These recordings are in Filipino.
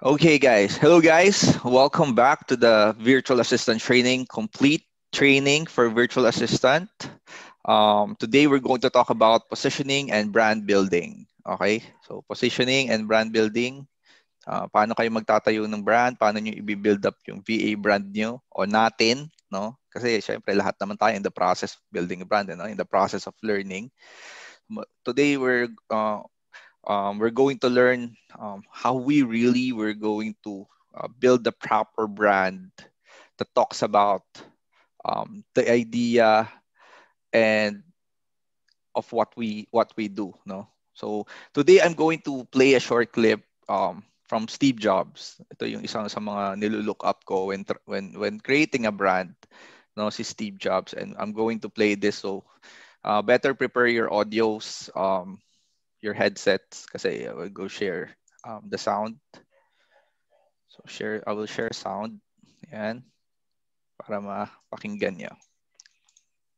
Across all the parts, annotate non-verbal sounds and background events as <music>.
Okay, guys. Hello, guys. Welcome back to the Virtual Assistant Training, complete training for Virtual Assistant. Um, today, we're going to talk about positioning and brand building. Okay? So, positioning and brand building. Uh, paano kayo magtatayo ng brand? Paano nyo i-build up yung VA brand nyo o natin? No? Kasi, syempre, lahat naman tayo in the process of building a brand, no? in the process of learning. Today, we're uh, um, we're going to learn um, how we really we're going to uh, build the proper brand that talks about um, the idea and of what we what we do no? So today i'm going to play a short clip um, from Steve Jobs. Ito yung isang sa mga nilulook up ko when when when creating a brand no si Steve Jobs. And i'm going to play this so uh, better prepare your audios um, your headsets kasi I will go share um, the sound. So share, I will share sound. Yan. Para mapakinggan nyo.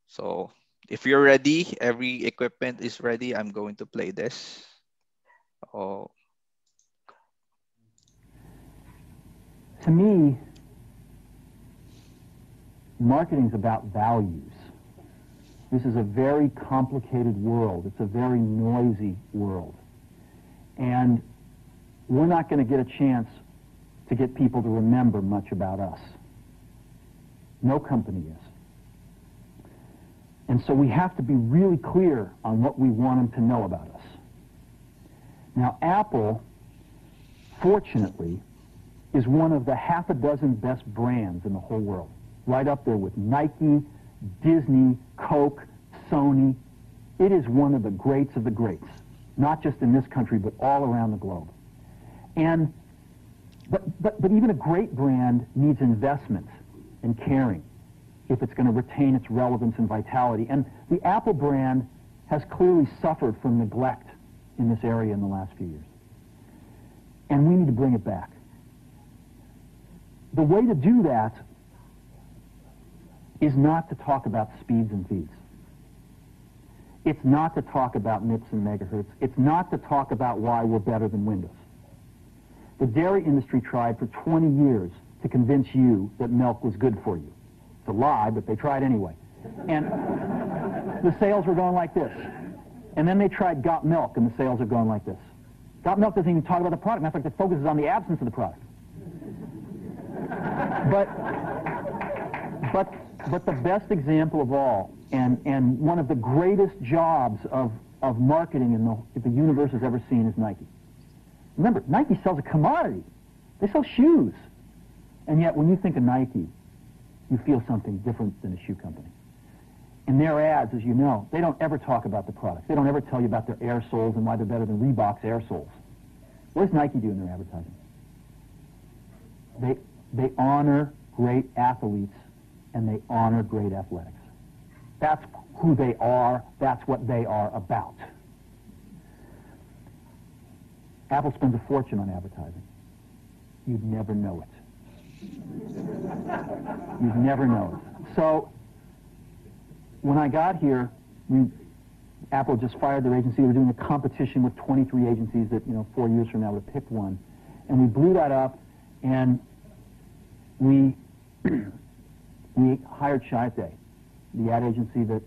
So if you're ready, every equipment is ready, I'm going to play this. Oh. To me, marketing is about values. This is a very complicated world. It's a very noisy world. And we're not going to get a chance to get people to remember much about us. No company is. And so we have to be really clear on what we want them to know about us. Now, Apple, fortunately, is one of the half a dozen best brands in the whole world, right up there with Nike, Disney, Coke, Sony. It is one of the greats of the greats, not just in this country, but all around the globe. And, but, but, but even a great brand needs investment and caring if it's going to retain its relevance and vitality. And the Apple brand has clearly suffered from neglect in this area in the last few years. And we need to bring it back. The way to do that is not to talk about speeds and feeds. It's not to talk about MIPS and megahertz. It's not to talk about why we're better than Windows. The dairy industry tried for 20 years to convince you that milk was good for you. It's a lie, but they tried anyway. And the sales were going like this. And then they tried Got Milk, and the sales are going like this. Got Milk doesn't even talk about the product. Matter of fact, it focuses on the absence of the product. But, but, but the best example of all, and, and one of the greatest jobs of, of marketing in the, the universe has ever seen is Nike. Remember, Nike sells a commodity. They sell shoes. And yet, when you think of Nike, you feel something different than a shoe company. In their ads, as you know, they don't ever talk about the product. They don't ever tell you about their air soles and why they're better than Reebok's air soles. What does Nike do in their advertising? They, they honor great athletes and they honor great athletics. That's who they are. That's what they are about. Apple spends a fortune on advertising. You'd never know it. You'd never know it. So when I got here, we, Apple just fired their agency. We were doing a competition with 23 agencies that, you know, four years from now would picked one. And we blew that up, and we, we hired Day, the ad agency that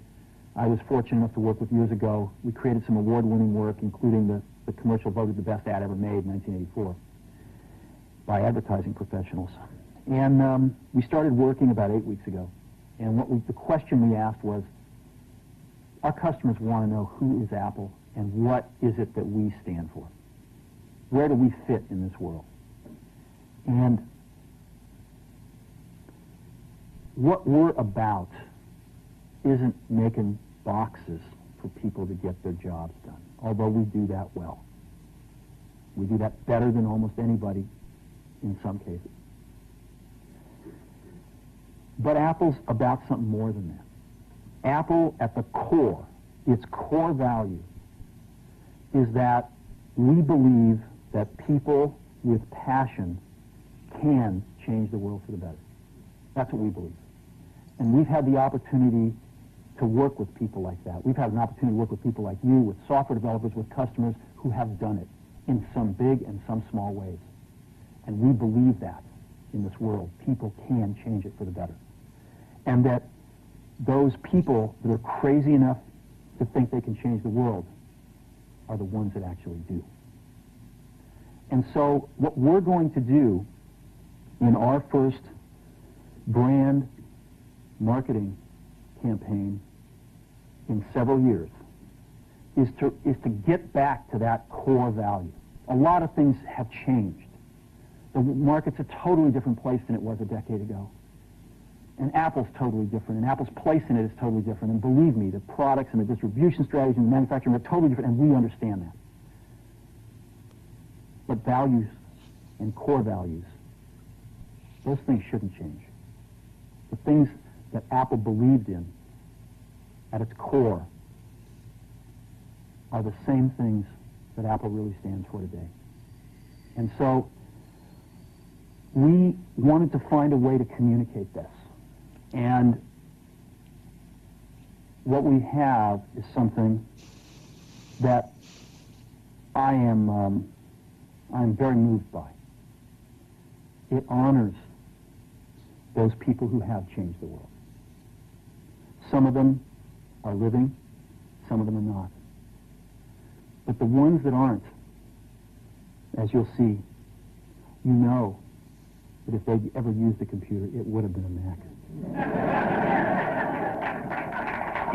I was fortunate enough to work with years ago. We created some award-winning work, including the, the commercial voted the best ad ever made in 1984 by advertising professionals. And um, we started working about eight weeks ago. And what we, the question we asked was, our customers want to know who is Apple and what is it that we stand for? Where do we fit in this world? And what we're about isn't making boxes for people to get their jobs done, although we do that well. We do that better than almost anybody in some cases. But Apple's about something more than that. Apple, at the core, its core value, is that we believe that people with passion can change the world for the better. That's what we believe. And we've had the opportunity to work with people like that. We've had an opportunity to work with people like you, with software developers, with customers who have done it in some big and some small ways. And we believe that in this world. People can change it for the better. And that those people that are crazy enough to think they can change the world are the ones that actually do. And so what we're going to do in our first brand marketing campaign in several years is to, is to get back to that core value. A lot of things have changed. The market's a totally different place than it was a decade ago. And Apple's totally different, and Apple's place in it is totally different. And believe me, the products and the distribution strategy and the manufacturing are totally different, and we understand that. But values and core values, those things shouldn't change. The things that Apple believed in at its core are the same things that Apple really stands for today. And so we wanted to find a way to communicate this. And what we have is something that I am um, I'm very moved by. It honors those people who have changed the world. Some of them are living, some of them are not. But the ones that aren't, as you'll see, you know that if they'd ever used a computer, it would have been a Mac.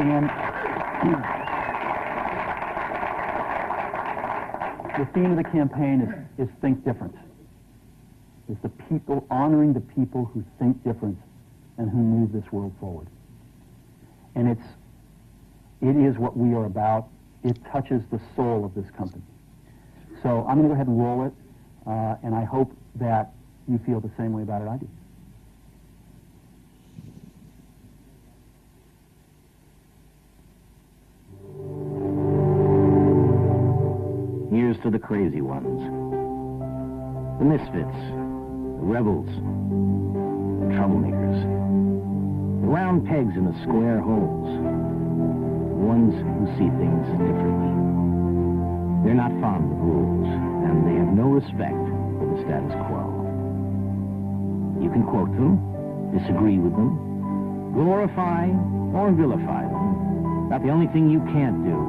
and <clears throat> the theme of the campaign is, is think different. It's the people honoring the people who think different and who move this world forward. And it's it is what we are about. It touches the soul of this company. So I'm going to go ahead and roll it, uh, and I hope that you feel the same way about it I do. Here's to the crazy ones. The misfits, the rebels, the troublemakers. Round pegs in the square holes. Ones who see things differently. They're not fond of rules, and they have no respect for the status quo. You can quote them, disagree with them, glorify or vilify them. But the only thing you can't do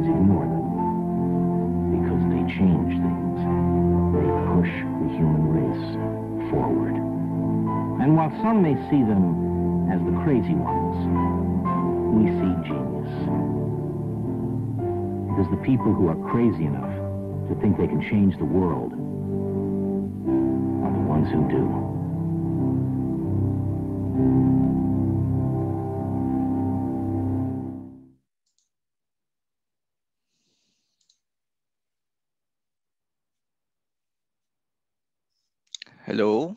is ignore them because they change things. They push the human race forward. And while some may see them as the crazy ones, we see genius. Because the people who are crazy enough to think they can change the world are the ones who do. Hello.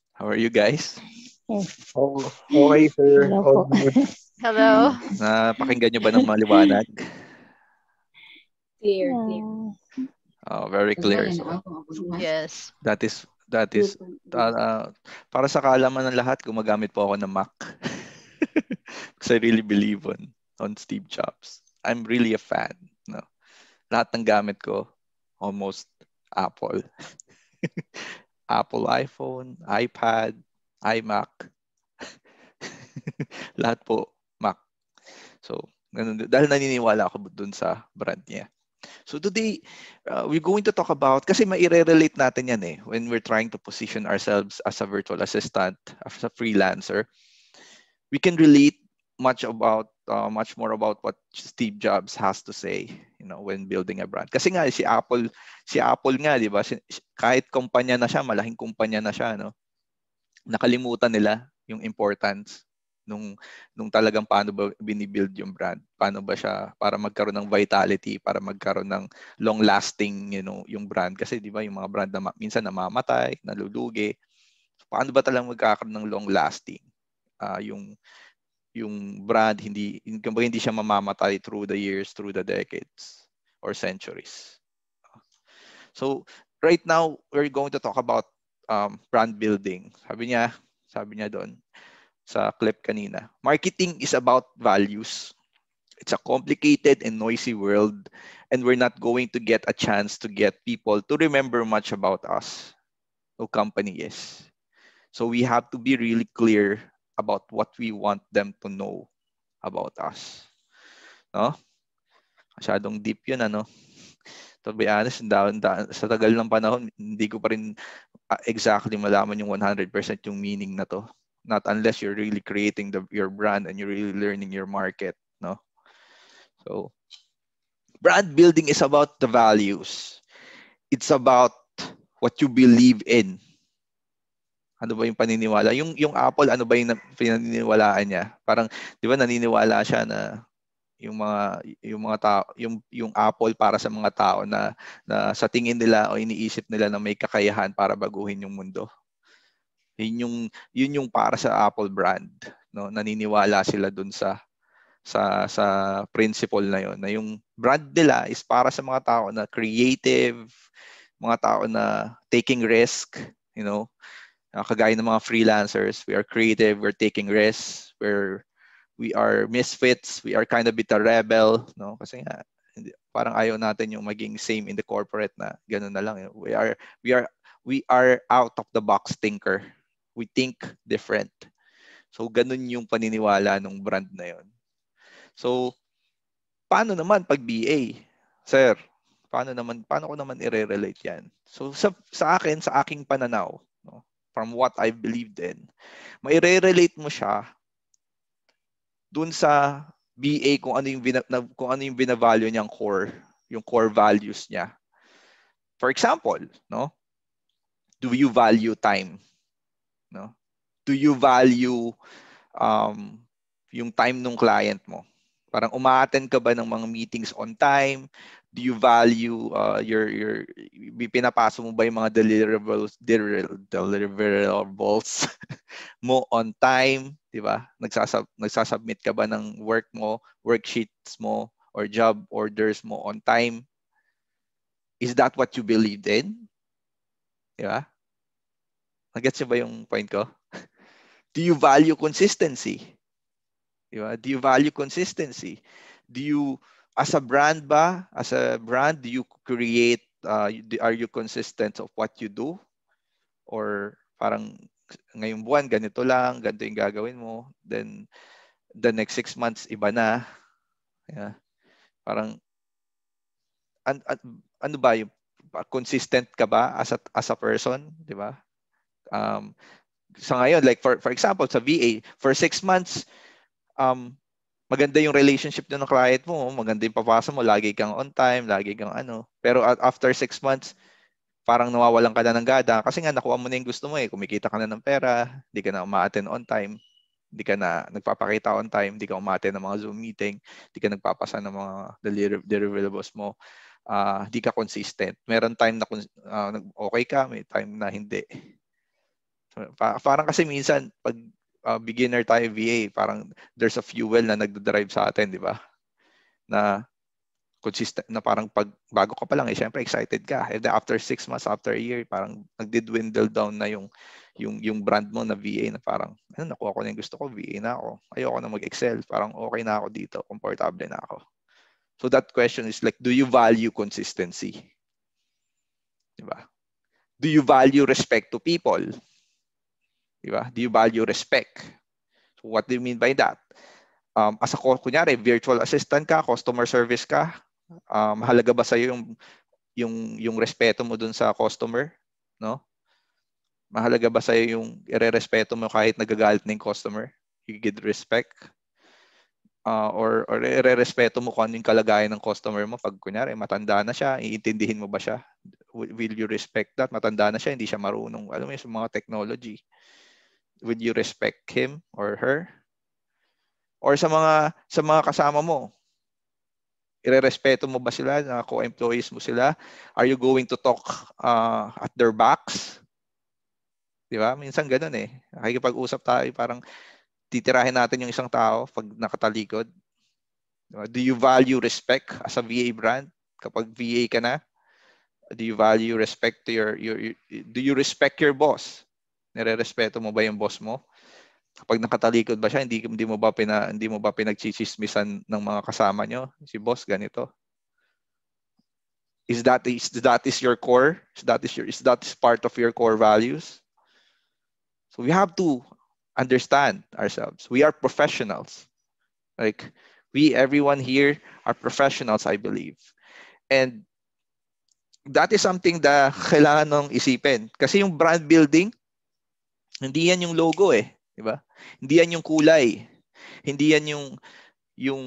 <laughs> How are you guys? Oh, okay, sir. Hello. <laughs> Hello. Napakinggan nyo ba ng maliwanag? Clear, clear. Oh, very clear. So, Yes. that is that is uh, uh, para sa kaalaman ng lahat, gumagamit po ako ng Mac. <laughs> Because I really believe on on Steve Jobs. I'm really a fan. No? Lahat ng gamit ko, almost Apple. <laughs> Apple iPhone, iPad, iMac. <laughs> lahat po Mac. So, ganun, dahil naniniwala ako dun sa brand niya. So today, uh, we're going to talk about, kasi maire-relate natin yan eh, when we're trying to position ourselves as a virtual assistant, as a freelancer, we can relate much about, uh, much more about what Steve Jobs has to say, you know, when building a brand. Kasi nga, si Apple, si Apple nga, di ba, si- kahit kumpanya na siya, malaking kumpanya na siya, no? Nakalimutan nila yung importance nung nung talagang paano ba binibuild yung brand? Paano ba siya para magkaroon ng vitality para magkaroon ng long lasting you know yung brand? Kasi di ba yung mga brand na minsan namamatay nalulugi. Paano ba talagang magkakaroon ng long lasting Ah, yung yung brand? Hindi kumbaga hindi siya mamamatay through the years through the decades or centuries? So right now we're going to talk about um, brand building sabi niya sabi niya doon sa clip kanina. Marketing is about values. It's a complicated and noisy world and we're not going to get a chance to get people to remember much about us who company is so we have to be really clear about what we want them to know about us no masyadong deep yun ano to be honest da, da, sa tagal ng panahon hindi ko pa rin uh, exactly malaman yung 100% yung meaning na to. Not unless you're really creating the, your brand and you're really learning your market no? So brand building is about the values. It's about what you believe in. Ano ba yung paniniwala? Yung yung Apple ano ba yung pinaniniwalaan niya? Parang di ba naniniwala siya na yung mga yung mga tao yung yung Apple para sa mga tao na na sa tingin nila o iniisip nila na may kakayahan para baguhin yung mundo yun yung yun yung para sa Apple brand, no? Naniniwala sila dun sa sa sa principle na yon na yung brand nila is para sa mga tao na creative, mga tao na taking risk, you know. Uh, kagaya ng mga freelancers, we are creative, we're taking risks, we're we are misfits, we are kind of bit a rebel, no? Kasi nga parang ayaw natin yung maging same in the corporate na ganun na lang. We are we are we are out of the box thinker we think different. So, ganun yung paniniwala ng brand na yon. So, paano naman pag BA? Sir, paano naman paano ko naman i-relate 'yan? So sa sa akin, sa aking pananaw, no, from what I believed in, mai-relate mo siya dun sa BA kung ano yung bina, kung ano yung binavalue niyang core, yung core values niya. For example, no? Do you value time? no? Do you value um, yung time ng client mo? Parang umaattend ka ba ng mga meetings on time? Do you value uh, your your pinapasok mo ba yung mga deliverables deliverables <laughs> mo on time, 'di ba? Nagsasub nagsasubmit ka ba ng work mo, worksheets mo or job orders mo on time? Is that what you believed in? 'Di ba? Nagets ba yung point ko? <laughs> Do you value consistency? Diba? Do you value consistency? Do you, as a brand ba, as a brand, do you create, uh, are you consistent of what you do? Or parang ngayong buwan, ganito lang, ganito yung gagawin mo. Then, the next six months, iba na. Yeah. Parang, an, an, ano ba yung, consistent ka ba as a, as a person? Di ba? Um, sa ngayon, like for, for example, sa VA, for six months, um, maganda yung relationship nyo ng client mo, maganda yung papasa mo, lagi kang on time, lagi kang ano. Pero after six months, parang nawawalan ka na ng gada kasi nga nakuha mo na yung gusto mo eh. Kumikita ka na ng pera, hindi ka na umaattend on time, hindi ka na nagpapakita on time, hindi ka umaattend ng mga Zoom meeting, hindi ka nagpapasa ng mga deliverables mo. Uh, hindi ka consistent. Meron time na uh, okay ka, may time na hindi. Parang kasi minsan, pag uh, beginner tayo VA, parang there's a fuel na nagdo-drive sa atin, di ba? Na consistent na parang pag bago ka pa lang eh syempre excited ka. And then after six months after a year parang nagdi-dwindle down na yung yung yung brand mo na VA na parang ano nakuha ko na yung gusto ko VA na ako. Ayoko na mag-excel. Parang okay na ako dito. Comfortable na ako. So that question is like do you value consistency? Di ba? Do you value respect to people Di ba? Do you value respect? So what do you mean by that? Um, as a, kunyari, virtual assistant ka, customer service ka, um, mahalaga ba sa'yo yung, yung, yung respeto mo dun sa customer? No? Mahalaga ba sa'yo yung ire-respeto mo kahit nagagalit na yung customer? You give respect? Uh, or or ire-respeto mo kung ano yung kalagayan ng customer mo pag kunyari matanda na siya, iintindihin mo ba siya? Will you respect that? Matanda na siya, hindi siya marunong. Alam mo yung mga technology would you respect him or her? Or sa mga sa mga kasama mo, irerespeto mo ba sila na co-employees mo sila? Are you going to talk uh, at their backs? Di ba? Minsan ganun eh. Nakikipag-usap tayo, parang titirahin natin yung isang tao pag nakatalikod. Diba? Do you value respect as a VA brand? Kapag VA ka na, do you value respect to your, your, your do you respect your boss? Nire-respeto mo ba yung boss mo? Kapag nakatalikod ba siya, hindi hindi mo ba pina hindi mo ba pinagchichismisan ng mga kasama nyo? Si boss ganito. Is that is that is your core? Is that is your is that is part of your core values? So we have to understand ourselves. We are professionals. Like we everyone here are professionals, I believe. And that is something that kailangan nung isipin. Kasi yung brand building, hindi yan yung logo eh. Di ba? Hindi yan yung kulay. Hindi yan yung yung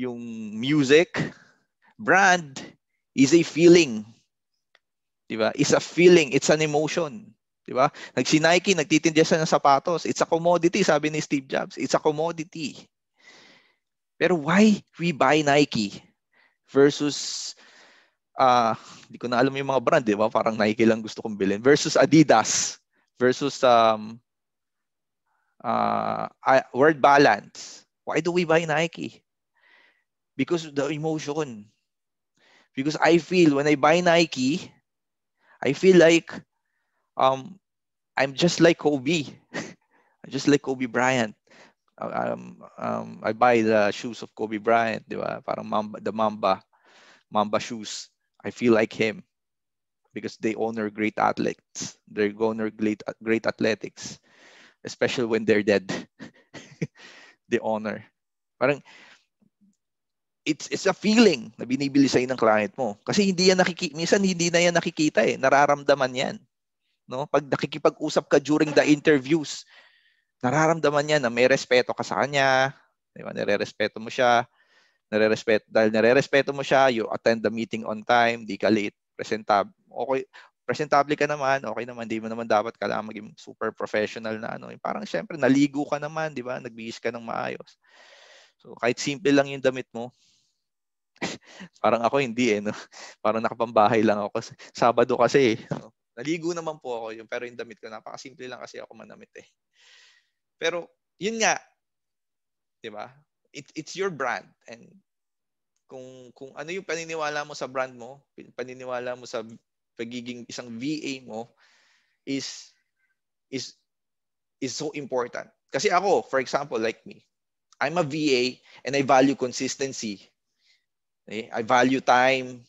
yung music. Brand is a feeling. Di ba? It's a feeling. It's an emotion. Di ba? Nag si Nike, nagtitinda siya ng sapatos. It's a commodity, sabi ni Steve Jobs. It's a commodity. Pero why we buy Nike versus uh, hindi ko na alam yung mga brand, di ba? Parang Nike lang gusto kong bilhin. Versus Adidas. Versus um, uh, word balance. Why do we buy Nike? Because of the emotion. Because I feel when I buy Nike, I feel like um, I'm just like Kobe. <laughs> I'm just like Kobe Bryant. Um, um, I buy the shoes of Kobe Bryant, di ba? Parang Mamba, the Mamba, Mamba shoes. I feel like him because they honor great athletes. They honor great great athletics, especially when they're dead. <laughs> they honor. Parang it's it's a feeling na binibili sa ng client mo. Kasi hindi yan nakikita, minsan hindi na yan nakikita eh. Nararamdaman yan. No? Pag nakikipag-usap ka during the interviews, nararamdaman niya na may respeto ka sa kanya, di ba? Nire-respeto mo siya nare-respeto dahil nare-respeto mo siya, you attend the meeting on time, di ka late, presentable. Okay, presentable ka naman, okay naman, di mo naman dapat kailangan maging super professional na ano. Parang syempre naligo ka naman, di ba? Nagbihis ka ng maayos. So kahit simple lang yung damit mo, <laughs> parang ako hindi eh, no? <laughs> Parang nakapambahay lang ako. Sabado kasi, eh. naligo naman po ako, yung, pero yung damit ko, napakasimple lang kasi ako manamit eh. Pero, yun nga, di ba? it, it's your brand and kung kung ano yung paniniwala mo sa brand mo, paniniwala mo sa pagiging isang VA mo is is is so important. Kasi ako, for example, like me, I'm a VA and I value consistency. Okay? I value time.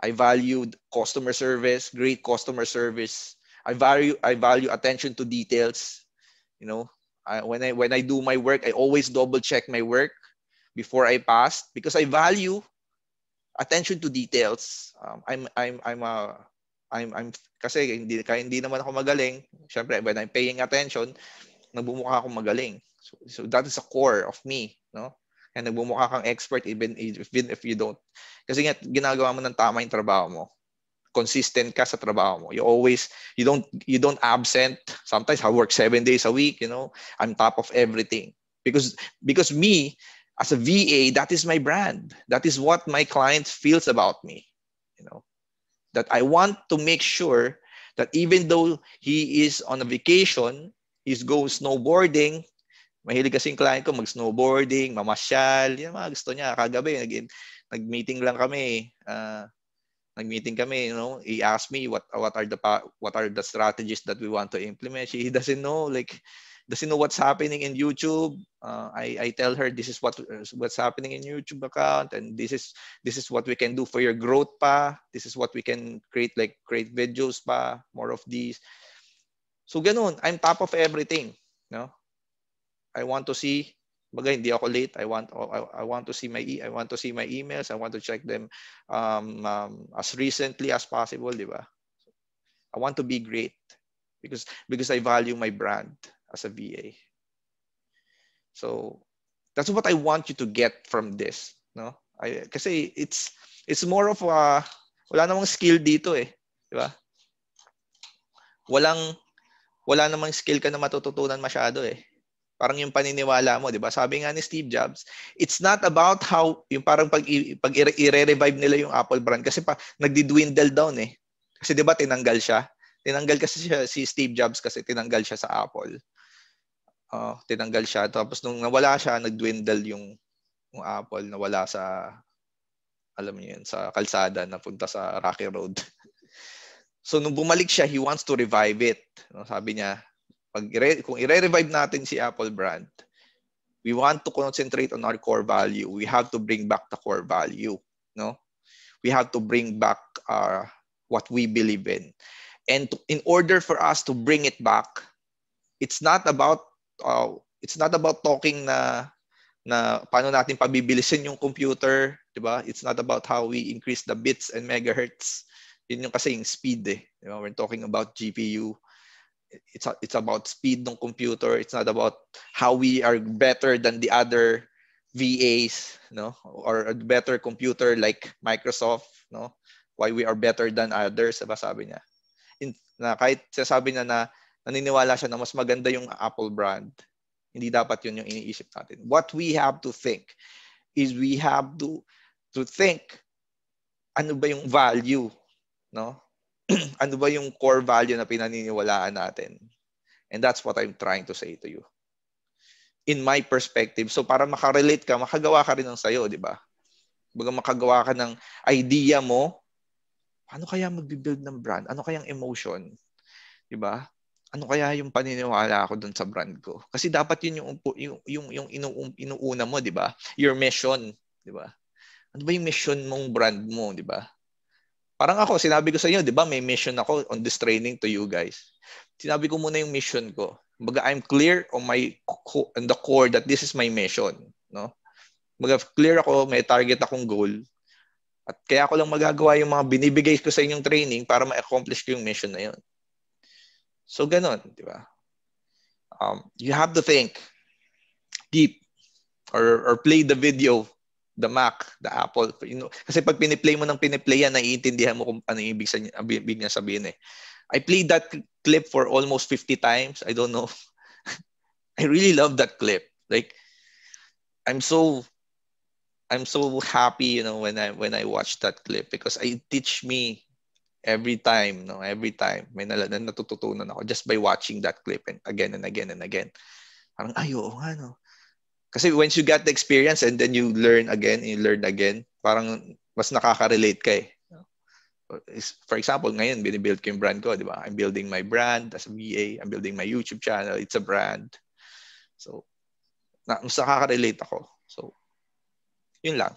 I value customer service, great customer service. I value I value attention to details. You know, I, when I when I do my work, I always double check my work before I pass because I value attention to details. Um, I'm I'm I'm a I'm I'm kasi hindi kaya hindi naman ako magaling. Syempre when I'm paying attention, nagbumukha akong magaling. So, so that is a core of me, no? And nagbumukha kang expert even even if you don't. Kasi nga ginagawa mo ng tama yung trabaho mo consistent ka sa trabaho mo. You always you don't you don't absent. Sometimes I work seven days a week, you know. I'm top of everything. Because because me as a VA, that is my brand. That is what my client feels about me. You know. That I want to make sure that even though he is on a vacation, he's go snowboarding, mahilig kasi yung client ko mag-snowboarding, mamasyal, yan mga gusto niya. Kagabi, nag, nag-meeting lang kami. Uh, nag-meeting kami, you know, he asked me what what are the what are the strategies that we want to implement. He doesn't know like doesn't know what's happening in YouTube. Uh, I I tell her this is what what's happening in YouTube account and this is this is what we can do for your growth pa. This is what we can create like create videos pa, more of these. So ganun, I'm top of everything, no? I want to see Baga, hindi ako late. I want I, I want to see my e, I want to see my emails. I want to check them um, um, as recently as possible, di ba? I want to be great because because I value my brand as a VA. So that's what I want you to get from this, no? I kasi it's it's more of a wala namang skill dito eh, di ba? Walang wala namang skill ka na matututunan masyado eh Parang yung paniniwala mo, 'di ba? Sabi nga ni Steve Jobs, it's not about how yung parang pag pag i-revive nila yung Apple brand kasi pa nagdi-dwindle down eh. Kasi 'di ba tinanggal siya? Tinanggal kasi siya si Steve Jobs kasi tinanggal siya sa Apple. Uh, tinanggal siya tapos nung nawala siya, nagdwindle yung yung Apple nawala sa alam niyo yun, sa kalsada na punta sa Rocky Road. <laughs> so nung bumalik siya, he wants to revive it. Sabi niya, pag kung i-revive natin si Apple brand, we want to concentrate on our core value. We have to bring back the core value, no? we have to bring back uh, what we believe in. And to, in order for us to bring it back, it's not about uh, it's not about talking na na paano natin pabibilisin yung computer, 'di ba? It's not about how we increase the bits and megahertz. Yun yung kasi yung speed eh. You know, we're talking about GPU. It's it's about speed ng computer. It's not about how we are better than the other VAs, no? Or a better computer like Microsoft, no? Why we are better than others, diba sabi niya? In, na kahit sabi niya na naniniwala siya na mas maganda yung Apple brand, hindi dapat yun yung iniisip natin. What we have to think is we have to to think ano ba yung value, no? <clears throat> ano ba yung core value na pinaniniwalaan natin? And that's what I'm trying to say to you. In my perspective, so para makarelate ka, makagawa ka rin ng sayo, di ba? Baga makagawa ka ng idea mo ano kaya magbi-build ng brand? Ano kayang emotion? 'Di ba? Ano kaya yung paniniwala ko doon sa brand ko? Kasi dapat yun yung yung yung, yung inu, inuuna mo, 'di ba? Your mission, 'di ba? Ano ba yung mission mong brand mo, 'di ba? Parang ako, sinabi ko sa inyo, 'di ba, may mission ako on this training to you guys. Sinabi ko muna yung mission ko. Baga I'm clear on my on the core that this is my mission, no? Baga clear ako, may target akong goal at kaya ko lang magagawa yung mga binibigay ko sa inyong training para ma-accomplish ko yung mission na yun. So, ganun, di ba? Um, you have to think deep or, or play the video, the Mac, the Apple. You know, kasi pag piniplay mo ng piniplay yan, naiintindihan mo kung ano yung ibig, ibig niya sabihin eh. I played that clip for almost 50 times. I don't know. <laughs> I really love that clip. Like, I'm so I'm so happy, you know, when I when I watch that clip because it teach me every time, no, every time may nal- natututunan ako just by watching that clip and again and again and again. Parang ay, oo nga, no. Kasi once you get the experience and then you learn again, you learn again, parang mas nakaka-relate ka eh. For example, ngayon, binibuild ko yung brand ko, di ba? I'm building my brand as a VA. I'm building my YouTube channel. It's a brand. So, na, mas nakaka-relate ako. So, yun lang.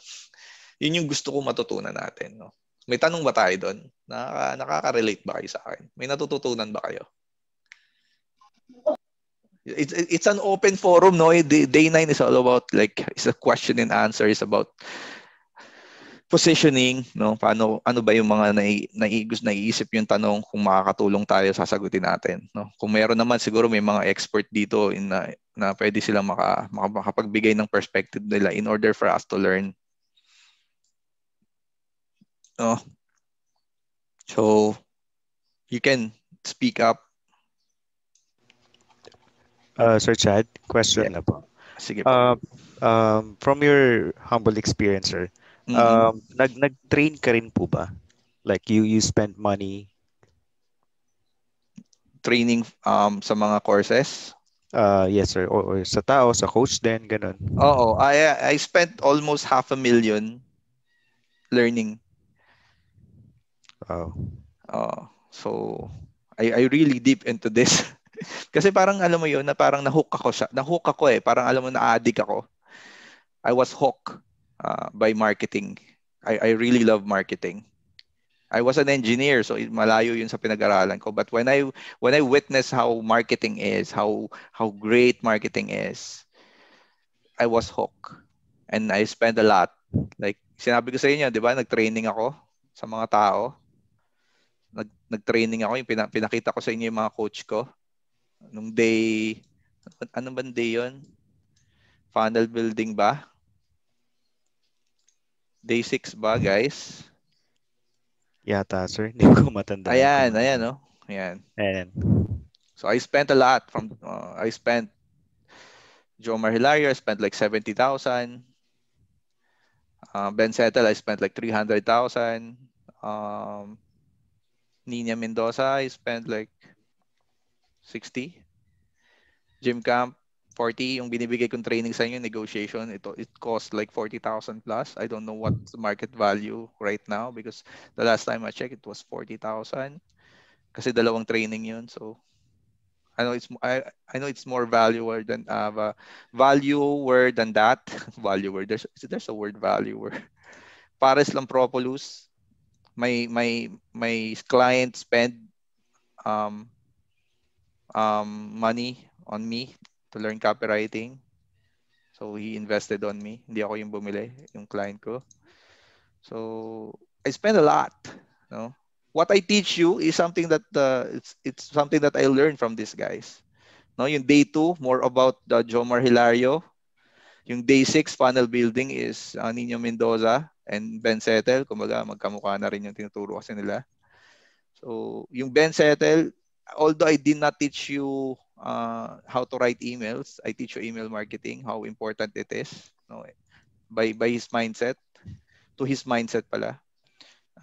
Yun yung gusto ko matutunan natin. No? May tanong ba tayo doon? Nakaka, nakaka-relate ba kayo sa akin? May natututunan ba kayo? It's, it's an open forum, no? Day 9 is all about, like, it's a question and answer. It's about positioning, no? Paano, ano ba yung mga nai, naiisip yung tanong kung makakatulong tayo, sasagutin natin, no? Kung meron naman, siguro may mga expert dito in na, na pwede maka, maka, makapagbigay ng perspective nila in order for us to learn. No? So, you can speak up. Uh, Sir Chad, question yeah. na po. Sige po. Uh, um, from your humble experience, sir, mm-hmm. um, nag, nag-train ka rin po ba? Like you, you spend money? Training um, sa mga courses? Uh, yes, sir. O, or sa tao, sa coach din, ganun. Oo. I, I spent almost half a million learning. Wow. Uh, so, I, I really deep into this. <laughs> Kasi parang alam mo yun, na parang nahook ako siya. Nahook ako eh. Parang alam mo na addict ako. I was hooked uh, by marketing. I, I really love marketing. I was an engineer, so malayo yun sa pinag-aralan ko. But when I when I witnessed how marketing is, how how great marketing is, I was hooked. And I spent a lot. Like sinabi ko sa inyo, 'di ba? Nag-training ako sa mga tao. Nag nag-training ako, yung pinakita ko sa inyo yung mga coach ko. Nung day, ano bang day yun? Funnel building ba? Day 6 ba, guys? Yata, sir. Hindi ko matanda. Ayan, ayan, no? Oh. Ayan. Ayan. So I spent a lot from, uh, I spent, Jomar Hilario, I spent like 70,000. Uh, ben Settle, I spent like 300,000. Um, Nina Mendoza, I spent like 60. Gym camp, 40. Yung binibigay kong training sa inyo, negotiation, ito, it cost like 40,000 plus. I don't know what's the market value right now because the last time I checked, it was 40,000. Kasi dalawang training yun. So, I know it's I, I know it's more valuer than uh, word than that. <laughs> valuer. There's there's a word valuer. Pares Lampropoulos, my my my client spend um um money on me to learn copywriting. So he invested on me. Hindi ako yung bumili, yung client ko. So I spend a lot, no? What I teach you is something that uh, it's it's something that I learned from these guys. No, yung day 2 more about the Jomar Hilario. Yung day 6 funnel building is uh, Nino Mendoza and Ben Settle. Kumbaga, magkamukha na rin yung tinuturo kasi nila. So, yung Ben Settle, although I did not teach you uh, how to write emails, I teach you email marketing, how important it is. No? By, by his mindset, to his mindset pala.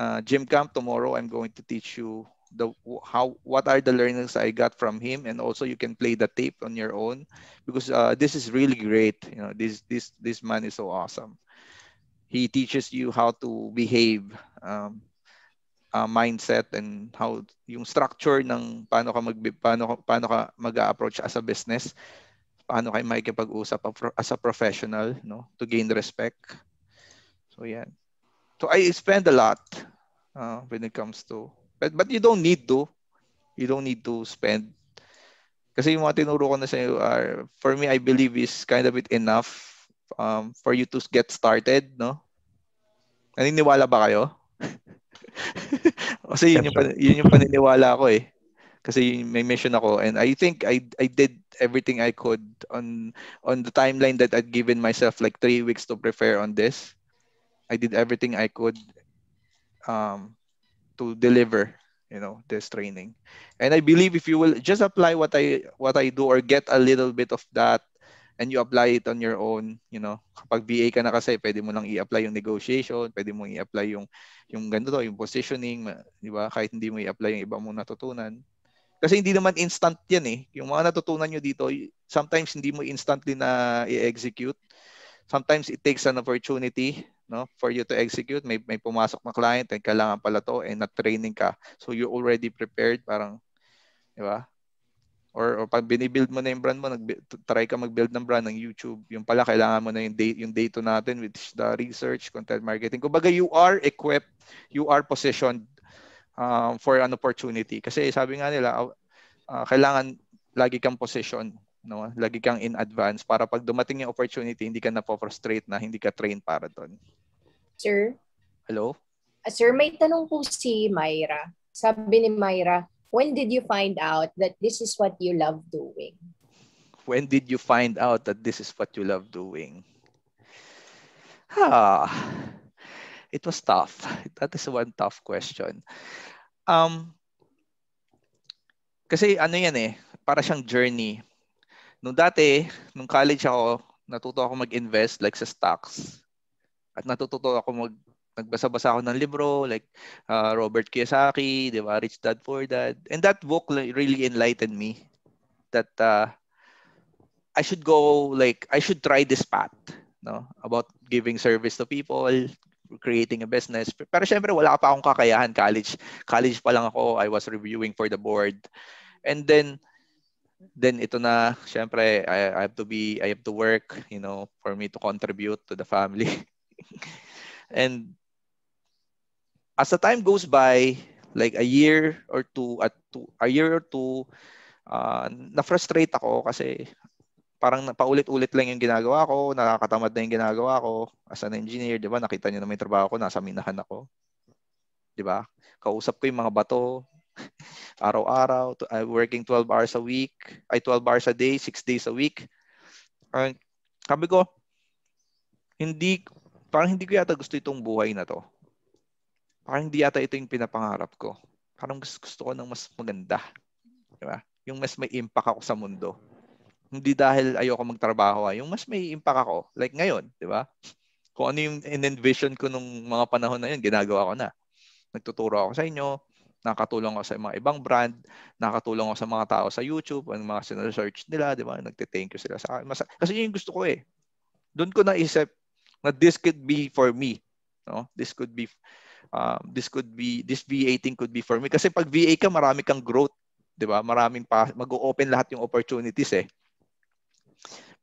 Uh, Jim Camp, tomorrow I'm going to teach you the how what are the learnings I got from him, and also you can play the tape on your own because uh, this is really great. You know, this this this man is so awesome he teaches you how to behave um, uh, mindset and how yung structure ng paano ka mag paano paano ka mag-approach as a business paano kayo makikipag-usap as a professional no to gain respect. So yan. So I spend a lot uh, when it comes to but but you don't need to. You don't need to spend. Kasi yung mga tinuro ko na sa iyo are for me I believe is kind of it enough um, for you to get started no Naniniwala ba kayo? Kasi yun yung, yun yung paniniwala ko eh. Kasi may mission ako and I think I I did everything I could on on the timeline that I'd given myself like three weeks to prepare on this. I did everything I could um, to deliver you know this training and i believe if you will just apply what i what i do or get a little bit of that and you apply it on your own, you know. Kapag VA ka na kasi, pwede mo lang i-apply yung negotiation, pwede mo i-apply yung yung ganito, yung positioning, di ba? Kahit hindi mo i-apply yung iba mong natutunan. Kasi hindi naman instant yan eh. Yung mga natutunan nyo dito, sometimes hindi mo instantly na i-execute. Sometimes it takes an opportunity no for you to execute may may pumasok na client and kailangan pala to and na training ka so you're already prepared parang di ba or, or pag binibuild mo na yung brand mo, nag try ka mag-build ng brand ng YouTube, yung pala kailangan mo na yung date yung data natin which the research, content marketing. Kumbaga you are equipped, you are positioned um, for an opportunity. Kasi sabi nga nila, uh, kailangan lagi kang position, no? Lagi kang in advance para pag dumating yung opportunity, hindi ka na frustrate na hindi ka trained para doon. Sir? Hello? Uh, sir, may tanong po si Myra. Sabi ni Myra, when did you find out that this is what you love doing? When did you find out that this is what you love doing? Ah, it was tough. <laughs> That is one tough question. Um, kasi ano yan eh, para siyang journey. Nung dati, nung college ako, natuto ako mag-invest like sa stocks. At natututo ako mag nagbasa-basa ako ng libro like uh, Robert Kiyosaki, 'di ba? Rich Dad Poor Dad. And that book really enlightened me that uh, I should go like I should try this path, no? About giving service to people, creating a business. Pero syempre wala pa akong kakayahan college. College pa lang ako, I was reviewing for the board. And then then ito na syempre I, I have to be I have to work, you know, for me to contribute to the family. <laughs> and as the time goes by, like a year or two, at two, a year or two, uh, na-frustrate ako kasi parang paulit-ulit lang yung ginagawa ko, nakakatamad na yung ginagawa ko as an engineer, di ba? Nakita niyo naman yung trabaho ko, nasa minahan ako. Di ba? Kausap ko yung mga bato, <laughs> araw-araw, I'm working 12 hours a week, ay 12 hours a day, 6 days a week. Uh, sabi ko, hindi, parang hindi ko yata gusto itong buhay na to parang hindi yata ito yung pinapangarap ko. Parang gusto, gusto ko ng mas maganda. Di ba? Yung mas may impact ako sa mundo. Hindi dahil ayoko magtrabaho, ah. yung mas may impact ako. Like ngayon, di ba? Kung ano yung in-envision ko nung mga panahon na yun, ginagawa ko na. Nagtuturo ako sa inyo, nakatulong ako sa mga ibang brand, nakatulong ako sa mga tao sa YouTube, ang mga sinesearch nila, di ba? Nagte-thank you sila sa akin. Kasi yun yung gusto ko eh. Doon ko naisip na this could be for me. No? This could be um, this could be this VA thing could be for me. Kasi pag VA ka marami kang growth 'di ba? Maraming pa mag-open lahat yung opportunities eh.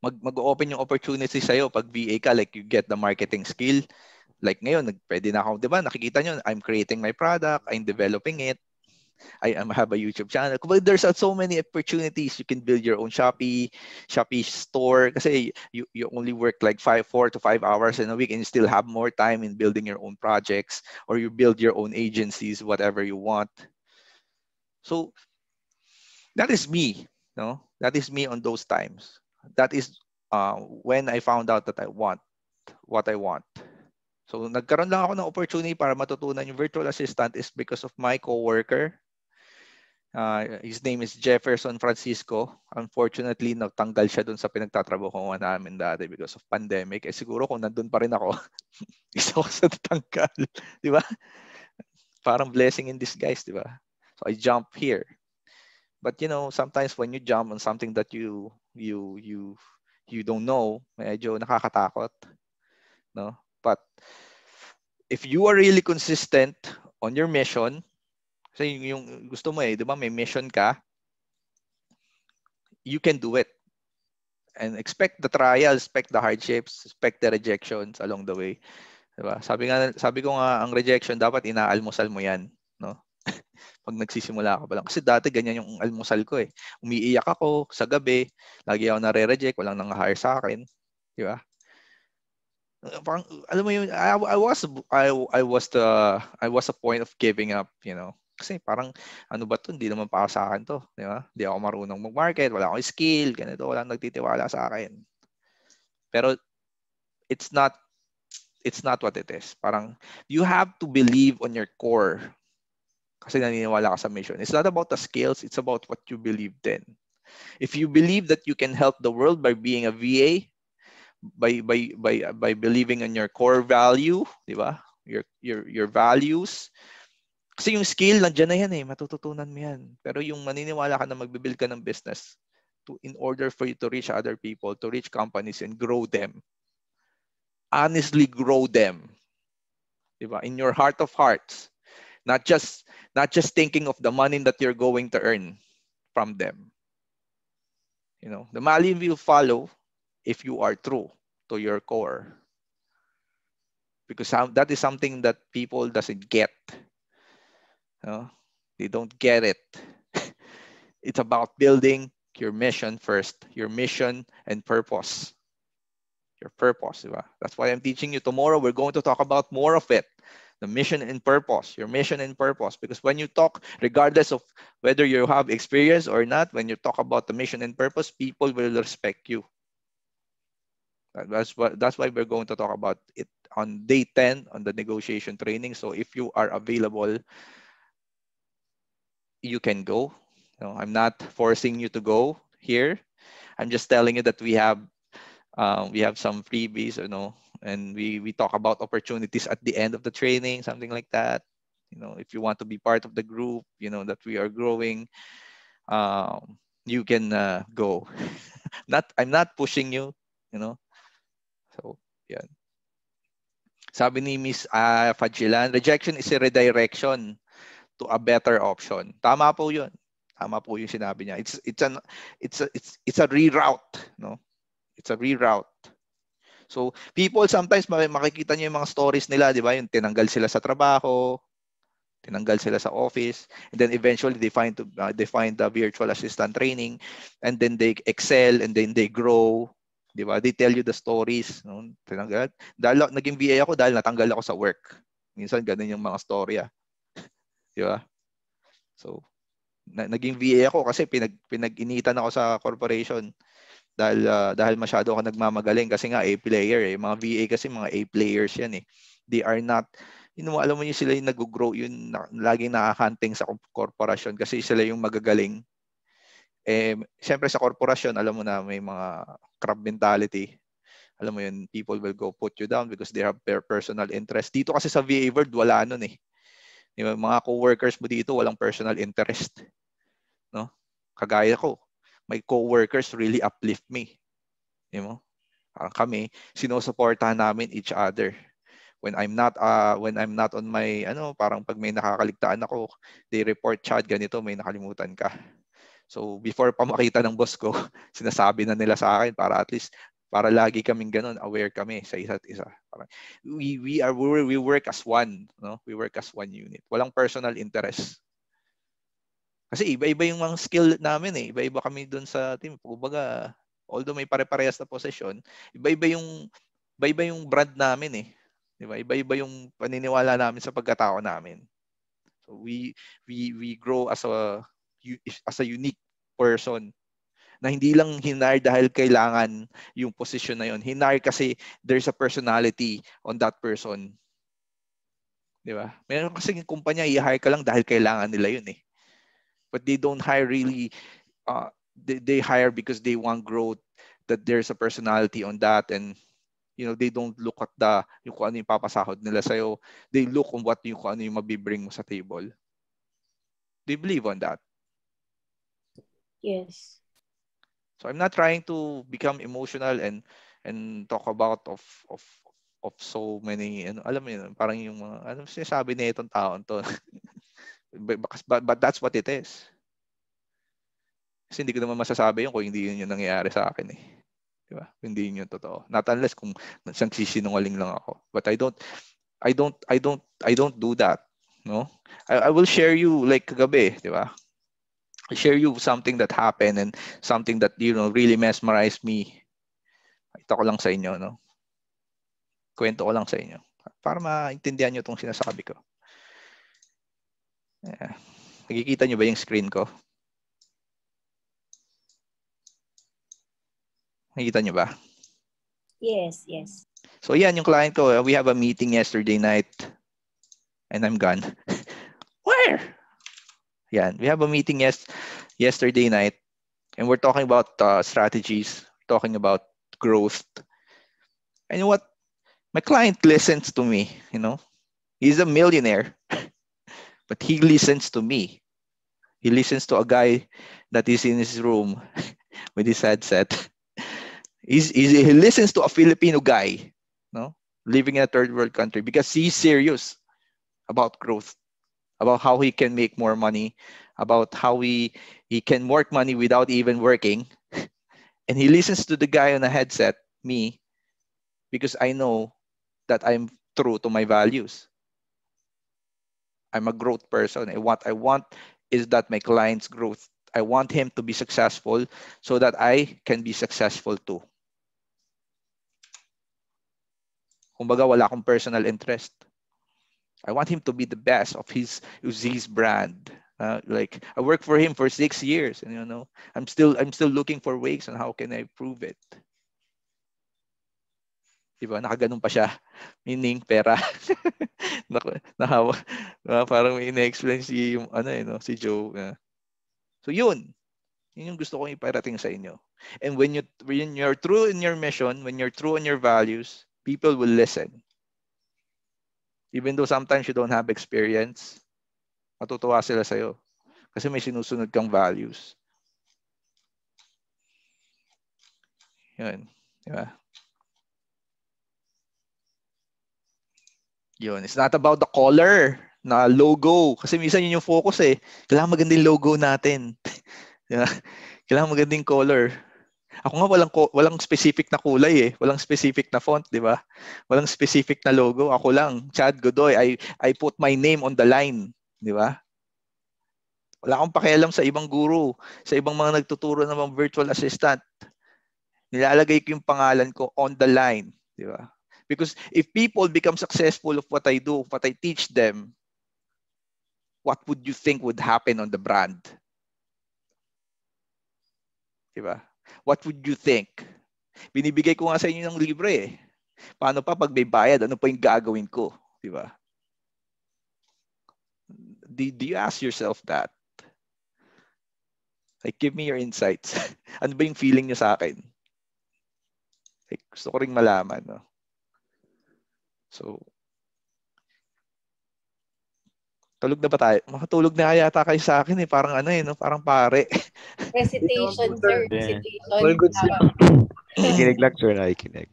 Mag mag-open yung opportunities sa iyo pag VA ka like you get the marketing skill. Like ngayon, pwede na ako, di ba, nakikita nyo, I'm creating my product, I'm developing it, I am have a YouTube channel. But there's so many opportunities. You can build your own Shopee, Shopee store. Kasi you, you only work like five, four to five hours in a week and you still have more time in building your own projects or you build your own agencies, whatever you want. So that is me. No, that is me on those times. That is uh, when I found out that I want what I want. So nagkaroon lang ako ng opportunity para matutunan yung virtual assistant is because of my coworker. Uh, his name is Jefferson Francisco. Unfortunately, nagtanggal siya dun sa pinagtatrabaho namin dati because of pandemic. Eh siguro kung nandun pa rin ako, <laughs> isa ko sa tatanggal. <laughs> Di ba? Parang blessing in disguise, di ba? So I jump here. But you know, sometimes when you jump on something that you you you you don't know, medyo nakakatakot. No? But if you are really consistent on your mission, kasi yung gusto mo eh, di ba may mission ka, you can do it. And expect the trials, expect the hardships, expect the rejections along the way. Diba? Sabi nga sabi ko nga ang rejection dapat inaalmusal mo 'yan, no? <laughs> Pag nagsisimula ka pa lang. Kasi dati ganyan yung almusal ko eh. Umiiyak ako sa gabi, lagi ako nare-reject, walang nang-hire sa akin, di ba? parang alam mo yun I, I was I I was the I was a point of giving up, you know. Kasi parang ano ba 'to, hindi naman para sa akin 'to, di ba? Hindi ako marunong mag-market, wala akong skill, ganito, wala nagtitiwala sa akin. Pero it's not it's not what it is. Parang you have to believe on your core. Kasi naniniwala ka sa mission. It's not about the skills, it's about what you believe in. If you believe that you can help the world by being a VA, by by by by believing in your core value, di ba? Your your your values. Kasi yung skill nandiyan na yan eh, matututunan mo yan. Pero yung maniniwala ka na magbe-build ka ng business to in order for you to reach other people, to reach companies and grow them. Honestly grow them. Di ba? In your heart of hearts. Not just not just thinking of the money that you're going to earn from them. You know, the money will follow if you are true to your core. Because that is something that people doesn't get. You They don't get it. <laughs> it's about building your mission first, your mission and purpose. Your purpose? That's why I'm teaching you tomorrow. We're going to talk about more of it. The mission and purpose, your mission and purpose. Because when you talk, regardless of whether you have experience or not, when you talk about the mission and purpose, people will respect you. That's what that's why we're going to talk about it on day 10 on the negotiation training. So if you are available, you can go. I'm not forcing you to go here. I'm just telling you that we have um, we have some freebies, you know, and we we talk about opportunities at the end of the training, something like that. You know, if you want to be part of the group, you know that we are growing, um, you can uh, go. <laughs> not I'm not pushing you, you know. So, yeah. Sabi ni Miss uh, Fajilan, rejection is a redirection to a better option. Tama po 'yun. Tama po 'yung sinabi niya. It's it's an it's a it's it's a reroute, no? It's a reroute. So, people sometimes makikita niyo 'yung mga stories nila, 'di ba? Yung tinanggal sila sa trabaho, tinanggal sila sa office, and then eventually they find to uh, they find the virtual assistant training and then they excel and then they grow Di ba? They tell you the stories. No? Tinanggal. Dahil naging VA ako dahil natanggal ako sa work. Minsan ganun yung mga storya. Di ba? So, na, naging VA ako kasi pinag pinag-initan ako sa corporation dahil uh, dahil masyado ako nagmamagaling kasi nga A player eh. Mga VA kasi mga A players yan eh. They are not you know, alam mo yung sila yung nag-grow, yun na, laging nakahunting sa korporasyon kasi sila yung magagaling eh, siyempre sa korporasyon, alam mo na may mga crab mentality. Alam mo yun, people will go put you down because they have their personal interest. Dito kasi sa VA World, wala nun eh. Yung mga co-workers mo dito, walang personal interest. No? Kagaya ko, my co-workers really uplift me. You know? Parang kami, sinusuportahan namin each other when I'm not uh when I'm not on my ano parang pag may nakakaligtaan ako they report chat ganito may nakalimutan ka So before pa makita ng boss ko, <laughs> sinasabi na nila sa akin para at least Para lagi kaming ganun, aware kami sa isa't isa. Parang, we, we, are, we, we work as one. No? We work as one unit. Walang personal interest. Kasi iba-iba yung mga skill namin eh. Iba-iba kami doon sa team. Kumbaga, although may pare-parehas na position, iba-iba yung iba-iba yung brand namin eh. Di ba? Iba-iba yung paniniwala namin sa pagkatao namin. So we we we grow as a as a unique person na hindi lang hinar dahil kailangan yung position na yon. Hinar kasi there's a personality on that person. Di ba? Meron kasi yung kumpanya, i-hire ka lang dahil kailangan nila yun eh. But they don't hire really, uh, they, they hire because they want growth, that there's a personality on that and you know, they don't look at the yung kung ano yung papasahod nila sa'yo. They look on what yung kung ano yung mabibring mo sa table. They believe on that. Yes. So I'm not trying to become emotional and and talk about of of of so many ano alam mo yun parang yung mga ano sinasabi na itong taon to. <laughs> But, but, that's what it is. Kasi hindi ko naman masasabi yun kung hindi yun yung nangyayari sa akin eh. Di ba? Hindi yun yung totoo. Not unless kung nagsisinungaling lang ako. But I don't I don't I don't I don't do that no? I, I will share you like kagabi di ba share you something that happened and something that you know really mesmerized me. Ito ko lang sa inyo, no? Kwento ko lang sa inyo para maintindihan niyo itong sinasabi ko. Yeah. Nakikita niyo ba yung screen ko? Nakikita niyo ba? Yes, yes. So yan yung client ko. We have a meeting yesterday night and I'm gone. <laughs> Where? Yan. We have a meeting yes yesterday night and we're talking about uh, strategies, talking about growth. And you know what? My client listens to me, you know. He's a millionaire, <laughs> but he listens to me. He listens to a guy that is in his room <laughs> with his headset. <laughs> He's, he's, he listens to a Filipino guy, no, living in a third world country because he's serious about growth about how he can make more money, about how he, he can work money without even working. <laughs> and he listens to the guy on a headset, me, because I know that I'm true to my values. I'm a growth person. And what I want is that my client's growth. I want him to be successful so that I can be successful too. Kumbaga, wala akong personal interest. I want him to be the best of his his brand. Uh, like I worked for him for six years, and you know I'm still I'm still looking for ways on how can I prove it. Diba? Nakaganon pa siya. Meaning, pera. <laughs> Nahawa. Uh, parang ina-explain si, ano, eh, no? si Joe. Uh. So, yun. Yun yung gusto kong iparating sa inyo. And when, you, when you're true in your mission, when you're true in your values, people will listen. Even though sometimes you don't have experience, matutuwa sila sa'yo. Kasi may sinusunod kang values. Yun. Di ba? Yun. It's not about the color na logo. Kasi minsan yun yung focus eh. Kailangan maganda yung logo natin. <laughs> di ba? Kailangan maganda yung color. Ako nga walang walang specific na kulay eh. Walang specific na font, 'di ba? Walang specific na logo. Ako lang, Chad Godoy. I I put my name on the line, 'di ba? Wala akong pakialam sa ibang guru, sa ibang mga nagtuturo ng mga virtual assistant. Nilalagay ko yung pangalan ko on the line, 'di ba? Because if people become successful of what I do, what I teach them, what would you think would happen on the brand? 'Di ba? What would you think? Binibigay ko nga sa inyo ng libre eh. Paano pa pag may bayad? Ano pa yung gagawin ko? Di ba? Do, do you ask yourself that? Like, give me your insights. <laughs> ano ba yung feeling niyo sa akin? Like, gusto ko ring malaman. No? So, tulog na ba tayo? Makatulog na yata kayo sa akin eh. Parang ano eh, no? parang pare. Recitation, sir. Recitation. All good, sir. Nakikinig lang, sir. Nakikinig.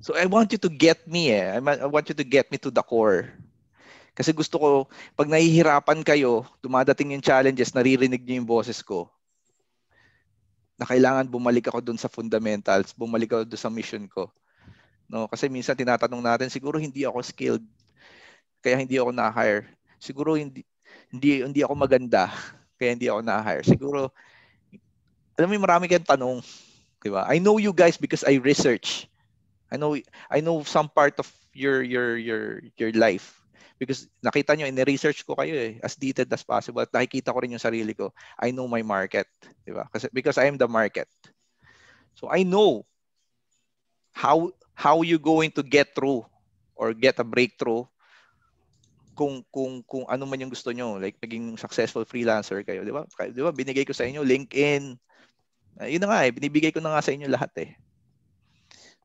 So I want you to get me eh. I want you to get me to the core. Kasi gusto ko, pag nahihirapan kayo, dumadating yung challenges, naririnig niyo yung boses ko. na kailangan bumalik ako dun sa fundamentals, bumalik ako dun sa mission ko. No, kasi minsan tinatanong natin, siguro hindi ako skilled, kaya hindi ako na-hire. Siguro hindi hindi hindi ako maganda, <laughs> kaya hindi ako na-hire. Siguro alam mo marami kayong tanong, 'di ba? I know you guys because I research. I know I know some part of your your your your life because nakita nyo, in-research ko kayo eh, as detailed as possible. At nakikita ko rin yung sarili ko. I know my market. Di ba? Kasi, because I am the market. So I know how how you going to get through or get a breakthrough kung kung kung ano man yung gusto nyo like naging successful freelancer kayo di ba di ba binigay ko sa inyo LinkedIn uh, yun na nga eh binibigay ko na nga sa inyo lahat eh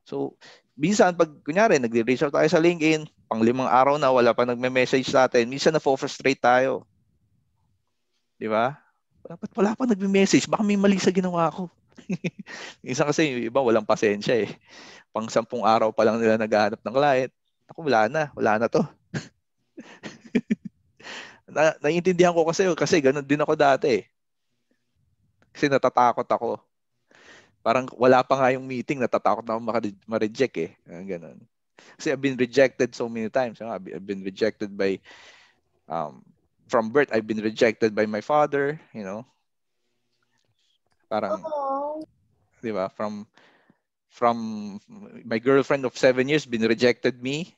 so minsan pag kunyari nagre-reach out tayo sa LinkedIn pang limang araw na wala pa nagme-message sa atin, minsan na-frustrate tayo. Di ba? Dapat wala pa nagme-message, baka may mali sa ginawa ko. <laughs> minsan kasi yung iba walang pasensya eh. Pang sampung araw pa lang nila naghahanap ng client. Ako wala na, wala na to. <laughs> na, naiintindihan ko kasi kasi ganun din ako dati eh. Kasi natatakot ako. Parang wala pa nga yung meeting, natatakot na ako ma-reject eh. Ganun. Kasi I've been rejected so many times. I've been rejected by, um, from birth, I've been rejected by my father, you know. Parang, oh. di ba? From, from my girlfriend of seven years been rejected me.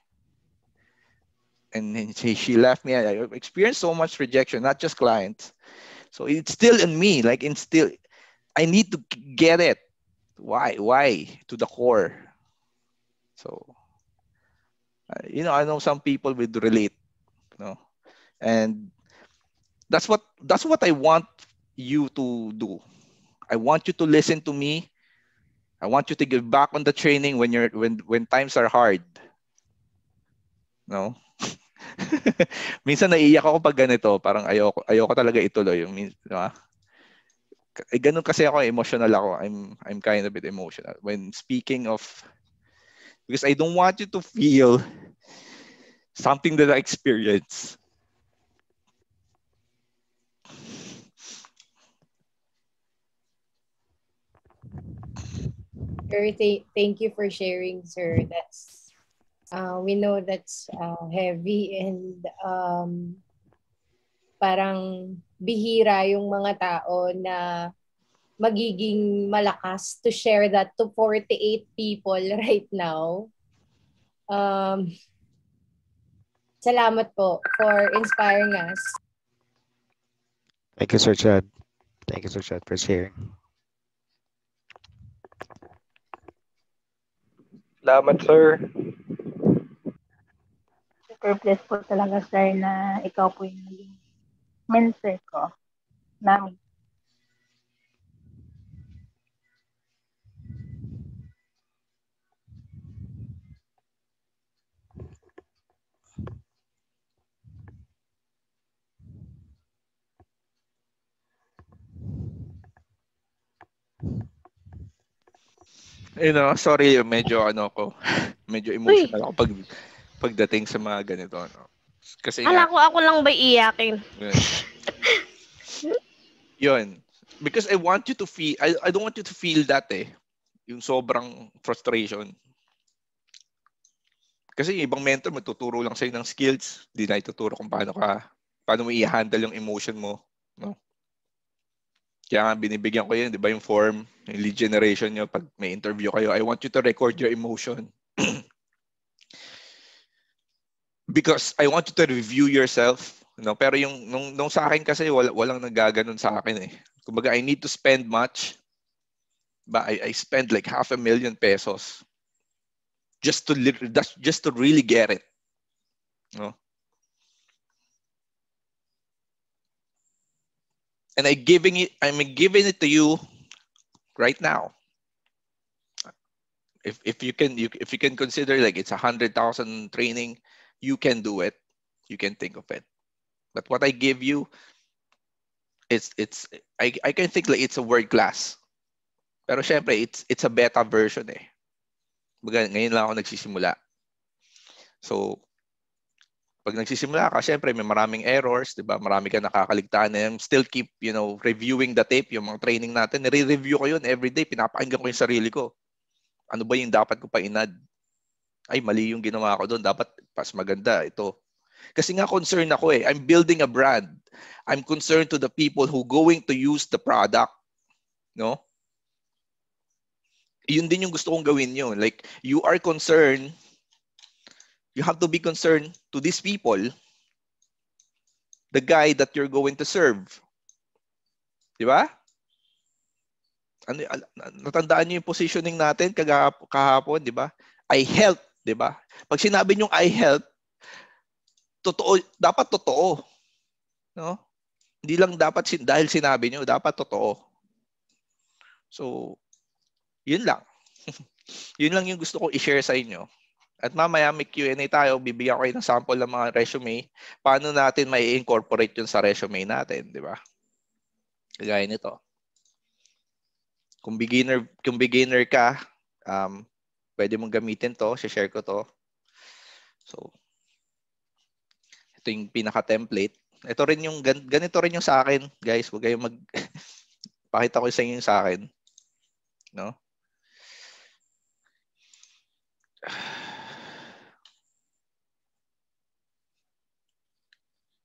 And she, she left me. I experienced so much rejection, not just clients. So it's still in me, like it's still, I need to get it. Why? Why? To the core. So uh, you know, I know some people would relate, you know, and that's what that's what I want you to do. I want you to listen to me. I want you to give back on the training when you're when when times are hard. No? <laughs> <laughs> Minsan naiiyak ako pag ganito, parang ayoko ayoko talaga ituloy yung di ba? Eh, ganun kasi ako, emotional ako. I'm I'm kind of bit emotional when speaking of because I don't want you to feel something that I experience. Sir, th- thank you for sharing, sir. That's uh, we know that's uh, heavy and um, parang bihira yung mga tao na magiging malakas to share that to 48 people <laughs> right now. Um, salamat po for inspiring us. Thank you, Sir Chad. Thank you, Sir Chad, for sharing. Salamat, sir. Super blessed po talaga, sir, na ikaw po yung naging mentor ko namin. You know, sorry, medyo ano ko, <laughs> medyo emotional ako pag pagdating sa mga ganito, no. Kasi Ala ko ako lang ba iyakin? Yun. Because I want you to feel, I, I don't want you to feel that eh. Yung sobrang frustration. Kasi yung ibang mentor, magtuturo lang sa'yo ng skills. Hindi na ituturo kung paano ka, paano mo i-handle yung emotion mo. No? Kaya nga binibigyan ko yun, di ba yung form, yung lead generation nyo, pag may interview kayo, I want you to record your emotion. <clears throat> Because I want you to review yourself. No? Pero yung nung, nung sa akin kasi wala, walang nagaganon sa akin eh. Kumbaga, I need to spend much. But I, I spend like half a million pesos just to just to really get it. No? and I giving it I'm giving it to you right now. If if you can you if you can consider like it's a hundred thousand training, you can do it. You can think of it. But what I give you, it's it's I I can think like it's a word class. Pero syempre, it's it's a beta version eh. Baga, ngayon lang ako nagsisimula. So, pag nagsisimula ka, syempre may maraming errors, 'di ba? Marami ka nakakaligtaan and still keep, you know, reviewing the tape, yung mga training natin, nire-review ko 'yun every day, pinapakinggan ko yung sarili ko. Ano ba yung dapat ko pa inad? Ay, mali yung ginawa ko doon. Dapat pas maganda ito. Kasi nga concerned ako eh. I'm building a brand. I'm concerned to the people who going to use the product. No? Yun din yung gusto kong gawin yun. Like, you are concerned you have to be concerned to these people, the guy that you're going to serve. Di ba? Ano, natandaan niyo yung positioning natin kahapon, di ba? I help, di ba? Pag sinabi niyo I help, totoo, dapat totoo. No? Hindi lang dapat sin dahil sinabi niyo, dapat totoo. So, yun lang. <laughs> yun lang yung gusto ko i-share sa inyo. At mamaya may Q&A tayo, bibigyan ko kayo ng sample ng mga resume. Paano natin may incorporate yun sa resume natin, di ba? Kagaya nito. Kung beginner, kung beginner ka, um, pwede mong gamitin to, share ko to. So, ito yung pinaka-template. Ito rin yung, ganito rin yung sa akin, guys. Huwag kayong mag, <laughs> pakita ko sa inyo yung sa akin. No? <sighs>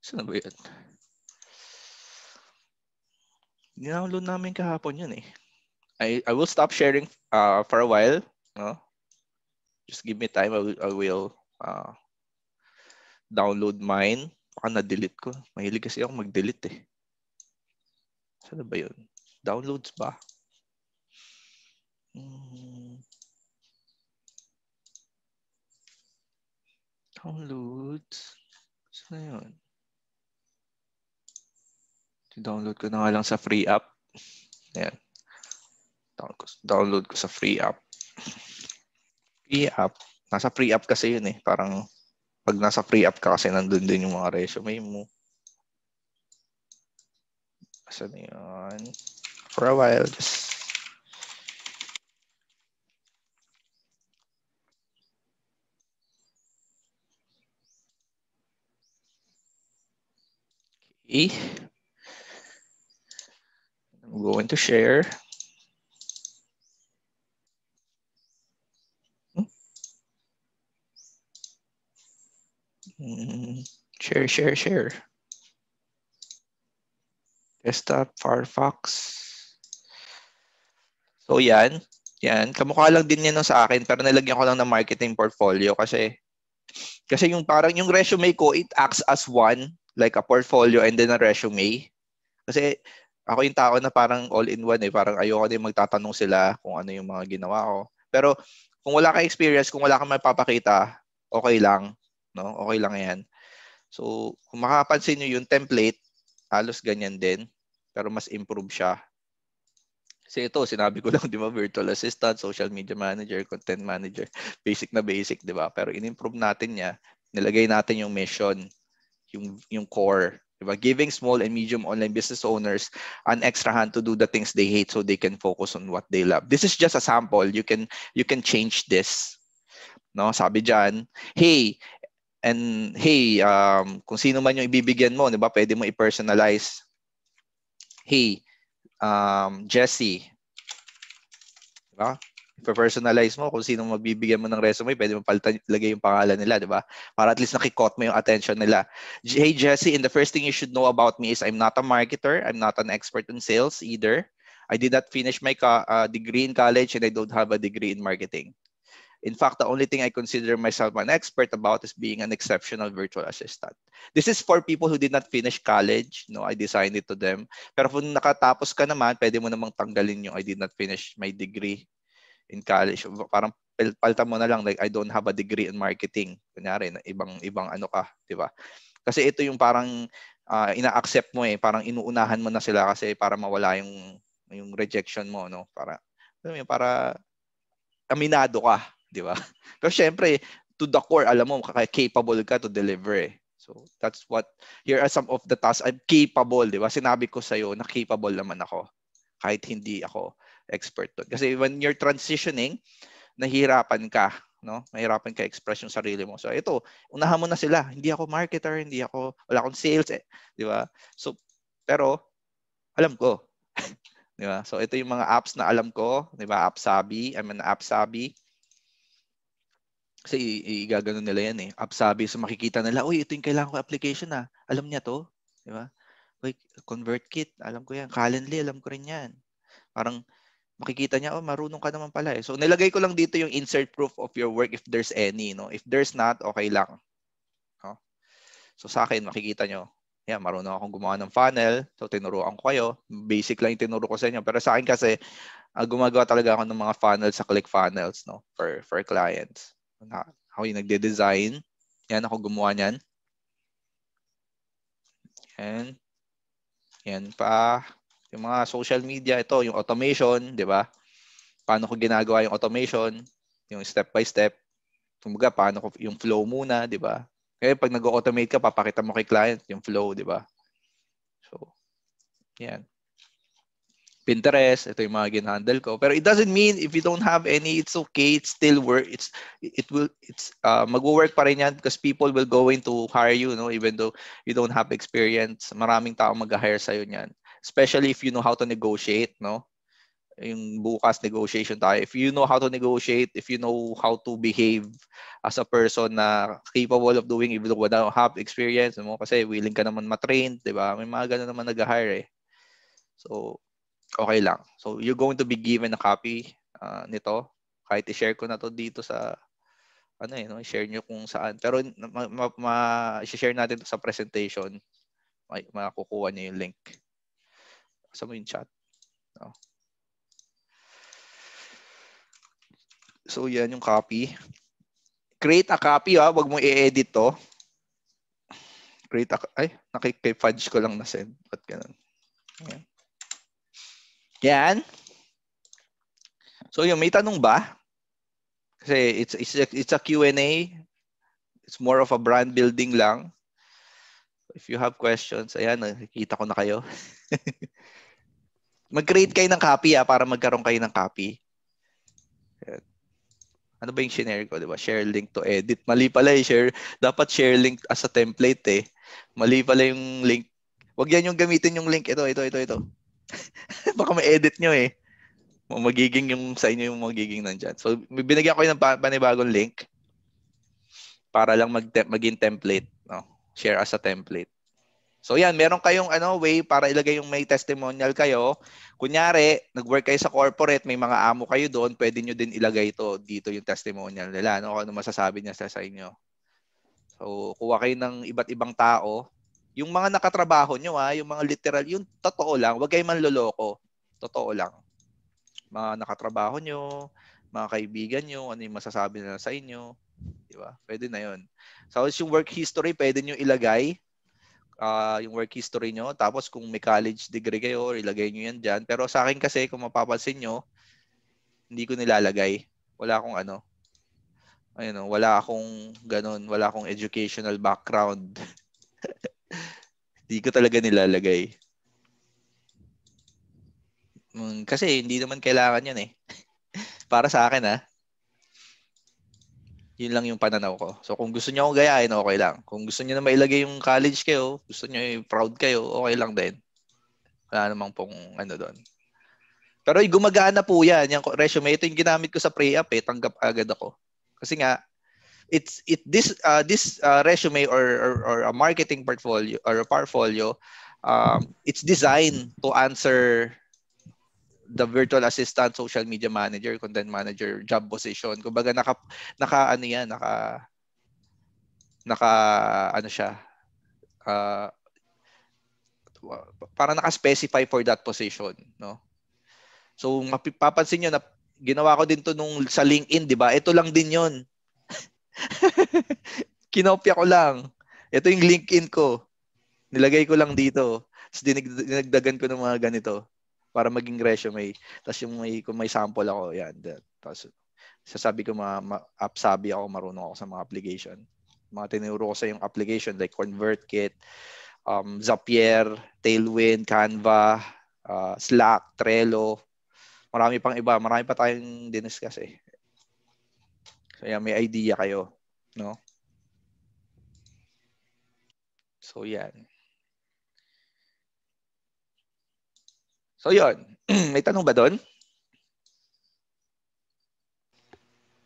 Saan ba yun? Download namin kahapon yun eh. I, I will stop sharing uh, for a while. No? Just give me time. I will, I will uh, download mine. Baka na-delete ko. Mahilig kasi ako mag-delete eh. Saan ba yun? Downloads ba? Hmm. Downloads. Saan yun? Download ko na nga lang sa free app. Ayan. Download ko, download ko sa free app. Free app. Nasa free app kasi yun eh. Parang pag nasa free app ka kasi nandun din yung mga resume mo. Saan yun? For a while, just Okay. I'm going to share. Hmm. Share, share, share. Desktop, Firefox. So yan, yan. Kamukha lang din yan sa akin pero nalagyan ko lang ng marketing portfolio kasi kasi yung parang yung resume ko, it acts as one, like a portfolio and then a resume. Kasi ako yung tao na parang all-in-one eh. Parang ayoko din magtatanong sila kung ano yung mga ginawa ko. Pero kung wala kang experience, kung wala kang mapapakita, okay lang. No? Okay lang yan. So, kung makapansin nyo yung template, halos ganyan din. Pero mas improve siya. Kasi ito, sinabi ko <laughs> lang, di ba, virtual assistant, social media manager, content manager, <laughs> basic na basic, di ba? Pero in-improve natin niya, nilagay natin yung mission, yung, yung core, Diba? Giving small and medium online business owners an extra hand to do the things they hate so they can focus on what they love. This is just a sample. You can you can change this. No, sabi diyan, hey, and hey, um, kung sino man yung ibibigyan mo, 'di ba? Pwede mo i-personalize. Hey, um, Jesse. Diba? personalize mo kung sino mabibigyan mo ng resume, pwede mo palitan, yung pangalan nila, di ba? Para at least nakikot mo yung attention nila. Hey Jesse, and the first thing you should know about me is I'm not a marketer. I'm not an expert in sales either. I did not finish my uh, degree in college and I don't have a degree in marketing. In fact, the only thing I consider myself an expert about is being an exceptional virtual assistant. This is for people who did not finish college. No, I designed it to them. Pero kung nakatapos ka naman, pwede mo namang tanggalin yung I did not finish my degree in college. Parang palta mo na lang like I don't have a degree in marketing. Kunyari, ibang ibang ano ka, 'di ba? Kasi ito yung parang uh, ina-accept mo eh, parang inuunahan mo na sila kasi para mawala yung yung rejection mo, no? Para para aminado ka, 'di ba? <laughs> Pero syempre, to the core, alam mo capable ka to deliver eh. So that's what here are some of the tasks I'm capable, 'di ba? Sinabi ko sa iyo na capable naman ako kahit hindi ako expert doon. Kasi when you're transitioning, nahirapan ka. no? Mahirapan ka express yung sarili mo. So ito, unahan mo na sila. Hindi ako marketer, hindi ako wala akong sales, eh, 'di ba? So pero alam ko. <laughs> 'Di ba? So ito yung mga apps na alam ko, 'di ba? App Sabi, I'm an App Sabi. Kasi igagano nila yan eh. App Sabi, so makikita nila, uy, ito yung kailangan ko application. Ah. Alam niya to, 'di ba? Uy, ConvertKit, alam ko yan. Calendly, alam ko rin yan. Parang makikita niya, oh, marunong ka naman pala eh. So, nilagay ko lang dito yung insert proof of your work if there's any. No? If there's not, okay lang. No? So, sa akin, makikita nyo, yan, marunong akong gumawa ng funnel. So, tinuruan ko kayo. Basic lang yung tinuro ko sa inyo. Pero sa akin kasi, uh, gumagawa talaga ako ng mga funnels sa ClickFunnels no? for, for clients. Na, ako yung nagde-design. Yan, ako gumawa niyan. Yan. Yan pa. Yung mga social media, ito, yung automation, di ba? Paano ko ginagawa yung automation, yung step by step. Kumbaga, paano ko yung flow muna, di ba? Kaya pag nag-automate ka, papakita mo kay client yung flow, di ba? So, yan. Pinterest, ito yung mga gin-handle ko. Pero it doesn't mean if you don't have any, it's okay. It's still work. It's it will it's uh, mag-work pa rin yan because people will going to hire you, no, even though you don't have experience. Maraming tao mag-hire sa iyo niyan especially if you know how to negotiate, no? Yung bukas negotiation tayo. If you know how to negotiate, if you know how to behave as a person na capable of doing even though without have experience, mo kasi willing ka naman matrain, 'di ba? May mga ganun naman nag-hire eh. So, okay lang. So, you're going to be given a copy uh, nito. Kahit i-share ko na to dito sa ano eh, no? i-share nyo kung saan. Pero ma, ma, ma share natin to sa presentation. May makukuha niyo yung link. Sa mo yung chat. No? So, yan yung copy. Create a copy, ha? Ah. Huwag mo i-edit to. Create a... Ay, nakikipudge ko lang na send. Ba't ganun? Yan. Yan. So, yung may tanong ba? Kasi it's, it's, a, it's a Q&A. It's more of a brand building lang. If you have questions, ayan, nakikita ko na kayo. <laughs> Mag-create kayo ng copy ah, para magkaroon kayo ng copy. Ano ba yung share ko, di ba? Share link to edit. Mali pala eh, share. Dapat share link as a template eh. Mali pala yung link. Huwag yan yung gamitin yung link. Ito, ito, ito, ito. <laughs> Baka may edit nyo eh. Magiging yung sa inyo yung magiging nandyan. So, binigyan ko kayo ng panibagong link para lang mag maging template. No? Share as a template. So yan, meron kayong ano way para ilagay yung may testimonial kayo. Kunyari, nag-work kayo sa corporate, may mga amo kayo doon, pwede nyo din ilagay ito dito yung testimonial nila. No? Kung ano masasabi niya sa, sa inyo. So, kuha kayo ng iba't ibang tao. Yung mga nakatrabaho nyo, ha, yung mga literal, yung totoo lang, huwag kayo manloloko. Totoo lang. Mga nakatrabaho nyo, mga kaibigan nyo, ano yung masasabi nila sa inyo. Di ba? Pwede na yon. So, yung work history, pwede nyo ilagay uh, yung work history nyo. Tapos kung may college degree kayo, ilagay nyo yan dyan. Pero sa akin kasi, kung mapapansin nyo, hindi ko nilalagay. Wala akong ano. Ayun, wala akong ganun. Wala akong educational background. <laughs> hindi ko talaga nilalagay. Hmm, kasi hindi naman kailangan yan eh. <laughs> Para sa akin ah. Yun lang yung pananaw ko. So kung gusto niyo akong gayahin, okay lang. Kung gusto niyo na mailagay yung college kayo, gusto niyo proud kayo, okay lang din. Wala namang pong ano doon. Pero gumagana po yan. Yung resume, ito yung ginamit ko sa pre-up eh. Tanggap agad ako. Kasi nga, it's it this uh, this uh, resume or, or or a marketing portfolio or a portfolio um, it's designed to answer the virtual assistant, social media manager, content manager job position. Kumbaga naka naka ano yan, naka naka ano siya uh, para naka-specify for that position, no? So mapapansin niyo na ginawa ko din to nung sa LinkedIn, 'di ba? Ito lang din 'yon. <laughs> Kinopya ko lang. Ito yung LinkedIn ko. Nilagay ko lang dito. Tapos dinagdagan ko ng mga ganito para maging resume. Tapos yung may, kung may sample ako, yan. Tapos sasabi ko, ma, ma, app ako, marunong ako sa mga application. Mga tinuro ko sa yung application like ConvertKit, um, Zapier, Tailwind, Canva, uh, Slack, Trello. Marami pang iba. Marami pa tayong diniscuss eh. So yan, may idea kayo, no? So yan. So yun, <clears throat> may tanong ba doon?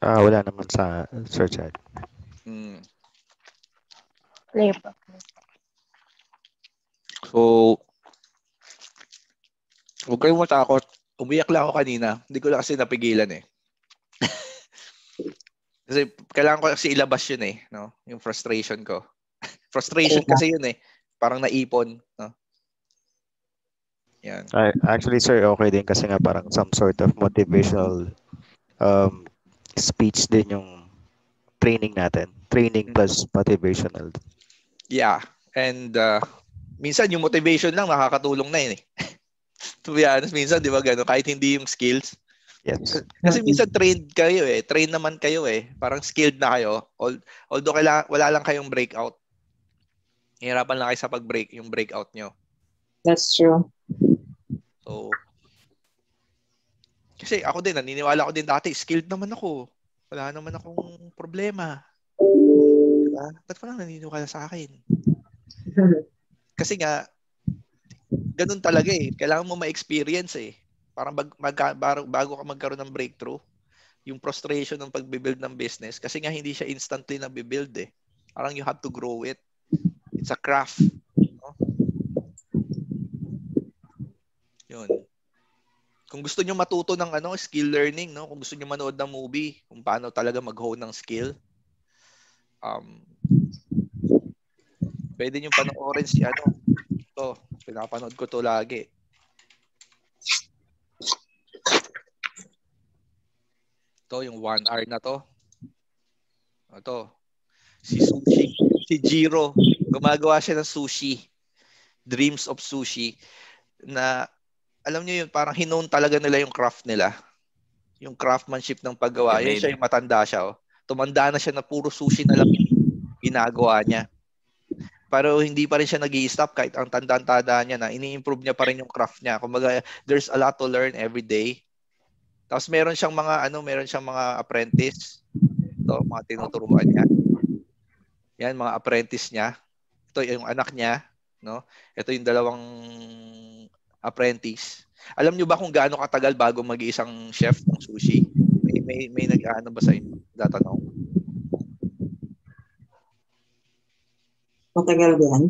Ah, wala naman sa Chad. Hmm. Clear po. So, huwag kayong matakot. Umiyak lang ako kanina. Hindi ko lang kasi napigilan eh. Kasi kailangan ko kasi ilabas yun eh. No? Yung frustration ko. <laughs> frustration kasi yun eh. Parang naipon. No? Yan. Actually, sir, okay din kasi nga parang some sort of motivational um, speech din yung training natin. Training plus motivational. Yeah. And uh, minsan yung motivation lang nakakatulong na yun eh. <laughs> to be honest, minsan di ba gano'n, kahit hindi yung skills. Yes. Kasi minsan trained kayo eh. Train naman kayo eh. Parang skilled na kayo. Although kaila, wala lang kayong breakout. Hirapan lang kayo sa pag-break, yung breakout nyo. That's true. So, kasi ako din, naniniwala ko din dati, skilled naman ako. Wala naman akong problema. Diba? Ba't pa lang naniniwala sa akin? <laughs> Kasi nga, ganun talaga eh. Kailangan mo ma-experience eh. Parang bag, mag, bago ka magkaroon ng breakthrough, yung frustration ng pagbibuild ng business, kasi nga hindi siya instantly na build eh. Parang you have to grow it. It's a craft. No? Yun. Kung gusto niyo matuto ng ano, skill learning, no? Kung gusto niyo manood ng movie, kung paano talaga mag-hone ng skill, um, pwede niyo panoorin si ano, to, pinapanood ko to lagi. To, yung one hour na to. Ito. Si Sushi. Si Jiro. Gumagawa siya ng sushi. Dreams of Sushi. Na, alam niyo yun, parang hinon talaga nila yung craft nila. Yung craftsmanship ng paggawa. Yun siya yung matanda siya. Oh. Tumanda na siya na puro sushi na lang ginagawa niya. Pero hindi pa rin siya nag stop kahit ang tanda-tanda niya na ini-improve niya pa rin yung craft niya. Kumbaga, there's a lot to learn every day. Tapos meron siyang mga ano, meron siyang mga apprentice. Ito, mga tinuturuan niya. Yan, mga apprentice niya. Ito yung anak niya, no? Ito yung dalawang apprentice. Alam niyo ba kung gaano katagal bago mag-isang chef ng sushi? May may, may nag-ano ba sa inyo? Datanong. Matagal yan?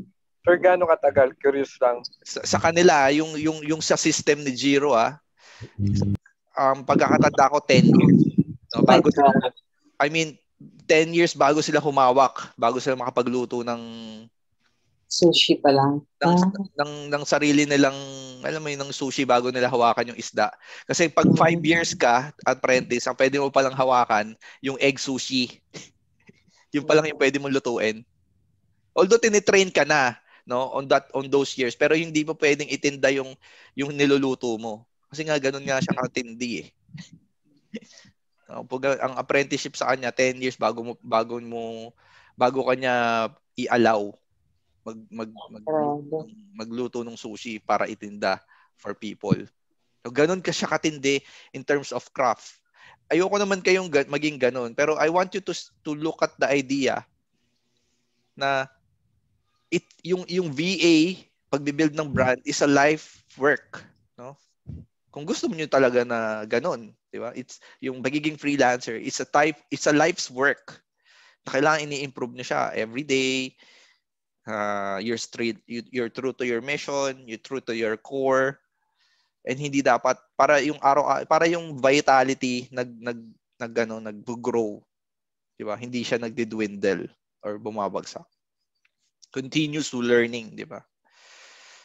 Sir, gaano katagal? Curious lang. Sa, sa kanila, yung yung yung sa system ni Jiro ah, um, pagkakatanda ko 10 years. No, bago sila, I mean, 10 years bago sila humawak, bago sila makapagluto ng sushi pa lang. ng, Ah. ng, ng sarili nilang, alam mo yun, ng sushi bago nila hawakan yung isda. Kasi pag 5 years ka, apprentice, ang pwede mo palang hawakan, yung egg sushi. <laughs> yung pa lang yung pwede mong lutuin. Although tinitrain ka na, no, on that on those years, pero hindi pa pwedeng itinda yung yung niluluto mo. Kasi nga ganun nga siya katindi eh. <laughs> Ang apprenticeship sa kanya 10 years bago mo bago mo bago kanya i-allow mag mag, mag magluto ng sushi para itinda for people. So, ganun ka siya katindi in terms of craft. Ayoko naman kayong maging ganun, pero I want you to to look at the idea na it yung yung VA pagbi-build ng brand is a life work, no? Kung gusto mo niyo talaga na ganun, di ba? It's yung pagiging freelancer, it's a type it's a life's work. Na kailangan ini-improve niyo siya every day. Uh, you're straight you, you're true to your mission, you're true to your core. And hindi dapat para yung araw para yung vitality nag nag nag ano, nag-grow. Di ba? Hindi siya nagdi-dwindle or bumabagsak. Continuous learning, di ba?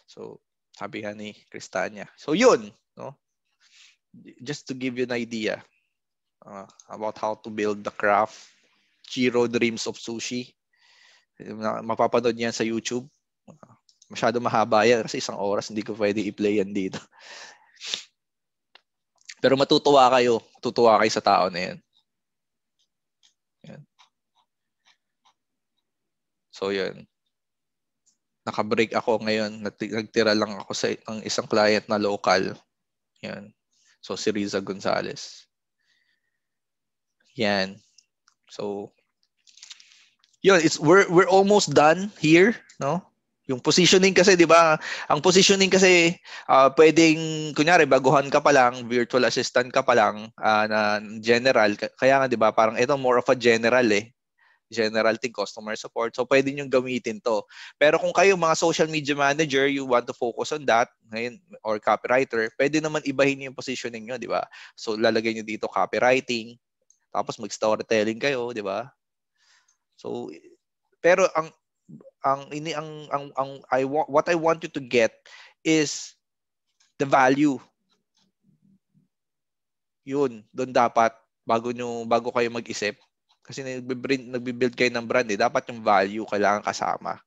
So, sabi nga ni Cristania. So, yun, no? Just to give you an idea uh, about how to build the craft. Chiro Dreams of Sushi. Mapapanood niyan sa YouTube. Masyado mahaba yan kasi isang oras hindi ko pwede i-play yan dito. Pero matutuwa kayo. Tutuwa kayo sa tao na yan. Yan. So, yun. Naka-break ako ngayon. Nagti- Nagtira lang ako sa ang isang client na local. Yan. So, si Riza Gonzalez. Yan. So, yun, it's we're we're almost done here, no? Yung positioning kasi, 'di ba? Ang positioning kasi uh, pwedeng kunyari baguhan ka pa lang, virtual assistant ka pa lang uh, na general. Kaya nga 'di ba, parang ito more of a general eh. General thing, customer support. So pwede niyo gamitin 'to. Pero kung kayo mga social media manager, you want to focus on that, ngayon or copywriter, pwede naman ibahin niyo yung positioning niyo, 'di ba? So lalagay niyo dito copywriting, tapos mag-storytelling kayo, 'di ba? So pero ang ang ini ang ang, ang I want what I want you to get is the value. Yun, doon dapat bago nyo bago kayo mag-isip kasi nagbi-build nagbi-build kayo ng brand eh, dapat yung value kailangan kasama.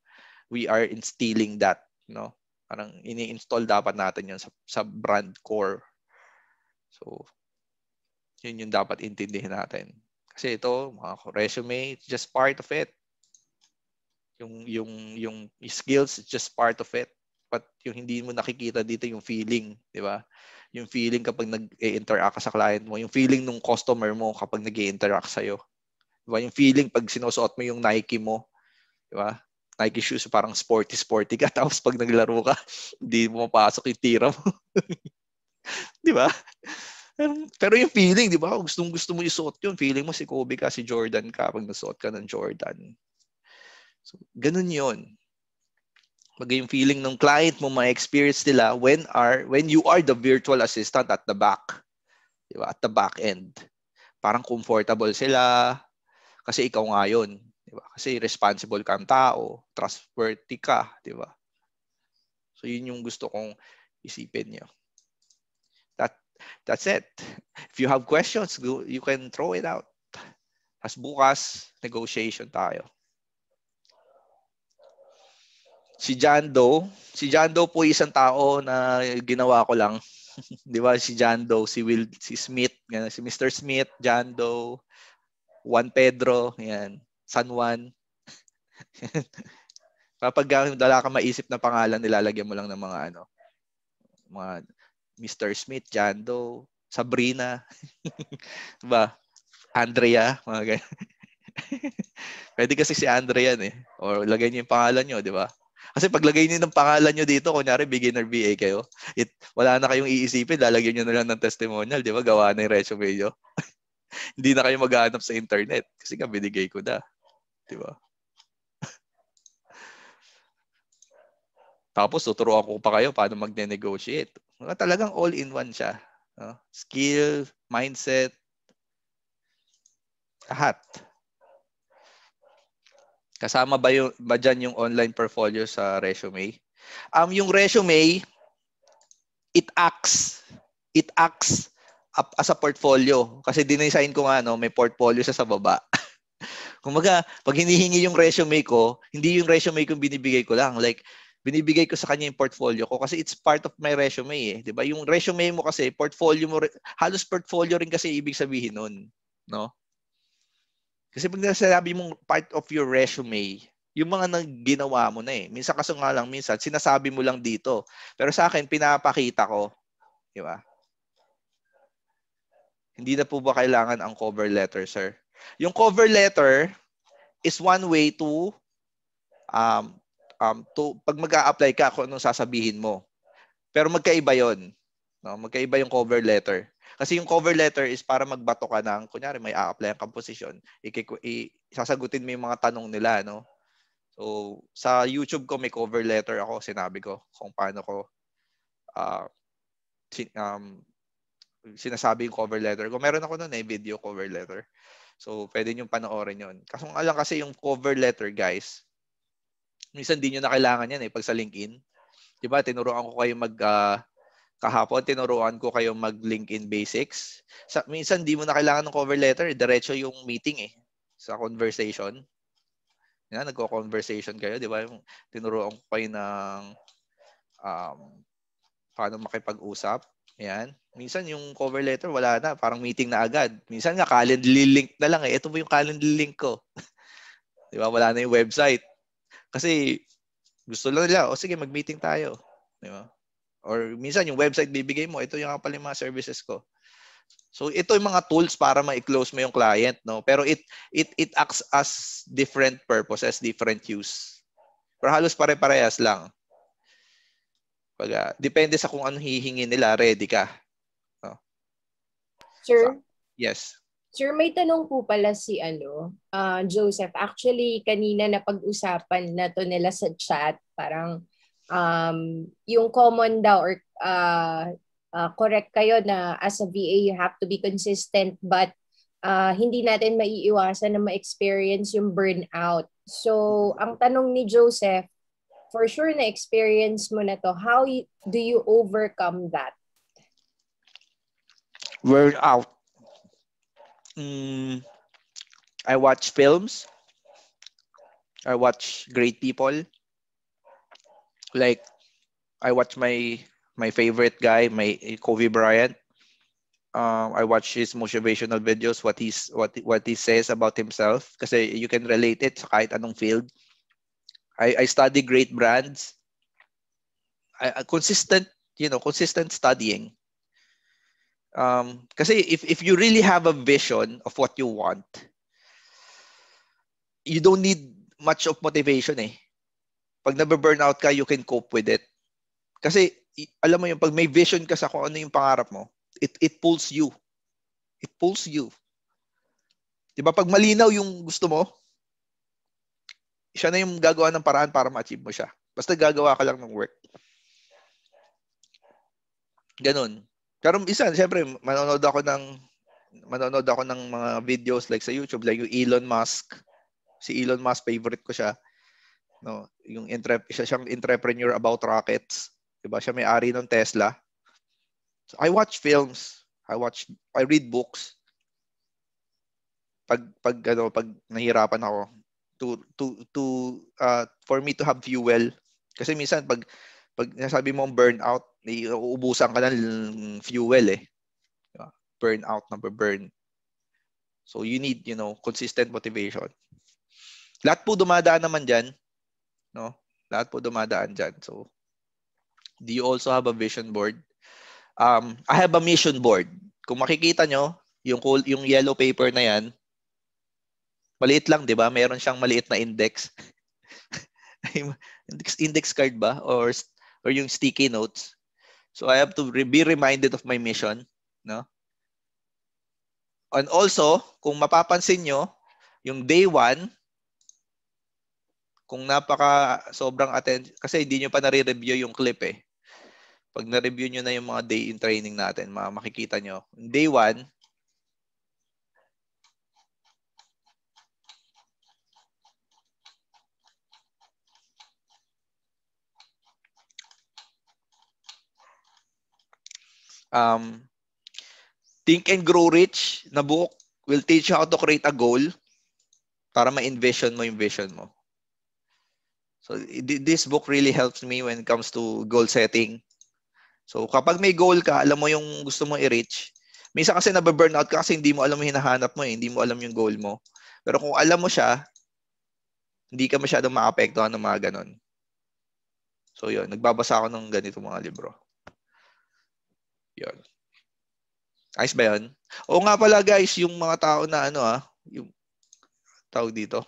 We are instilling that, no? Parang ini-install dapat natin yun sa, sa brand core. So, yun yung dapat intindihin natin. Kasi ito, mga resume, just part of it. Yung yung yung skills is just part of it. But yung hindi mo nakikita dito yung feeling, di ba? Yung feeling kapag nag-interact ka sa client mo, yung feeling ng customer mo kapag nag-interact sa iyo. Di ba? Yung feeling pag sinusuot mo yung Nike mo, di ba? Nike shoes parang sporty sporty ka <laughs> tapos pag naglaro ka, hindi mo mapasok yung tira mo. <laughs> di ba? Pero yung feeling, di ba? Gustong gusto mo isuot yun. Feeling mo si Kobe ka, si Jordan ka pag nasuot ka ng Jordan. So, ganun yon. Mag yung feeling ng client mo, ma-experience nila when are when you are the virtual assistant at the back. Di ba? At the back end. Parang comfortable sila kasi ikaw nga yun. Di ba? Kasi responsible kang tao, trustworthy ka, di ba? So yun yung gusto kong isipin niyo. That that's it. If you have questions, you can throw it out. As bukas, negotiation tayo si John Doe, si John Doe po isang tao na ginawa ko lang. <laughs> 'Di ba? Si John Doe, si Will, si Smith, si Mr. Smith, John Doe, Juan Pedro, yan, San Juan. <laughs> Kapag dala ka maisip na pangalan, nilalagyan mo lang ng mga ano, mga Mr. Smith, John Doe, Sabrina, <laughs> ba? Andrea, mga ganyan. <laughs> Pwede kasi si Andrea yan eh. O lagay niyo yung pangalan niyo, di ba? Kasi paglagay niyo ng pangalan niyo dito, kunyari beginner BA kayo, it, wala na kayong iisipin, lalagyan niyo na lang ng testimonial, di ba? Gawa na yung resume niyo. <laughs> Hindi na kayo maghahanap sa internet kasi nga binigay ko na. Di ba? Tapos tuturuan ko pa kayo paano magne-negotiate. Talagang all-in-one siya. No? Skill, mindset, lahat. Kasama ba yung ba dyan yung online portfolio sa resume? Um yung resume it acts it acts up as a portfolio kasi dinesign ko nga no, may portfolio siya sa baba. <laughs> Kumaga, pag hinihingi yung resume ko, hindi yung resume ko binibigay ko lang. Like, binibigay ko sa kanya yung portfolio ko kasi it's part of my resume eh. 'Di ba? Yung resume mo kasi, portfolio mo, halos portfolio rin kasi ibig sabihin nun. No? Kasi pag nasabi mong part of your resume, yung mga nang ginawa mo na eh. Minsan kaso nga lang, minsan, sinasabi mo lang dito. Pero sa akin, pinapakita ko. Di ba? Hindi na po ba kailangan ang cover letter, sir? Yung cover letter is one way to um, um, to, pag mag apply ka, kung anong sasabihin mo. Pero magkaiba yon No? Magkaiba yung cover letter. Kasi yung cover letter is para magbato ka ng, kunyari may a-apply ang position, sasagutin mo yung mga tanong nila, no? So, sa YouTube ko may cover letter ako, sinabi ko kung paano ko uh, um, sinasabi yung cover letter ko. Meron ako noon eh, video cover letter. So, pwede nyo panoorin yun. Kasi alam kasi yung cover letter, guys, minsan di nyo na kailangan yan eh, pag sa LinkedIn. Diba, tinuruan ko kayo mag, uh, kahapon tinuruan ko kayo mag LinkedIn basics. Sa, minsan di mo na kailangan ng cover letter, diretso yung meeting eh sa conversation. Yan, nagko-conversation kayo, di ba? Tinuruan ko kayo ng um, paano makipag-usap. Yan. Minsan yung cover letter wala na, parang meeting na agad. Minsan nga Calendly link na lang eh. Ito po yung Calendly link ko. <laughs> di ba? Wala na yung website. Kasi gusto lang nila, o sige, mag-meeting tayo. Di ba? Or minsan yung website bibigay mo, ito yung pala yung mga services ko. So ito yung mga tools para ma-close mo yung client, no? Pero it it it acts as different purposes, different use. Pero halos pare-parehas lang. Uh, depende sa kung ano hihingi nila, ready ka. No? Sir? Yes. Sir, may tanong po pala si ano, uh, Joseph. Actually, kanina na pag-usapan na to nila sa chat, parang um, yung common daw or uh, uh, correct kayo na as a VA, you have to be consistent but uh, hindi natin maiiwasan na ma-experience yung burnout. So, ang tanong ni Joseph, for sure na experience mo na to, how y- do you overcome that? Burnout. Mm, I watch films. I watch great people. Like, I watch my my favorite guy, my Kobe Bryant. Um, I watch his motivational videos, what he's what what he says about himself, because you can relate it sa kahit anong field. I I study great brands. I, I consistent, you know, consistent studying. Um, kasi if if you really have a vision of what you want, you don't need much of motivation eh. Pag nabe-burnout ka, you can cope with it. Kasi alam mo yung pag may vision ka sa kung ano yung pangarap mo, it it pulls you. It pulls you. 'Di ba pag malinaw yung gusto mo, siya na yung gagawa ng paraan para ma-achieve mo siya. Basta gagawa ka lang ng work. Ganun. Pero isa, siyempre, manonood ako ng manonood ako ng mga videos like sa YouTube, like yung Elon Musk. Si Elon Musk, favorite ko siya. No, yung entrep siya siyang entrepreneur about rockets. Diba? Siya may-ari ng Tesla. So I watch films. I watch I read books. Pag pag ano pag nahirapan ako to to to uh, for me to have fuel kasi minsan pag pag nasabi mo burnout, uubusan ka ng fuel eh. Burnout, number burn. So you need, you know, consistent motivation. Lahat po dumadaan naman diyan, no? Lahat po dumadaan diyan. So Do you also have a vision board? Um, I have a mission board. Kung makikita nyo, yung, yung yellow paper na yan, maliit lang, di ba? Meron siyang maliit na index. <laughs> index, index card ba? Or, or yung sticky notes. So I have to be reminded of my mission. No? And also, kung mapapansin nyo, yung day one, kung napaka sobrang attention, kasi hindi nyo pa nare-review yung clip eh. Pag na-review nyo na yung mga day in training natin, makikita nyo. Day 1, um, Think and Grow Rich na book will teach you how to create a goal para ma-envision mo yung vision mo. So this book really helps me when it comes to goal setting. So kapag may goal ka, alam mo yung gusto mo i-reach. Minsan kasi nabe-burnout ka kasi hindi mo alam yung hinahanap mo eh, hindi mo alam yung goal mo. Pero kung alam mo siya, hindi ka masyadong maapektuhan ng mga ganon. So yun, nagbabasa ako ng ganito mga libro. Yun. Ayos ba yun? Oo nga pala guys, yung mga tao na ano ah, yung tawag dito,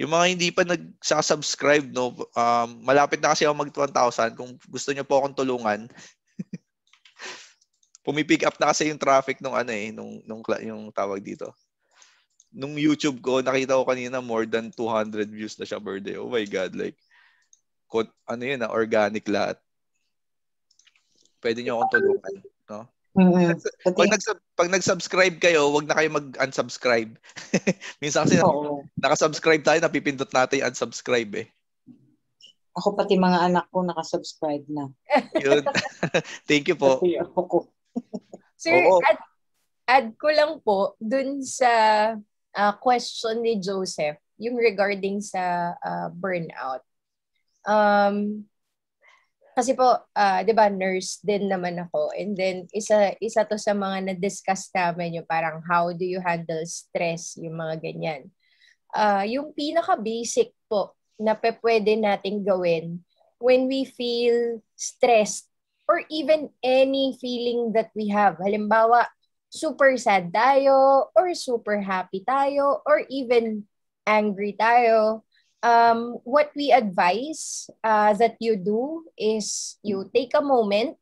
yung mga hindi pa nagsasubscribe, no, um, malapit na kasi ako mag 1,000. Kung gusto niyo po akong tulungan, <laughs> pumipick up na kasi yung traffic nung ano eh, nung, nung yung tawag dito. Nung YouTube ko, nakita ko kanina more than 200 views na siya per day. Oh my God, like, ano yun na, ah, organic lahat. Pwede niyo akong tulungan, no? Mm-hmm. Pag, nag pag nag-subscribe kayo, wag na kayo mag-unsubscribe. <laughs> Minsan kasi oh. naka-subscribe tayo, napipindot natin yung unsubscribe eh. Ako pati mga anak ko naka-subscribe na. Yun. <laughs> Thank you po. Pati ako. <laughs> Sir, Oo. add, add ko lang po dun sa uh, question ni Joseph, yung regarding sa uh, burnout. Um, kasi po, uh, 'di ba, nurse din naman ako. And then isa isa to sa mga na-discuss namin yung parang how do you handle stress, yung mga ganyan. Uh, yung pinaka-basic po na pwede nating gawin when we feel stressed or even any feeling that we have. Halimbawa, super sad tayo, or super happy tayo, or even angry tayo, um, what we advise uh, that you do is you take a moment,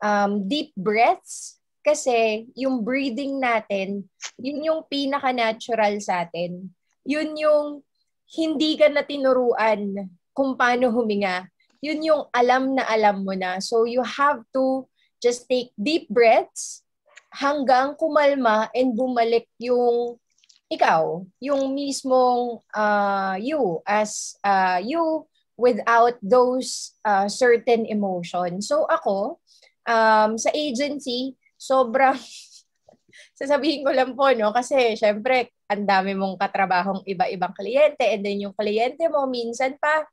um, deep breaths, kasi yung breathing natin, yun yung pinaka-natural sa atin. Yun yung hindi ka na tinuruan kung paano huminga. Yun yung alam na alam mo na. So you have to just take deep breaths hanggang kumalma and bumalik yung ikaw, yung mismong uh, you as uh, you without those uh, certain emotions. So ako, um, sa agency, sobrang <laughs> sasabihin ko lang po, no? Kasi syempre, ang dami mong katrabahong iba-ibang kliyente and then yung kliyente mo, minsan pa,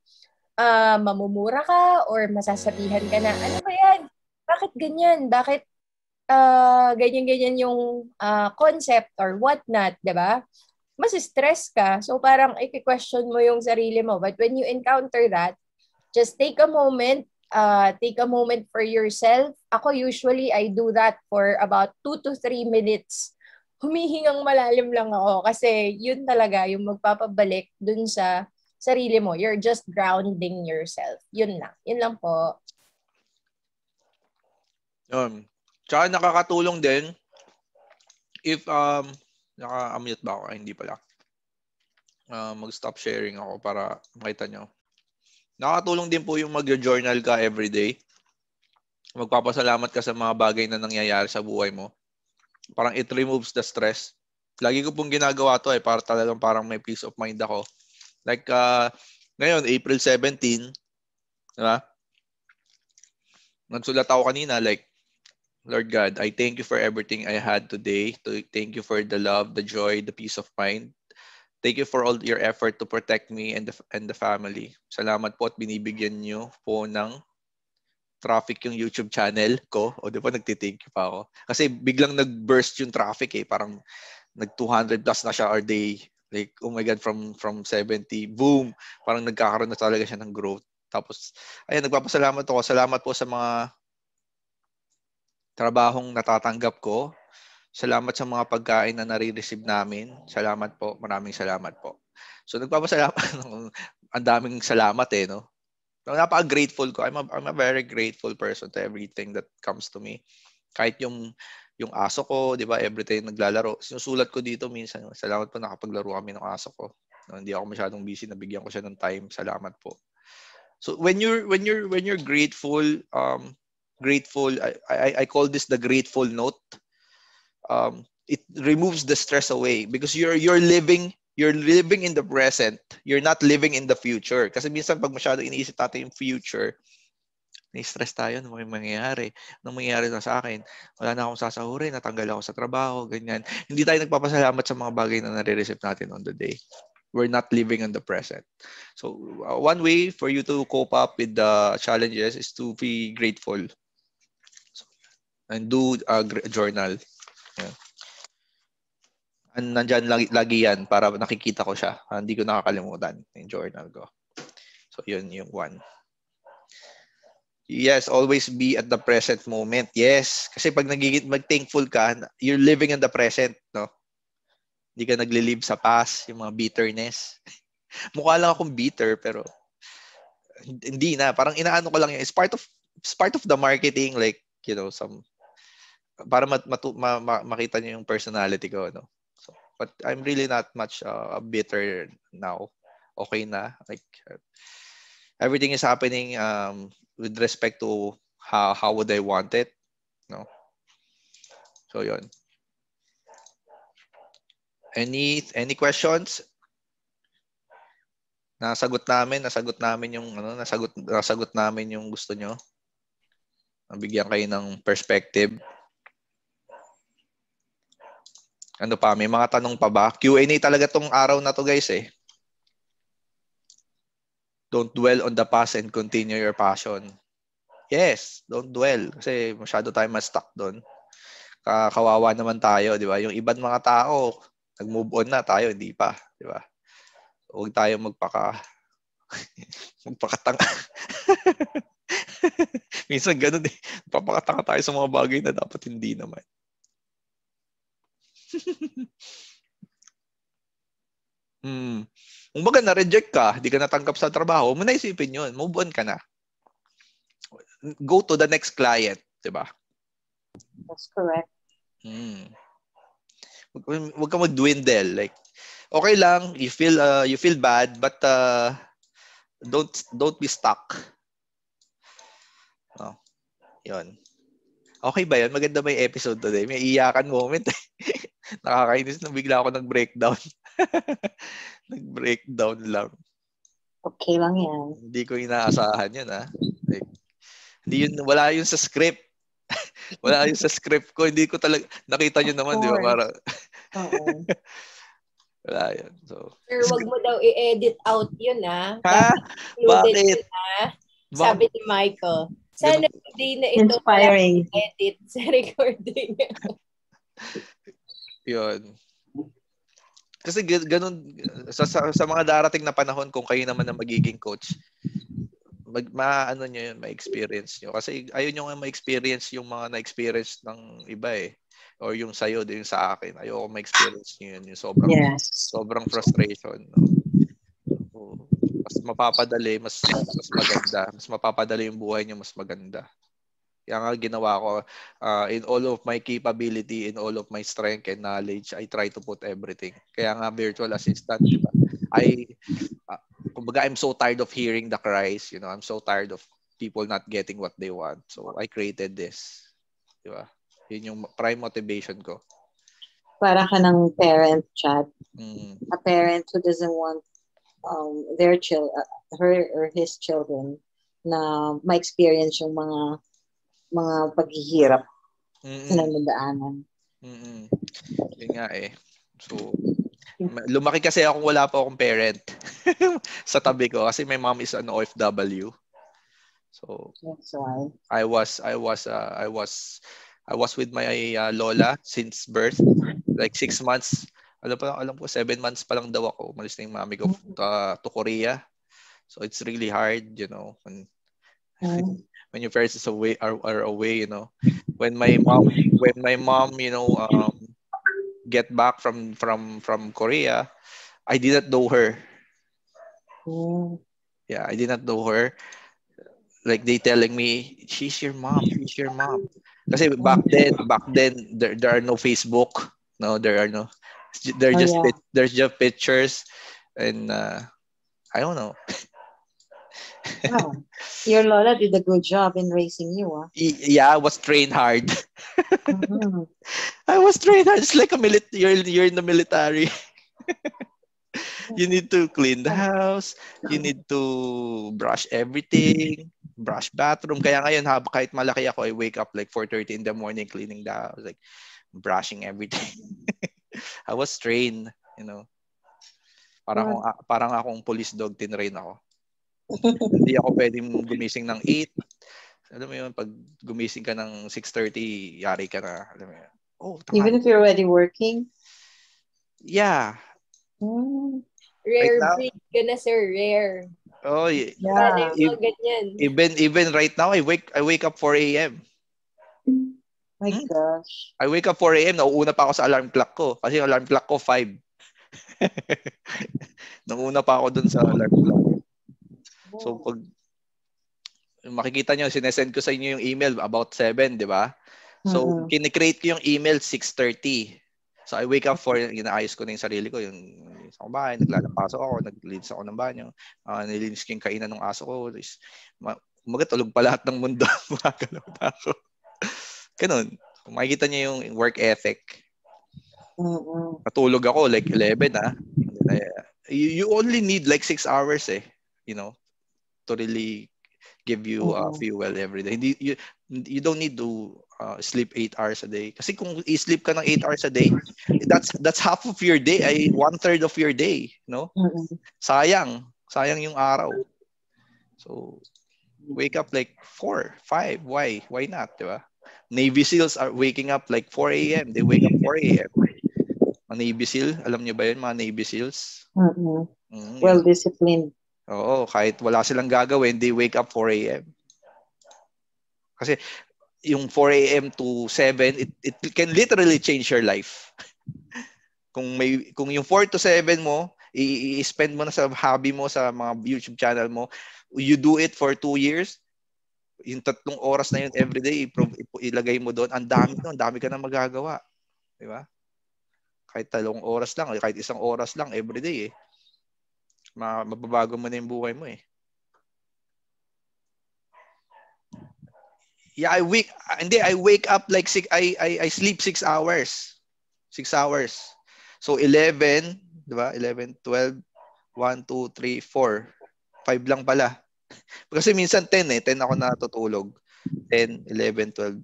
uh, mamumura ka or masasabihan ka na, ano ba yan? Bakit ganyan? Bakit uh, ganyan-ganyan yung uh, concept or whatnot, di ba? Mas stress ka. So parang i-question mo yung sarili mo. But when you encounter that, just take a moment, uh, take a moment for yourself. Ako usually, I do that for about 2 to 3 minutes. Humihingang malalim lang ako kasi yun talaga yung magpapabalik dun sa sarili mo. You're just grounding yourself. Yun lang. Yun lang po. Um, Tsaka nakakatulong din if um naka-mute ba ako? Ay, hindi pala. Uh, mag-stop sharing ako para makita nyo. Nakakatulong din po yung mag-journal ka everyday. Magpapasalamat ka sa mga bagay na nangyayari sa buhay mo. Parang it removes the stress. Lagi ko pong ginagawa to eh, para talagang parang may peace of mind ako. Like, uh, ngayon, April 17, di ba? Nagsulat ako kanina, like, Lord God, I thank you for everything I had today. To thank you for the love, the joy, the peace of mind. Thank you for all your effort to protect me and the, and the family. Salamat po at binibigyan niyo po ng traffic yung YouTube channel ko. O di ba nagtithank you pa ako? Kasi biglang nag-burst yung traffic eh. Parang nag 200 plus na siya a day. Like, oh my God, from from 70, boom! Parang nagkakaroon na talaga siya ng growth. Tapos, ayun, nagpapasalamat ako. Salamat po sa mga trabahong natatanggap ko. Salamat sa mga pagkain na nare-receive namin. Salamat po. Maraming salamat po. So nagpapasalamat. <laughs> ang daming salamat eh, no? Napaka-grateful ko. I'm a, I'm a very grateful person to everything that comes to me. Kahit yung yung aso ko, 'di ba, every naglalaro. Sinusulat ko dito minsan, salamat po nakapaglaro kami ng aso ko. No, hindi ako masyadong busy, nabigyan ko siya ng time. Salamat po. So when you're when you're when you're grateful, um grateful. I, I, I call this the grateful note. Um, it removes the stress away because you're you're living you're living in the present. You're not living in the future. Kasi minsan pag masyado iniisip natin yung future, ni-stress tayo, ano may mangyayari? Anong mangyayari na sa akin? Wala na akong sasahurin, natanggal ako sa trabaho, ganyan. Hindi tayo nagpapasalamat sa mga bagay na nare-receive natin on the day. We're not living in the present. So, uh, one way for you to cope up with the challenges is to be grateful and do a journal. Yeah. And nandyan lagi, lagi yan para nakikita ko siya. Uh, hindi ko nakakalimutan yung journal ko. So yun yung one. Yes, always be at the present moment. Yes, kasi pag nagigit mag-thankful ka, you're living in the present, no? Hindi ka nagli-live sa past, yung mga bitterness. <laughs> Mukha lang akong bitter pero hindi na, parang inaano ko lang yun. It's part of it's part of the marketing like, you know, some para mat, matu, ma, ma, makita niyo yung personality ko no? So but I'm really not much uh, bitter now. Okay na. Like everything is happening um with respect to how how would I want it no? So yon any any questions? Nasagot namin nasagot namin yung ano nasagot nasagot namin yung gusto nyo nabigyan kayo ng perspective ano pa, may mga tanong pa ba? Q&A talaga tong araw na to guys eh. Don't dwell on the past and continue your passion. Yes, don't dwell. Kasi masyado tayo ma-stuck doon. Kawawa naman tayo, di ba? Yung ibang mga tao, nag-move on na tayo, hindi pa. Di ba? Huwag tayo magpaka... <laughs> magpakatanga. <laughs> Minsan ganun eh. Papakatanga tayo sa mga bagay na dapat hindi naman. <laughs> hmm. Kung baga na-reject ka, di ka natanggap sa trabaho, mo na isipin yun. Move on ka na. Go to the next client, di ba? That's correct. Hmm. Huwag, huwag ka mag-dwindle. Like, okay lang, you feel uh, you feel bad, but uh, don't don't be stuck. Oh. 'Yon. Okay ba 'yan? Maganda ba 'yung episode today? May iyakan moment. <laughs> Nakakainis na bigla ako nag-breakdown. <laughs> nag-breakdown lang. Okay lang 'yan. Hindi ko inaasahan 'yun, ha. Like, hindi yun, wala yun sa script. <laughs> wala yun sa script ko. Hindi ko talaga, nakita nyo naman, di ba? Para, Oo. wala yun. So, Sir, wag mo daw i-edit out yun, ah. ha? Included Bakit? yun, ah. Sabi ni Michael. Sana hindi na ito Inspiring. edit <laughs> sa recording. <laughs> Yun. Kasi ganun, sa, sa, sa mga darating na panahon, kung kayo naman ang magiging coach, mag, maano nyo yun, ma-experience nyo. Kasi ayun yung ma-experience yung mga na-experience ng iba eh. Or yung sa'yo, yung sa akin. Ayoko ma-experience nyo yun. Yung sobrang, Yes. sobrang frustration. No? Mas mapapadali, mas, mas maganda. Mas mapapadali yung buhay nyo, mas maganda. Kaya nga ginawa ko, uh, in all of my capability, in all of my strength and knowledge, I try to put everything. Kaya nga virtual assistant, di ba? I, uh, kumbaga, I'm so tired of hearing the cries, you know, I'm so tired of people not getting what they want. So, I created this. Di ba? Yun yung prime motivation ko. Para ka ng parent chat. Mm. A parent who doesn't want um, their child, uh, her or his children na ma-experience yung mga mga paghihirap na nadaanan. Mm-mm. Yun nga eh. So, ma- lumaki kasi ako wala pa akong parent <laughs> sa tabi ko kasi my mom is an OFW. So, That's why. I was I was uh, I was I was with my uh, lola since birth. Like six months. Alam pa alam ko seven months pa lang daw ako. Umalis na yung mami ko uh, to Korea. So it's really hard, you know, when Mm. <laughs> when your parents is away are, are away, you know. When my mom when my mom, you know, um get back from from from Korea, I didn't know her. Mm. Yeah, I did not know her. Like they telling me, she's your mom, she's your mom. Kasi back then, back then there, there are no Facebook. No, there are no. They're Oh, just yeah. there's just pictures, and uh, I don't know. Wow. Your Lola did a good job in raising you, ah. Yeah, I was trained hard. Mhm. <laughs> I was trained hard. It's like a milit. You're you're in the military. <laughs> you need to clean the house. You need to brush everything. Brush bathroom. Kaya ngayon, hab kahit malaki ako, I wake up like 4.30 in the morning cleaning the house. Like, brushing everything. <laughs> I was trained, you know. Parang, akong, parang akong police dog, tinrain ako. <laughs> Hindi ako pwedeng gumising ng 8. Alam mo yun, pag gumising ka ng 6.30, yari ka na. Alam mo yun. Oh, tama. Even if you're already working. Yeah. Mm. Rare Right breed ka na, sir. Rare. Oh, Yeah. ganyan. even even right now, I wake I wake up 4 a.m. My Hmm? gosh. I wake up 4 a.m. Nauuna pa ako sa alarm clock ko. Kasi yung alarm clock ko 5. <laughs> Nauuna pa ako dun sa alarm clock. So pag makikita nyo, sinesend ko sa inyo yung email about 7, di ba? So, Mhm. kinikreate ko yung email 6.30. So, I wake up for, inaayos ko na yung sarili ko, yung sa akong bahay, naglalapasok ako, naglinis ako ng banyo, uh, nilinis ko yung kainan ng aso ko. Umaga, tulog pa lahat ng mundo. <laughs> Makagalaw pa ako. Ganun. Kung makikita niyo yung work ethic, Mm-mm. natulog ako like 11 ah. You, you only need like 6 hours eh, you know, to really give you uh, fuel every day. Hindi you, you don't need to uh, sleep 8 hours a day. Kasi kung i-sleep ka ng 8 hours a day, that's that's half of your day, ay one third of your day, no? Mm-mm. Sayang, sayang yung araw. So wake up like 4, 5, why? Why not, 'di ba? Navy SEALs are waking up like 4 a.m. They wake up 4 a.m. Mga Navy SEAL, alam niyo ba yun, mga Navy SEALs? Mm-mm. Mm, Well disciplined. Oo, kahit wala silang gagawin, they wake up 4 a.m. Kasi yung 4 a.m. to 7, it, it can literally change your life. <laughs> Kung may kung yung 4 to 7 mo, i-spend mo na sa hobby mo sa mga YouTube channel mo, you do it for 2 years, yung tatlong oras na yun everyday, ilagay mo doon, ang dami doon, dami ka na magagawa. Di ba? Kahit talong oras lang, kahit isang oras lang everyday eh. Mababago mo na yung buhay mo eh. Yeah, I wake hindi I wake up like six I I I sleep 6 hours. 6 hours. So 11, 'di ba? 11, 12, 1 2 3 4. 5 lang pala. <laughs> Kasi minsan 10 eh, 10 ako natutulog. 10, 11, 12,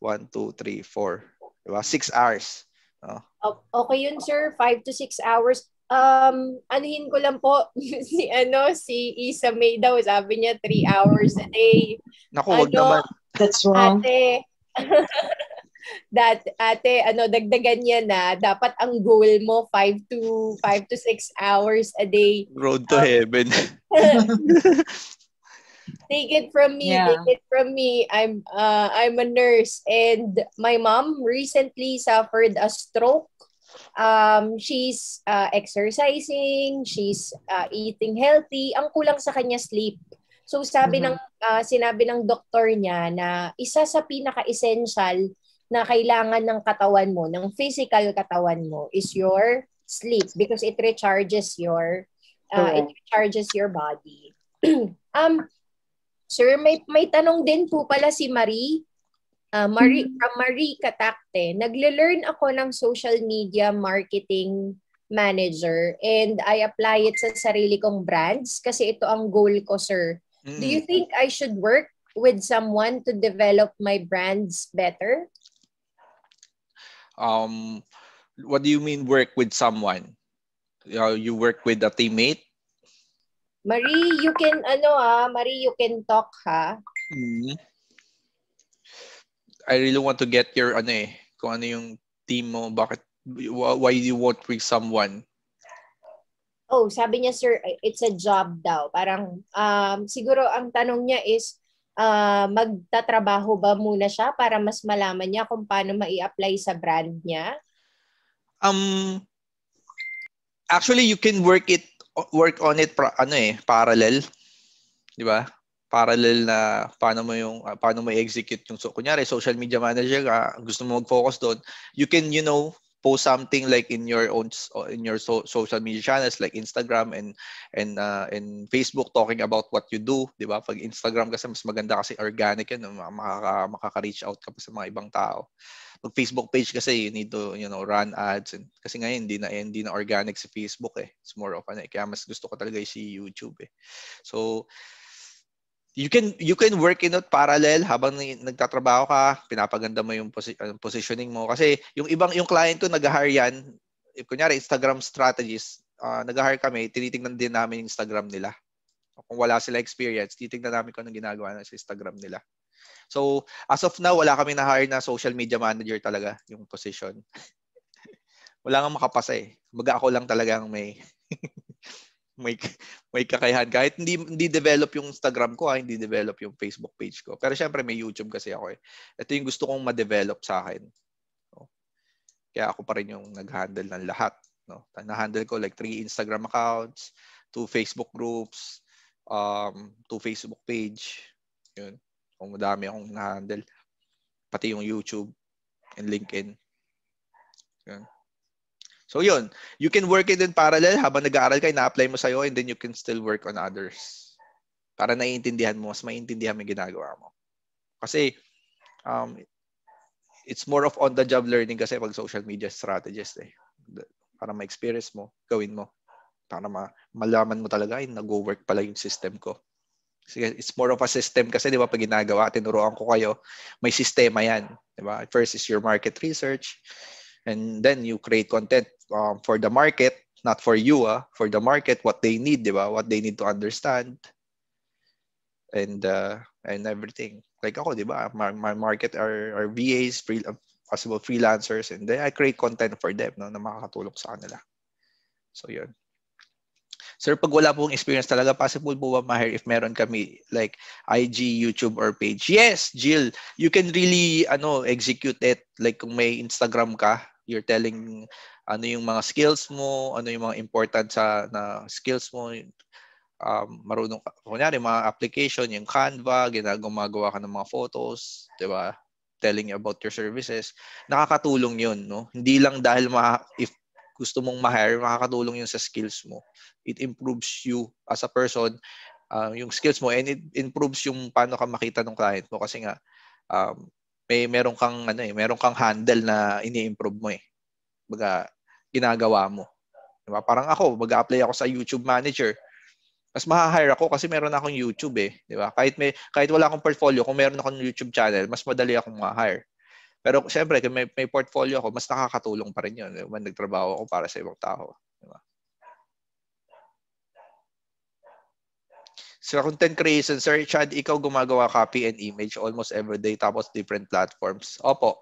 1 2 3 4. 'Di ba? 6 hours. Oh. Okay yun, sir. 5 to 6 hours. Um, anuhin ko lang po <laughs> si ano si Isa May daw sabi niya 3 hours a day. Naku, ano, naman. That's wrong. Ate, <laughs> that ate ano dagdagan niya na dapat ang goal mo 5 to 5 to 6 hours a day. Road to um, heaven. <laughs> take it from me, yeah. take it from me. I'm uh, I'm a nurse and my mom recently suffered a stroke. Um, she's uh, exercising, she's uh, eating healthy. Ang kulang sa kanya sleep. So sabi mm-hmm. ng uh, sinabi ng doktor niya na isa sa pinaka-essential na kailangan ng katawan mo, ng physical katawan mo is your sleep because it recharges your uh, it recharges your body. <clears throat> um Sir, may may tanong din po pala si Marie. Uh, Marie from Marie Katakte. Nagle-learn ako ng social media marketing manager and I apply it sa sarili kong brands kasi ito ang goal ko, sir. Mm. Do you think I should work with someone to develop my brands better? Um, what do you mean work with someone? Uh, you work with a teammate? Marie, you can, ano ah, Marie, you can talk ha. Mm. I really want to get your, ano eh, kung ano yung team mo, bakit, why do you work with someone? oh, sabi niya, sir, it's a job daw. Parang, um, siguro ang tanong niya is, uh, magtatrabaho ba muna siya para mas malaman niya kung paano mai-apply sa brand niya? Um, actually, you can work it, work on it, ano eh, parallel. Di ba? parallel na paano mo yung uh, paano mo i-execute yung so kunyari social media manager ka gusto mo mag-focus doon you can you know post something like in your own in your so, social media channels like Instagram and and uh, and Facebook talking about what you do, 'di ba? Pag Instagram kasi mas maganda kasi organic 'yan, makaka makaka-reach out ka pa sa mga ibang tao. Pag Facebook page kasi you need to, you know, run ads and kasi ngayon hindi na hindi na organic si Facebook eh. It's more of ano, eh. kaya mas gusto ko talaga si YouTube eh. So you can you can work in it parallel habang nagtatrabaho ka, pinapaganda mo yung posi- positioning mo kasi yung ibang yung client ko nag-hire yan, kunyari Instagram strategies, uh, nag-hire kami, tinitingnan din namin yung Instagram nila. Kung wala sila experience, titingnan namin kung anong ginagawa na sa Instagram nila. So, as of now, wala kami na-hire na social media manager talaga yung position. <laughs> wala nga makapasa eh. Baga ako lang talaga ang may <laughs> may may kakayahan kahit hindi hindi develop yung Instagram ko, ha, hindi develop yung Facebook page ko. Pero syempre may YouTube kasi ako eh. Ito yung gusto kong ma-develop sa akin. No? Kaya ako pa rin yung nag-handle ng lahat, no. Na-handle ko like three Instagram accounts, two Facebook groups, um, two Facebook page. Yun. Kung madami akong na-handle. Pati yung YouTube and LinkedIn. Yun. So yun, you can work it in parallel habang nag-aaral ka, na-apply mo sa'yo and then you can still work on others. Para naiintindihan mo, mas maiintindihan mo yung ginagawa mo. Kasi um, it's more of on-the-job learning kasi pag social media strategist eh. Para ma-experience mo, gawin mo. Para ma- malaman mo talaga, ay, nag-work pala yung system ko. Kasi it's more of a system kasi, di ba, pag ginagawa, tinuruan ko kayo, may sistema yan. Di ba? First is your market research, and then you create content um, for the market, not for you, ah, for the market, what they need, di ba? What they need to understand. And uh, and everything. Like ako, di ba? My, my market are, are VAs, free, uh, possible freelancers, and then I create content for them no, na makakatulong sa kanila. So, yun. Sir, pag wala pong experience talaga, possible po ba ma-hire if meron kami like IG, YouTube, or page? Yes, Jill. You can really ano execute it. Like kung may Instagram ka, You're telling ano yung mga skills mo, ano yung mga important sa na skills mo, um, marunong ka. Kunyari, mga application, yung Canva, ginagawa ka ng mga photos, di ba? Telling you about your services. Nakakatulong yun, no? Hindi lang dahil ma if gusto mong ma-hire, makakatulong yun sa skills mo. It improves you as a person, uh, yung skills mo, and it improves yung paano ka makita ng client mo kasi nga, um, may meron kang ano eh, meron kang handle na ini-improve mo eh. Baga ginagawa mo. Diba? Parang ako, mag-apply ako sa YouTube Manager. Mas ma-hire ako kasi meron akong YouTube eh, 'di ba? Kahit may kahit wala akong portfolio, kung meron akong YouTube channel, mas madali akong ma-hire. Pero siyempre, kung may, may portfolio ako, mas nakakatulong pa rin 'yun when nagtrabaho ako para sa ibang tao, 'di ba? Sa content creation, Sir Chad, ikaw gumagawa copy and image almost every day tapos different platforms. Opo.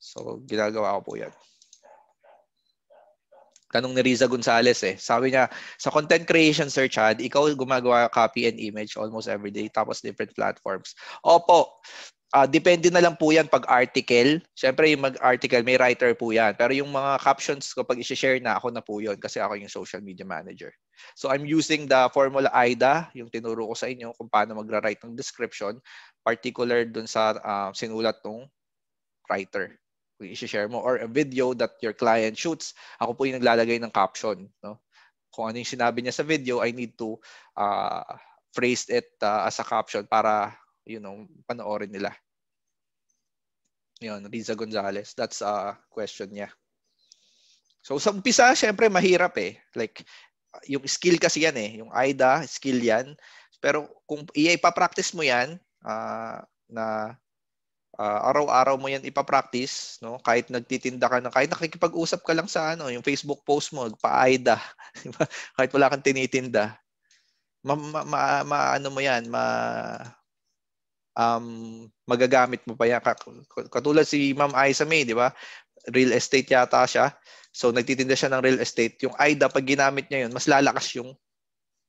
So, ginagawa ko po yan. Tanong ni Riza Gonzalez eh. Sabi niya, sa content creation, Sir Chad, ikaw gumagawa copy and image almost every day tapos different platforms. Opo. Uh, depende na lang po yan pag article. Siyempre, yung mag-article, may writer po yan. Pero yung mga captions ko, pag i-share na, ako na po yun kasi ako yung social media manager. So, I'm using the formula AIDA, yung tinuro ko sa inyo kung paano magra-write ng description, particular dun sa uh, sinulat ng writer. Kung i-share mo. Or a video that your client shoots, ako po yung naglalagay ng caption. No? Kung ano yung sinabi niya sa video, I need to uh, phrase it uh, as a caption para you know, panoorin nila. Yun, Riza Gonzalez. That's a question niya. So sa umpisa, syempre mahirap eh. Like, yung skill kasi yan eh. Yung AIDA, skill yan. Pero kung ipa-practice mo yan, uh, na uh, araw-araw mo yan ipa-practice, no? Kahit nagtitinda ka na, kahit nakikipag-usap ka lang sa ano, yung Facebook post mo, pa-AIDA, <laughs> kahit wala kang tinitinda, ma, ma, ma, ma ano mo yan, ma, um, magagamit mo pa yan. Katulad si Ma'am Aiza May, di ba? Real estate yata siya. So, nagtitinda siya ng real estate. Yung AIDA, pag ginamit niya yun, mas lalakas yung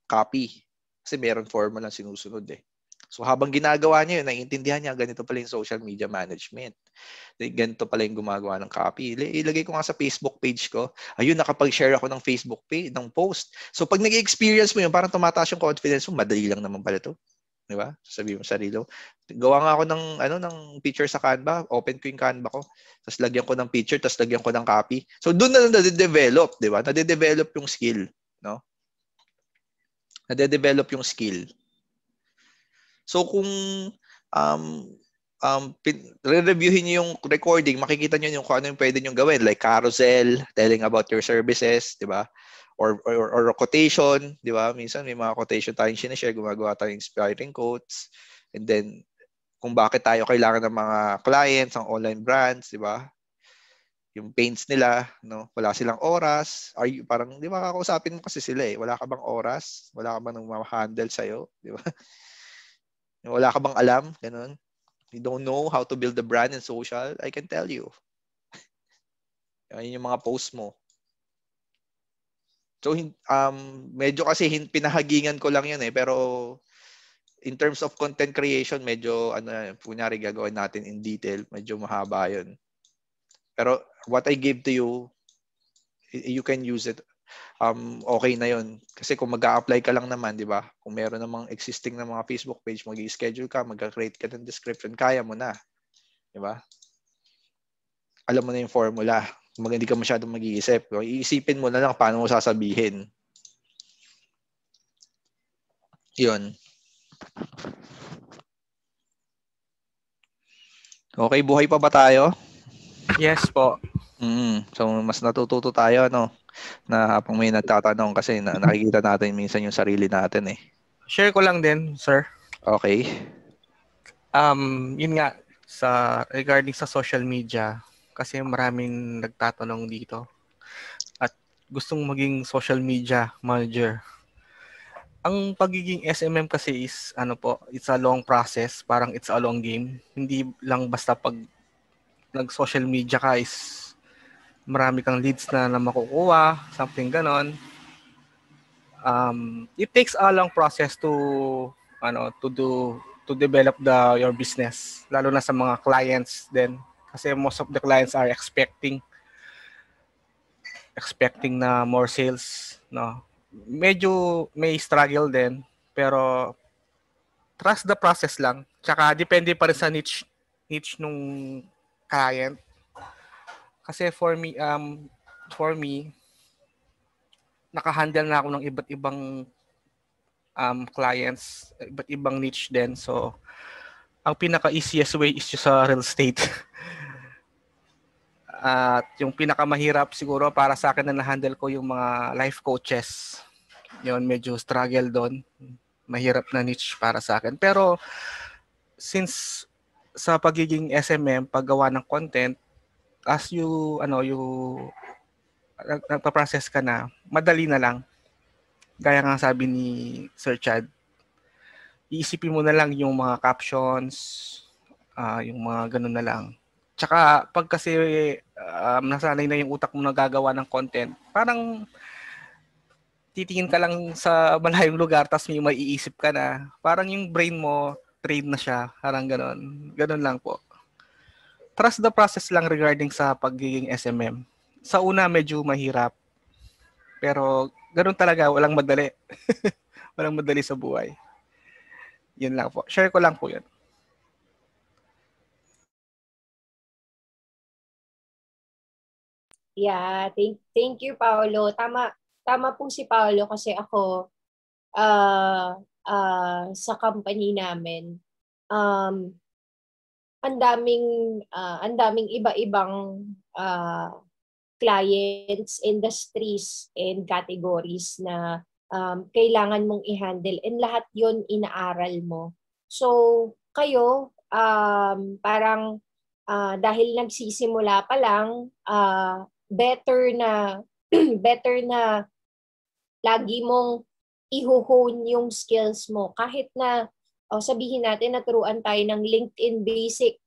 copy. Kasi meron formula sinusunod eh. So, habang ginagawa niya yun, naiintindihan niya, ganito pala yung social media management. Ganito pala yung gumagawa ng copy. Ilagay ko nga sa Facebook page ko. Ayun, nakapag-share ako ng Facebook page, ng post. So, pag nag-experience mo yun, parang tumataas yung confidence mo, madali lang naman pala to. Di ba? Sabi mo sarili mo. Gawa nga ako ng ano ng picture sa Canva, open ko yung Canva ko. Tapos lagyan ko ng picture, tapos lagyan ko ng copy. So doon na nade-develop, di ba? Nade-develop yung skill, no? Nade-develop yung skill. So kung um um re-reviewin niyo yung recording, makikita niyo yung kung ano yung pwede niyo gawin like carousel, telling about your services, di ba? Or, or, or quotation, di ba? Minsan may mga quotation tayong sinishare, gumagawa tayong inspiring quotes. And then, kung bakit tayo kailangan ng mga clients, ang online brands, di ba? Yung pains nila, no? Wala silang oras. Are you, parang, di ba, kakausapin mo kasi sila eh. Wala ka bang oras? Wala ka bang nang handle sa'yo? Di ba? <laughs> Wala ka bang alam? Ganun. You don't know how to build a brand in social? I can tell you. <laughs> Yan yung mga post mo. So um medyo kasi hin- pinahagingan ko lang 'yan eh pero in terms of content creation medyo ano kunyari gagawin natin in detail medyo mahaba 'yon. Pero what I gave to you you can use it. Um okay na 'yon kasi kung mag-a-apply ka lang naman 'di ba? Kung meron namang existing na mga Facebook page mag-schedule ka mag-create ka ng description kaya mo na. 'di ba? Alam mo na yung formula mag hindi ka masyadong mag-iisip. Iisipin mo na lang paano mo sasabihin. Yun. Okay, buhay pa ba tayo? Yes po. Mm, so mas natututo tayo no na habang may nagtatanong kasi na, nakikita natin minsan yung sarili natin eh. Share ko lang din, sir. Okay. Um, yun nga sa regarding sa social media, kasi maraming nagtatanong dito at gustong maging social media manager. Ang pagiging SMM kasi is ano po, it's a long process, parang it's a long game. Hindi lang basta pag nag-social media ka is marami kang leads na, na makukuha, something ganon. Um, it takes a long process to ano to do to develop the your business lalo na sa mga clients then kasi most of the clients are expecting expecting na more sales, no. Medyo may struggle din, pero trust the process lang. Tsaka depende pa rin sa niche niche nung client. Kasi for me um for me naka-handle na ako ng iba't ibang um, clients, iba't ibang niche din. So, ang pinaka-easiest way is just sa real estate. <laughs> At yung pinakamahirap siguro para sa akin na na-handle ko yung mga life coaches. Yun, medyo struggle doon. Mahirap na niche para sa akin. Pero since sa pagiging SMM, paggawa ng content, as you, ano, you nagpa-process ka na, madali na lang. Gaya nga sabi ni Sir Chad, iisipin mo na lang yung mga captions, uh, yung mga ganun na lang. Tsaka pag kasi um, nasanay na yung utak mo na gagawa ng content, parang titingin ka lang sa <laughs> malayong lugar tapos may maiisip ka na. Parang yung brain mo, trade na siya. Parang ganun. Ganun lang po. Trust the process lang regarding sa pagiging SMM. Sa una, medyo mahirap. Pero ganun talaga, walang madali. <laughs> walang madali sa buhay. Yun lang po. Share ko lang po yun. Yeah, thank thank you Paolo. Tama tama po si Paolo kasi ako uh, uh, sa company namin um ang daming uh, ang daming iba-ibang uh, clients, industries and categories na um, kailangan mong i-handle and lahat 'yon inaaral mo. So kayo um, parang uh, dahil nagsisimula pa lang uh, better na <clears throat> better na lagi mong ihuhone yung skills mo. Kahit na oh, sabihin natin naturuan tayo ng LinkedIn basic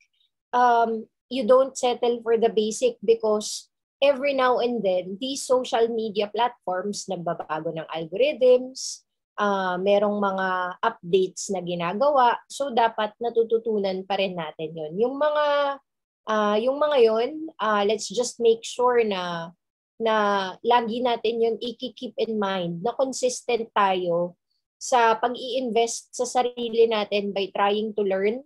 um you don't settle for the basic because every now and then these social media platforms nagbabago ng algorithms uh, merong mga updates na ginagawa. So dapat natututunan pa rin natin yon yung mga uh, yung mga yon uh, let's just make sure na na lagi natin yun i-keep in mind na consistent tayo sa pag-i-invest sa sarili natin by trying to learn.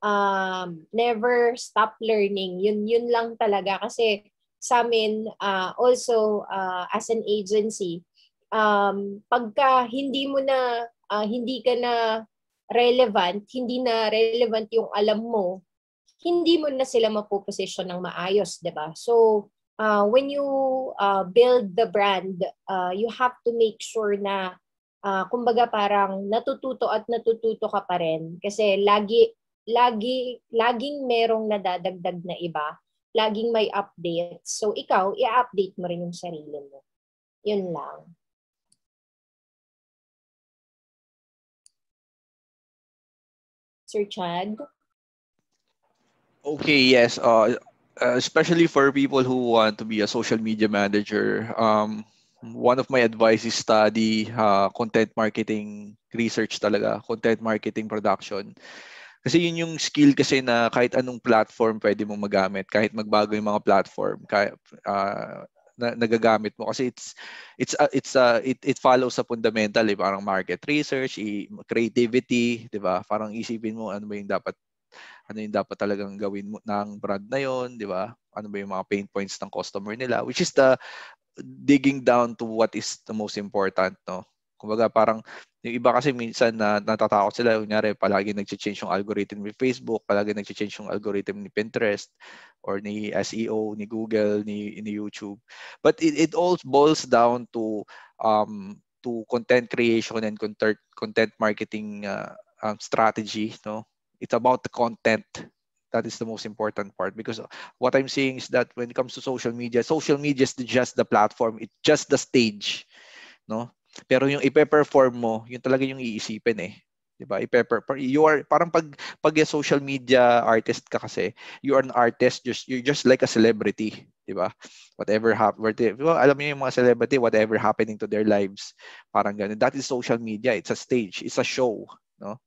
Um, never stop learning. Yun yun lang talaga kasi sa amin uh, also uh, as an agency um, pagka hindi mo na uh, hindi ka na relevant hindi na relevant yung alam mo hindi mo na sila mapoposition ng maayos, 'di ba? So, uh, when you uh, build the brand, uh, you have to make sure na uh, kumbaga parang natututo at natututo ka pa rin kasi lagi lagi laging merong nadadagdag na iba, laging may update. So ikaw, i-update mo rin yung sarili mo. 'Yun lang. Sir Chad? Okay, yes. Uh, uh, especially for people who want to be a social media manager, um, one of my advice is study uh, content marketing research talaga, content marketing production. Kasi yun yung skill kasi na kahit anong platform pwede mong magamit, kahit magbago yung mga platform, kahit, uh, na, nagagamit mo kasi it's it's uh, it's uh, it it follows sa fundamental eh, parang market research, creativity, 'di ba? Parang isipin mo ano ba yung dapat ano yung dapat talagang gawin mo ng brand na yon, di ba? Ano ba yung mga pain points ng customer nila, which is the digging down to what is the most important, no? Kumbaga parang yung iba kasi minsan na natatakot sila, kunyari palagi nag-change yung algorithm ni Facebook, palagi nag-change yung algorithm ni Pinterest or ni SEO, ni Google, ni, ni YouTube. But it, it all boils down to um, to content creation and content content marketing uh, um, strategy, no? It's about the content. That is the most important part because what I'm saying is that when it comes to social media, social media is just the platform, it's just the stage, no? Pero yung ipe-perform mo, yun talaga yung iisipin eh. 'Di ba? Ipe-per you are parang pag pag social media artist ka kasi, you are an artist just you're just like a celebrity, 'di ba? Whatever happen, well, alam niyo yung mga celebrity, whatever happening to their lives, parang ganun. That is social media. It's a stage, it's a show, no?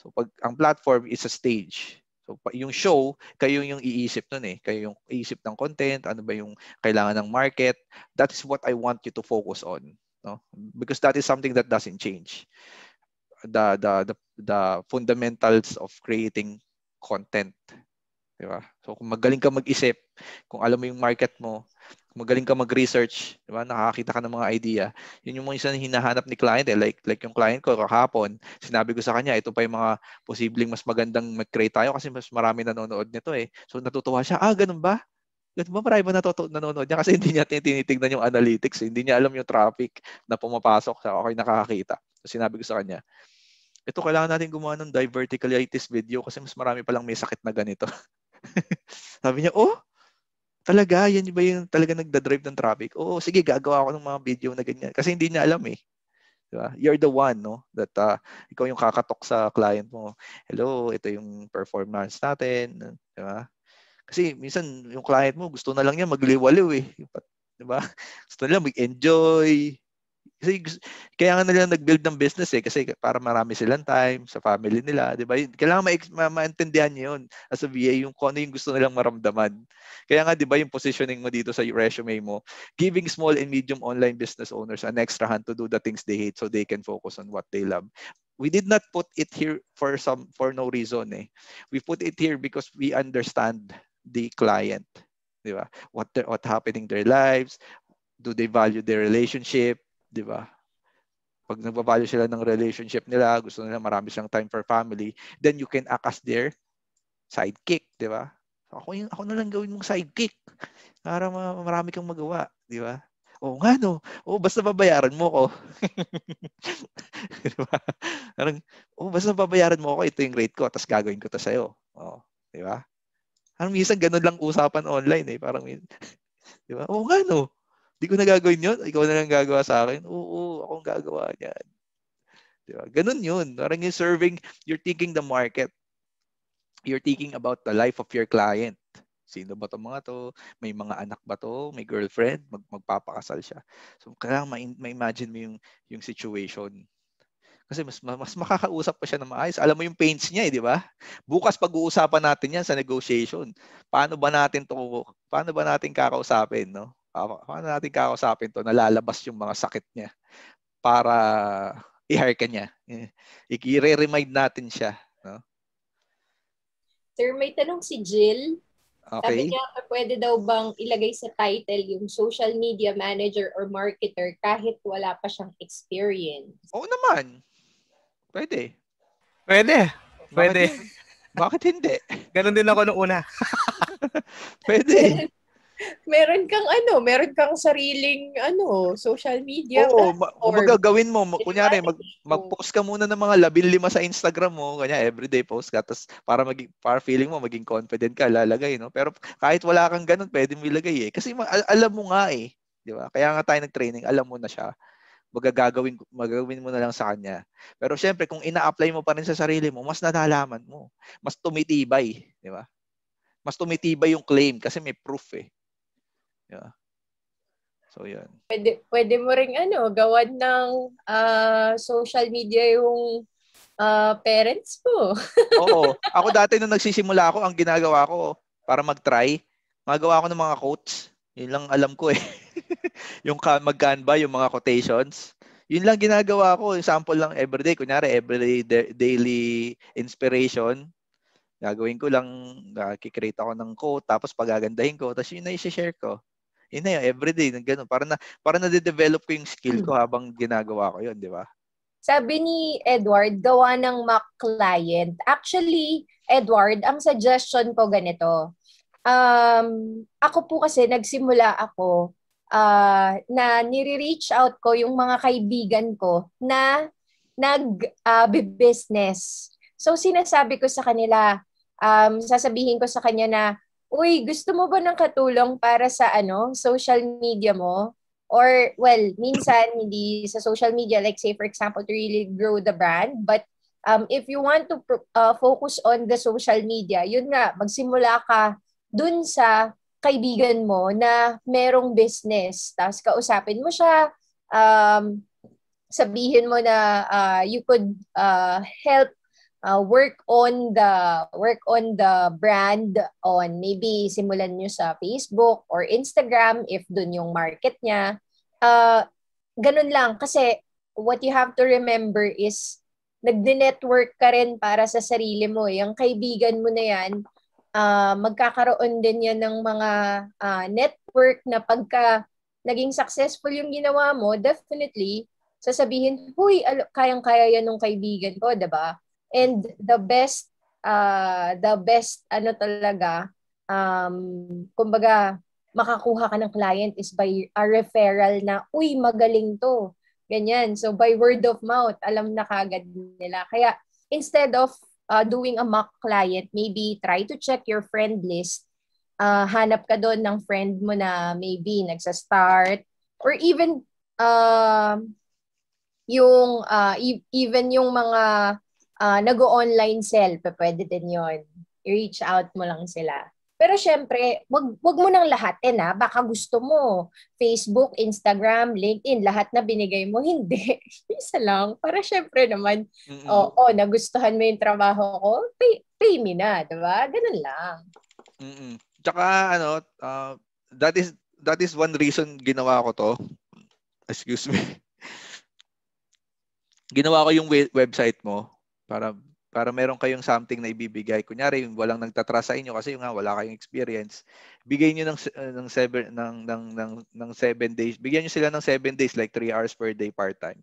So pag ang platform is a stage, So yung show, kayo yung iisip nun eh. Kayo yung iisip ng content, ano ba yung kailangan ng market. That is what I want you to focus on, no? Because that is something that doesn't change. The the the, the fundamentals of creating content. Di ba? So kung magaling ka mag-isip, kung alam mo yung market mo, magaling ka mag-research, di ba? Nakakita ka ng mga idea. Yun yung isa hinahanap ni client eh. Like, like yung client ko kahapon, sinabi ko sa kanya, ito pa yung mga posibleng mas magandang mag-create tayo kasi mas marami nanonood nito eh. So natutuwa siya, ah, ganun ba? Ganun ba marami ba natuto- nanonood niya? Kasi <laughs> hindi niya tinitignan yung analytics. Eh. Hindi niya alam yung traffic na pumapasok sa okay nakakakita. So sinabi ko sa kanya, ito kailangan natin gumawa ng diverticalitis video kasi mas marami palang may sakit na ganito. <laughs> Sabi niya, oh, Talaga, yan ba yung talaga nagda-drive ng traffic? Oo, sige, gagawa ako ng mga video na ganyan. Kasi hindi niya alam eh. Diba? You're the one, no? That uh, ikaw yung kakatok sa client mo. Hello, ito yung performance natin. Diba? Kasi minsan yung client mo gusto na lang niya magliwaliw eh. Diba? <laughs> Gusto nila mag-enjoy, kasi kaya nga nila nag-build ng business eh kasi para marami silang time sa family nila, 'di ba? Kailangan ma- ma- maintindihan niyo 'yun as a VA yung kung ano yung gusto nilang maramdaman. Kaya nga 'di ba yung positioning mo dito sa resume mo, giving small and medium online business owners an extra hand to do the things they hate so they can focus on what they love. We did not put it here for some for no reason eh. We put it here because we understand the client, 'di ba? What what happening in their lives, do they value their relationship, 'di ba? Pag nagbabalyo sila ng relationship nila, gusto nila marami silang time for family, then you can act as their sidekick, 'di ba? Ako yung ako na lang gawin mong sidekick para marami kang magawa, 'di ba? Oo nga no. Oo, basta babayaran mo ko. <laughs> di ba? Parang, oh, basta babayaran mo ako, ito yung rate ko, tapos gagawin ko to sa'yo. Oo, di ba? Parang minsan ganun lang usapan online eh. Parang, <laughs> di ba? Oo nga no. Di ko na yun. Ikaw na lang gagawa sa akin. Oo, akong gagawa niyan. Di ba? Ganun yun. Parang yung serving, you're thinking the market. You're thinking about the life of your client. Sino ba 'tong mga to? May mga anak ba to? May girlfriend? Mag magpapakasal siya. So kailangan ma-imagine mo yung yung situation. Kasi mas mas makakausap pa siya na maayos. Alam mo yung pains niya, eh, di ba? Bukas pag-uusapan natin 'yan sa negotiation. Paano ba natin to paano ba natin kakausapin, no? Paano natin kakausapin to nalalabas yung mga sakit niya para i-hire ka niya. I-remind natin siya. No? Sir, may tanong si Jill. Okay. Sabi niya, pwede daw bang ilagay sa title yung social media manager or marketer kahit wala pa siyang experience? Oo naman. Pwede. Pwede. Pwede. Bakit, bakit hindi? Ganon din ako nung una. <laughs> Pwede <laughs> meron kang ano, meron kang sariling ano, social media. Oo, ma- kumbaga gawin mo, kunyari mag mag-post ka muna ng mga labil lima sa Instagram mo, kanya everyday post ka tapos para maging para feeling mo maging confident ka lalagay, no? Pero kahit wala kang ganun, pwede mo ilagay eh. Kasi al- alam mo nga eh, 'di ba? Kaya nga tayo nag-training, alam mo na siya. Magagagawin magagawin mo na lang sa kanya. Pero syempre, kung ina-apply mo pa rin sa sarili mo, mas nalalaman mo. Mas tumitibay, 'di ba? Mas tumitibay yung claim kasi may proof eh. Yeah. So, yan. Pwede, pwede mo ring ano, gawan ng uh, social media yung uh, parents mo. <laughs> Oo. Ako dati nung nagsisimula ako, ang ginagawa ko para mag-try, magawa ako ng mga quotes. Yun lang alam ko eh. <laughs> yung mag-canva, yung mga quotations. Yun lang ginagawa ko. Yung sample lang everyday. Kunyari, everyday de- daily inspiration. Gagawin ko lang, uh, kikreate ako ng quote, tapos pagagandahin ko, tapos yun na i-share ko. Yun na yun, everyday, ganun. Para na, para na-develop ko yung skill ko habang ginagawa ko yun, di ba? Sabi ni Edward, gawa ng Mac client. Actually, Edward, ang suggestion ko ganito. Um, ako po kasi nagsimula ako uh, na nire-reach out ko yung mga kaibigan ko na nag-business. Uh, so sinasabi ko sa kanila, um, sasabihin ko sa kanya na, uy, gusto mo ba ng katulong para sa ano, social media mo? Or, well, minsan, hindi sa social media, like say, for example, to really grow the brand. But um, if you want to uh, focus on the social media, yun nga, magsimula ka dun sa kaibigan mo na merong business. Tapos kausapin mo siya, um, sabihin mo na uh, you could uh, help uh, work on the work on the brand on maybe simulan nyo sa Facebook or Instagram if dun yung market niya. Uh, ganun lang kasi what you have to remember is nagde-network ka rin para sa sarili mo. Yung kaibigan mo na yan, uh, magkakaroon din yan ng mga uh, network na pagka naging successful yung ginawa mo, definitely, sasabihin, huy, kayang-kaya yan ng kaibigan ko, ba? And the best, uh, the best, ano talaga, um, kumbaga, makakuha ka ng client is by a referral na, uy, magaling to. Ganyan. So, by word of mouth, alam na kagad nila. Kaya, instead of uh, doing a mock client, maybe try to check your friend list. Uh, hanap ka doon ng friend mo na maybe nagsa-start or even uh, yung uh, e- even yung mga uh, nag-online sell, pwede din yon I-reach out mo lang sila. Pero syempre, wag, wag mo nang lahatin ha. Baka gusto mo. Facebook, Instagram, LinkedIn, lahat na binigay mo. <laughs> Hindi. Isa lang. Para syempre naman, mm-hmm. oo, oh, oh, nagustuhan mo yung trabaho ko, pay, pay me na. Diba? Ganun lang. Mm-hmm. Tsaka ano, uh, that is that is one reason ginawa ko to. Excuse me. <laughs> ginawa ko yung website mo para para meron kayong something na ibibigay. Kunyari, walang nagtatrust sa inyo kasi nga wala kayong experience. Bigay niyo ng ng 7 ng ng ng ng 7 days. Bigyan niyo sila ng 7 days like 3 hours per day part-time.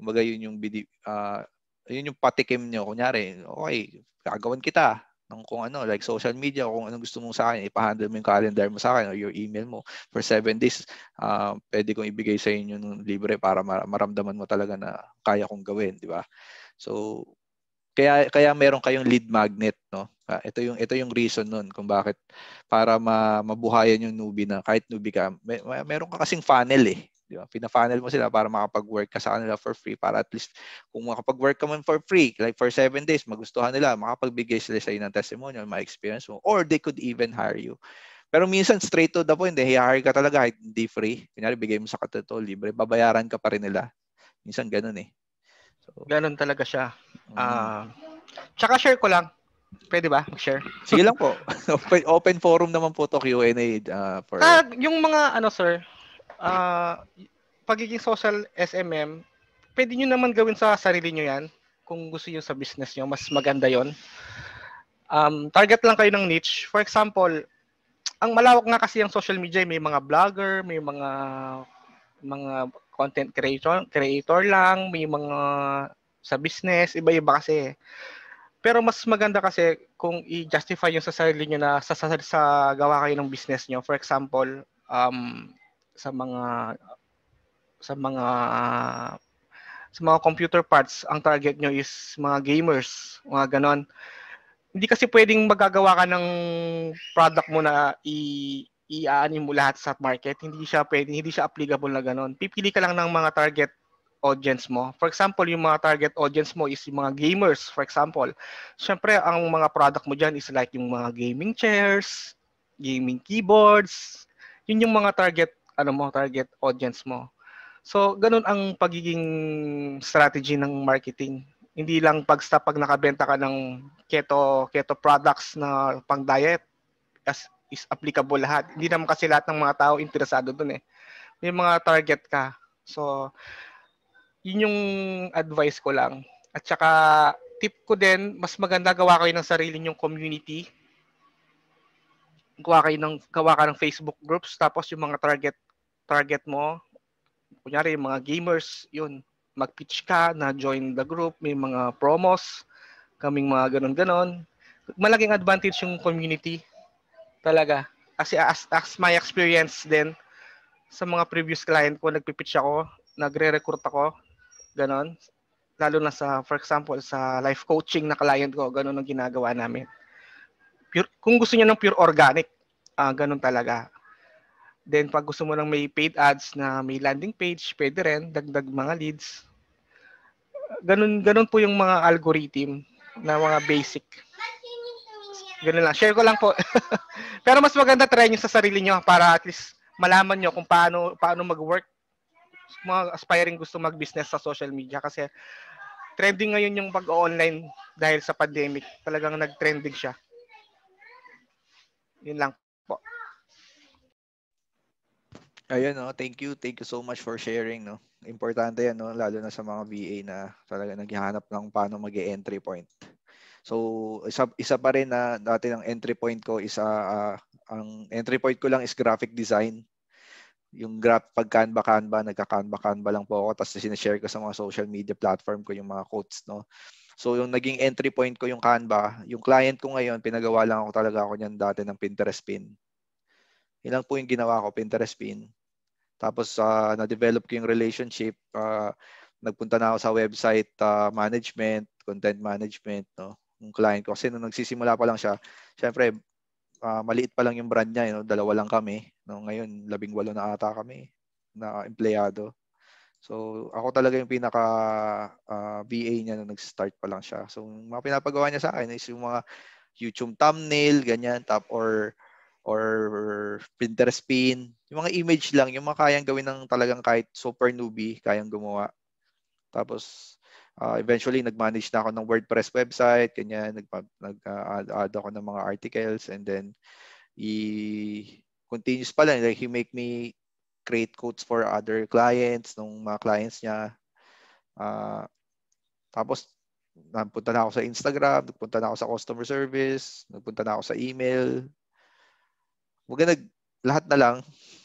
Kumbaga yun yung uh, yun yung patikim niyo. Kunyari, okay, gagawin kita ng kung ano, like social media, kung anong gusto mo sa akin, ipahandle mo yung calendar mo sa akin or your email mo for 7 days. Uh, pwede kong ibigay sa inyo ng libre para maramdaman mo talaga na kaya kong gawin, di ba? So, kaya kaya meron kayong lead magnet, no? Uh, ito yung ito yung reason nun kung bakit para ma, mabuhayan yung newbie na kahit newbie ka, may, may, meron ka kasing funnel eh. Di ba? Pina-funnel mo sila para makapag-work ka sa kanila for free para at least kung makapag-work ka man for free, like for 7 days, magustuhan nila, makapagbigay sila sa ng testimonial, my experience mo, or they could even hire you. Pero minsan straight to the point, eh, hire ka talaga hindi free. Kunyari, bigay mo sa katuto, libre, babayaran ka pa rin nila. Minsan ganun eh. So, Ganon talaga siya. Mm. Uh, tsaka share ko lang. Pwede ba mag-share? Sige lang po. <laughs> <laughs> open, open forum naman po to Q&A uh, for ah, yung mga ano sir, uh, pagiging social SMM, pwede niyo naman gawin sa sarili niyo 'yan kung gusto niyo sa business niyo, mas maganda 'yon. Um, target lang kayo ng niche. For example, ang malawak nga kasi ang social media, may mga vlogger, may mga mga content creator, creator lang, may mga sa business, iba-iba kasi. Pero mas maganda kasi kung i-justify yung sa sarili nyo na sa, sa, sa gawa kayo ng business nyo. For example, um, sa mga sa mga sa mga computer parts, ang target nyo is mga gamers, mga ganon. Hindi kasi pwedeng magagawa ka ng product mo na i iaani mo lahat sa market. Hindi siya pwede, hindi siya applicable na ganun. Pipili ka lang ng mga target audience mo. For example, yung mga target audience mo is yung mga gamers, for example. Siyempre, ang mga product mo dyan is like yung mga gaming chairs, gaming keyboards. Yun yung mga target, ano mo, target audience mo. So, ganun ang pagiging strategy ng marketing. Hindi lang pag pag nakabenta ka ng keto keto products na pang diet as is applicable lahat. Hindi naman kasi lahat ng mga tao interesado doon eh. May mga target ka. So, yun yung advice ko lang. At saka, tip ko din, mas maganda gawa kayo ng sarili nyong community. Gawa kayo ng, gawa ka ng Facebook groups, tapos yung mga target target mo, kunyari yung mga gamers, yun, mag-pitch ka na join the group, may mga promos, kaming mga ganon-ganon. Malaking advantage yung community Talaga. Kasi as, as my experience din sa mga previous client ko, nagpipitch ako, nagre-recruit ako, ganon. Lalo na sa, for example, sa life coaching na client ko, ganon ang ginagawa namin. Pure, kung gusto niyo ng pure organic, uh, ganon talaga. Then pag gusto mo ng may paid ads na may landing page, pwede rin, dagdag mga leads. Ganun, ganun po yung mga algorithm na mga basic. Ganun lang. Share ko lang po. <laughs> Pero mas maganda try nyo sa sarili nyo para at least malaman nyo kung paano paano mag-work mga aspiring gusto mag-business sa social media kasi trending ngayon yung pag-online dahil sa pandemic. Talagang nag-trending siya. Yun lang po. Ayun, no. Thank you. Thank you so much for sharing, no. Importante yan, no, lalo na sa mga VA na talaga naghahanap ng paano mag entry point. So, isa, isa pa rin na dati ng entry point ko is uh, ang entry point ko lang is graphic design. Yung graph pag Canva Canva, nagka-Canva Canva lang po ako tapos sinishare ko sa mga social media platform ko yung mga quotes, no. So yung naging entry point ko yung Canva, yung client ko ngayon, pinagawa lang ako talaga ako niyan dati ng Pinterest pin. Ilang po yung ginawa ko, Pinterest pin. Tapos uh, na-develop ko yung relationship, uh, nagpunta na ako sa website uh, management, content management, no. Yung client ko kasi nung nagsisimula pa lang siya, syempre uh, maliit pa lang yung brand niya, you know, dalawa lang kami. No, ngayon, labing walo na ata kami na empleyado. So, ako talaga yung pinaka uh, VA niya nung nag-start pa lang siya. So, mga pinapagawa niya sa akin is yung mga YouTube thumbnail, ganyan, top or or Pinterest pin. Yung mga image lang, yung mga kayang gawin ng talagang kahit super newbie, kayang gumawa. Tapos, uh, eventually, nag-manage na ako ng WordPress website, ganyan, nag-add nag, uh, ako ng mga articles, and then, i continuous pa lang, like, he make me create quotes for other clients, nung mga clients niya. Uh, tapos, nagpunta na ako sa Instagram, nagpunta na ako sa customer service, nagpunta na ako sa email. Huwag nag, lahat na lang,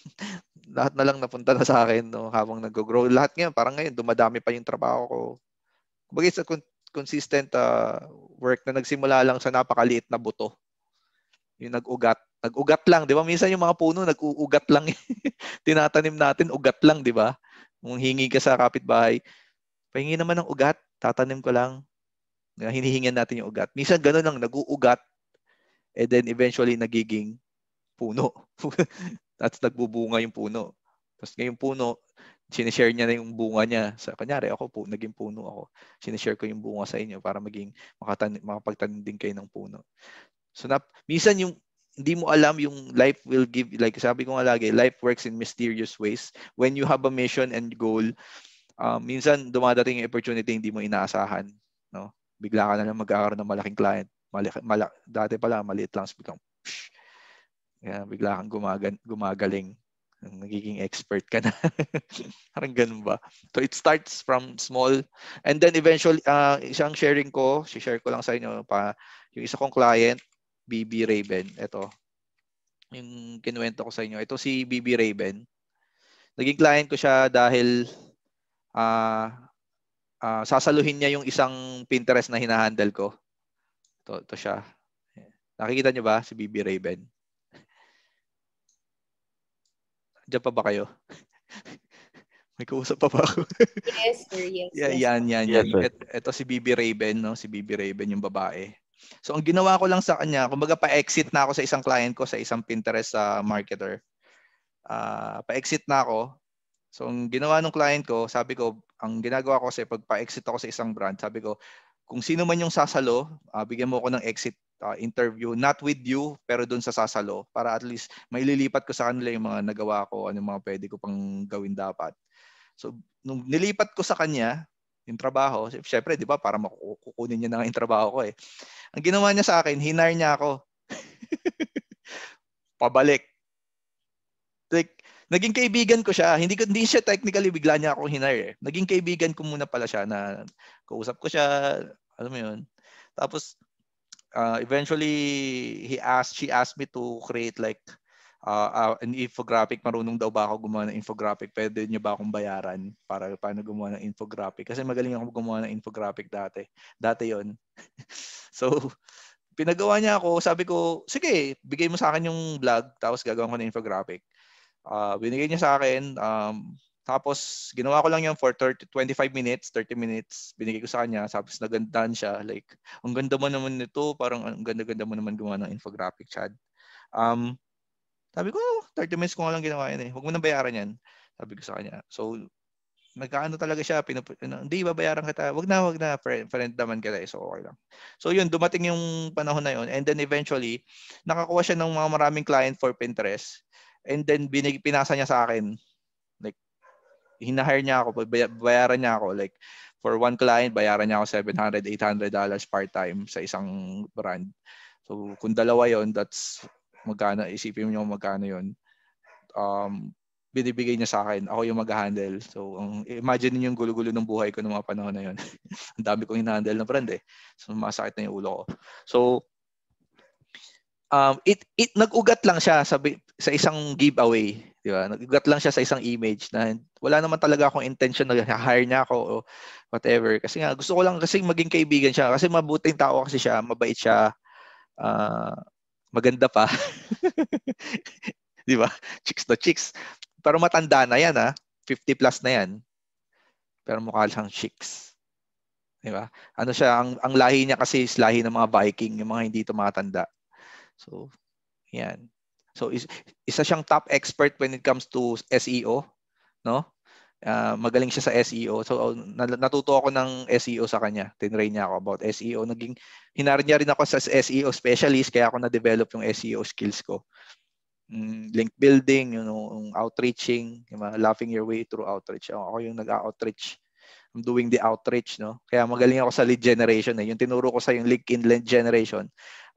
<laughs> lahat na lang napunta na sa akin no, habang nag-grow. Lahat ngayon, parang ngayon, dumadami pa yung trabaho ko. Kumbaga, sa consistent uh, work na nagsimula lang sa napakaliit na buto. Yung nag-ugat nag-ugat lang, 'di ba? Minsan yung mga puno nag-uugat lang. <laughs> Tinatanim natin ugat lang, 'di ba? Kung hingi ka sa kapitbahay, pahingi naman ng ugat, tatanim ko lang. Hinihingan natin yung ugat. Minsan ganoon lang, nag-uugat. And then eventually nagiging puno. <laughs> At nagbubunga yung puno. Tapos ngayong puno, sinishare niya na yung bunga niya. Sa kanyari, ako po, naging puno ako. Sinishare ko yung bunga sa inyo para maging makatan makapagtanim din kayo ng puno. So na, minsan yung hindi mo alam yung life will give, like sabi ko nga lagi, life works in mysterious ways. When you have a mission and goal, um, minsan dumadating yung opportunity hindi mo inaasahan. No? Bigla ka na lang magkakaroon ng malaking client. Mali, mala, dati pala, maliit lang. Biglang, yeah, bigla kang gumagan, gumagaling. Nagiging expert ka na. <laughs> Parang ganun ba? So it starts from small and then eventually, uh, isang sharing ko, share ko lang sa inyo pa, yung isa kong client, BB Raven. Ito. Yung kinuwento ko sa inyo. Ito si BB Raven. Naging client ko siya dahil uh, uh, sasaluhin niya yung isang Pinterest na hinahandle ko. Ito, ito siya. Nakikita niyo ba si BB Raven? Diyan pa ba kayo? <laughs> May kausap pa ba ako? <laughs> yes, sir. Yes. yeah, yes. Yan, yan, yan. Yes, ito si BB Raven, no? Si BB Raven, yung babae. So ang ginawa ko lang sa kanya, kumbaga pa-exit na ako sa isang client ko, sa isang Pinterest uh, marketer. Uh, pa-exit na ako. So ang ginawa ng client ko, sabi ko, ang ginagawa ko kasi pag pa-exit ako sa isang brand, sabi ko, kung sino man yung sasalo, uh, bigyan mo ako ng exit uh, interview, not with you, pero doon sa sasalo, para at least maililipat ko sa kanila yung mga nagawa ko, ano mga pwede ko pang gawin dapat. So, nung nilipat ko sa kanya, yung trabaho, syempre, di ba, para makukunin niya na yung trabaho ko eh. Ang ginawa niya sa akin, hinar niya ako. <laughs> Pabalik. Like, naging kaibigan ko siya. Hindi ko hindi siya technically bigla niya ako hinar eh. Naging kaibigan ko muna pala siya na kausap ko siya, alam mo 'yun. Tapos uh, eventually he asked she asked me to create like uh, uh, an infographic, marunong daw ba ako gumawa ng infographic? Pwede niyo ba akong bayaran para paano gumawa ng infographic? Kasi magaling ako gumawa ng infographic dati. Dati yon <laughs> so, pinagawa niya ako. Sabi ko, sige, bigay mo sa akin yung vlog, tapos gagawin ko ng infographic. Uh, binigay niya sa akin. Um, tapos, ginawa ko lang yan for 30, 25 minutes, 30 minutes. Binigay ko sa kanya. Tapos, nagandaan siya. Like, ang ganda mo naman nito. Parang, ang ganda-ganda mo naman gumawa ng infographic, Chad. Um, sabi ko, 30 minutes ko nga lang ginawa yan eh. Huwag mo nang bayaran yan. Sabi ko sa kanya. So, nagkaano talaga siya, pinup- hindi babayaran kita. Wag na, wag na, friend, friend naman kita. Eh, so, okay lang. So, yun, dumating yung panahon na yun. And then eventually, nakakuha siya ng mga maraming client for Pinterest. And then, binig, pinasa niya sa akin. Hinahire niya ako, bayaran niya ako. Like, For one client, bayaran niya ako 700, 800 dollars part-time sa isang brand. So kung dalawa yon that's magkano, isipin niyo magkano yon um, binibigay niya sa akin. Ako yung mag-handle. So, ang, imagine niyo yung gulo-gulo ng buhay ko ng mga panahon na yon. <laughs> ang dami kong hinahandle na brand eh. So, masakit na yung ulo ko. So, um, it, it, nag-ugat lang siya sa, sa isang giveaway. Di ba? Nag-ugat lang siya sa isang image na wala naman talaga akong intention na hire niya ako o whatever. Kasi nga, gusto ko lang kasi maging kaibigan siya. Kasi mabuting tao kasi siya, mabait siya, uh, maganda pa. <laughs> Di ba? Chicks na chicks. Pero matanda na yan ha. 50 plus na yan. Pero mukha siyang chicks. Di ba? Ano siya, ang, ang lahi niya kasi is lahi ng mga Viking, yung mga hindi tumatanda. So, yan. So, is, isa siyang top expert when it comes to SEO. No? Uh, magaling siya sa SEO. So, natuto ako ng SEO sa kanya. Tinrain niya ako about SEO. Naging, hinarin niya rin ako sa SEO specialist, kaya ako na-develop yung SEO skills ko mm, link building, you know, yung outreaching, yung laughing your way through outreach. Ako yung nag-outreach. I'm doing the outreach, no? Kaya magaling ako sa lead generation eh. Yung tinuro ko sa yung LinkedIn lead generation,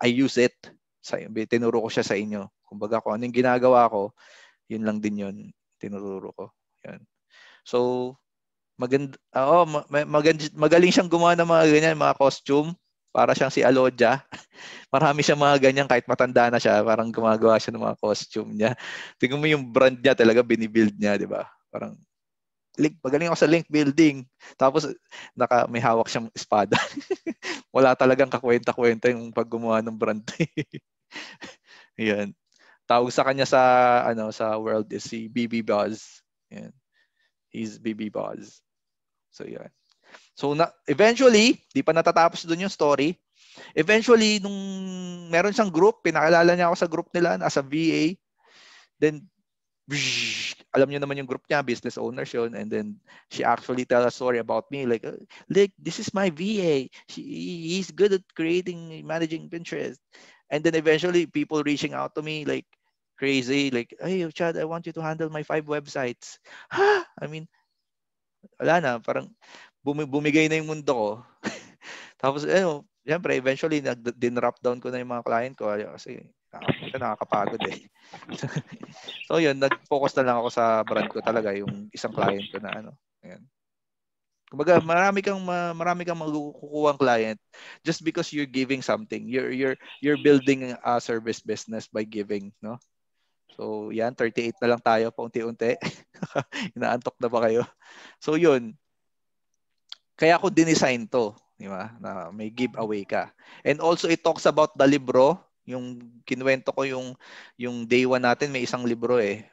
I use it. Sa, tinuro ko siya sa inyo. Kumbaga ko, ano yung ginagawa ko, yun lang din yun. Tinuro ko. Yan. So, maganda, oh, maganda, magaling siyang gumawa ng mga ganyan, mga costume. Para siyang si Alodja. <laughs> Marami siya mga ganyan kahit matanda na siya. Parang gumagawa siya ng mga costume niya. Tingnan mo yung brand niya talaga, binibuild niya, di ba? Parang link, magaling ako sa link building. Tapos naka may hawak siyang espada. <laughs> Wala talagang kakwenta-kwenta yung pag gumawa ng brand. <laughs> Yan. Tawag sa kanya sa ano sa world is si BB Buzz. Yan. He's BB Buzz. So yan. So na, eventually, di pa natatapos doon yung story. Eventually, nung meron siyang group, pinakilala niya ako sa group nila as a VA. Then, alam niyo naman yung group niya, business owners yun. And then, she actually tell a story about me. Like, look, this is my VA. She, he's good at creating, managing Pinterest. And then eventually, people reaching out to me like, crazy. Like, hey, Chad, I want you to handle my five websites. <gasps> I mean, wala na. Parang, bumigay na yung mundo ko. <laughs> Tapos, eh, oh, siyempre, eventually, din-wrap down ko na yung mga client ko kasi nakakapagod eh. <laughs> so, yun, nag-focus na lang ako sa brand ko talaga, yung isang client ko na ano. Ayan. Kumbaga, marami kang marami kang makukuha client just because you're giving something. You're you're you're building a service business by giving, no? So, yan, 38 na lang tayo paunti-unti. <laughs> Inaantok na ba kayo? So, yun. Kaya ako dinesign to, di ba? Na may giveaway ka. And also it talks about the libro, yung kinuwento ko yung yung day one natin may isang libro eh.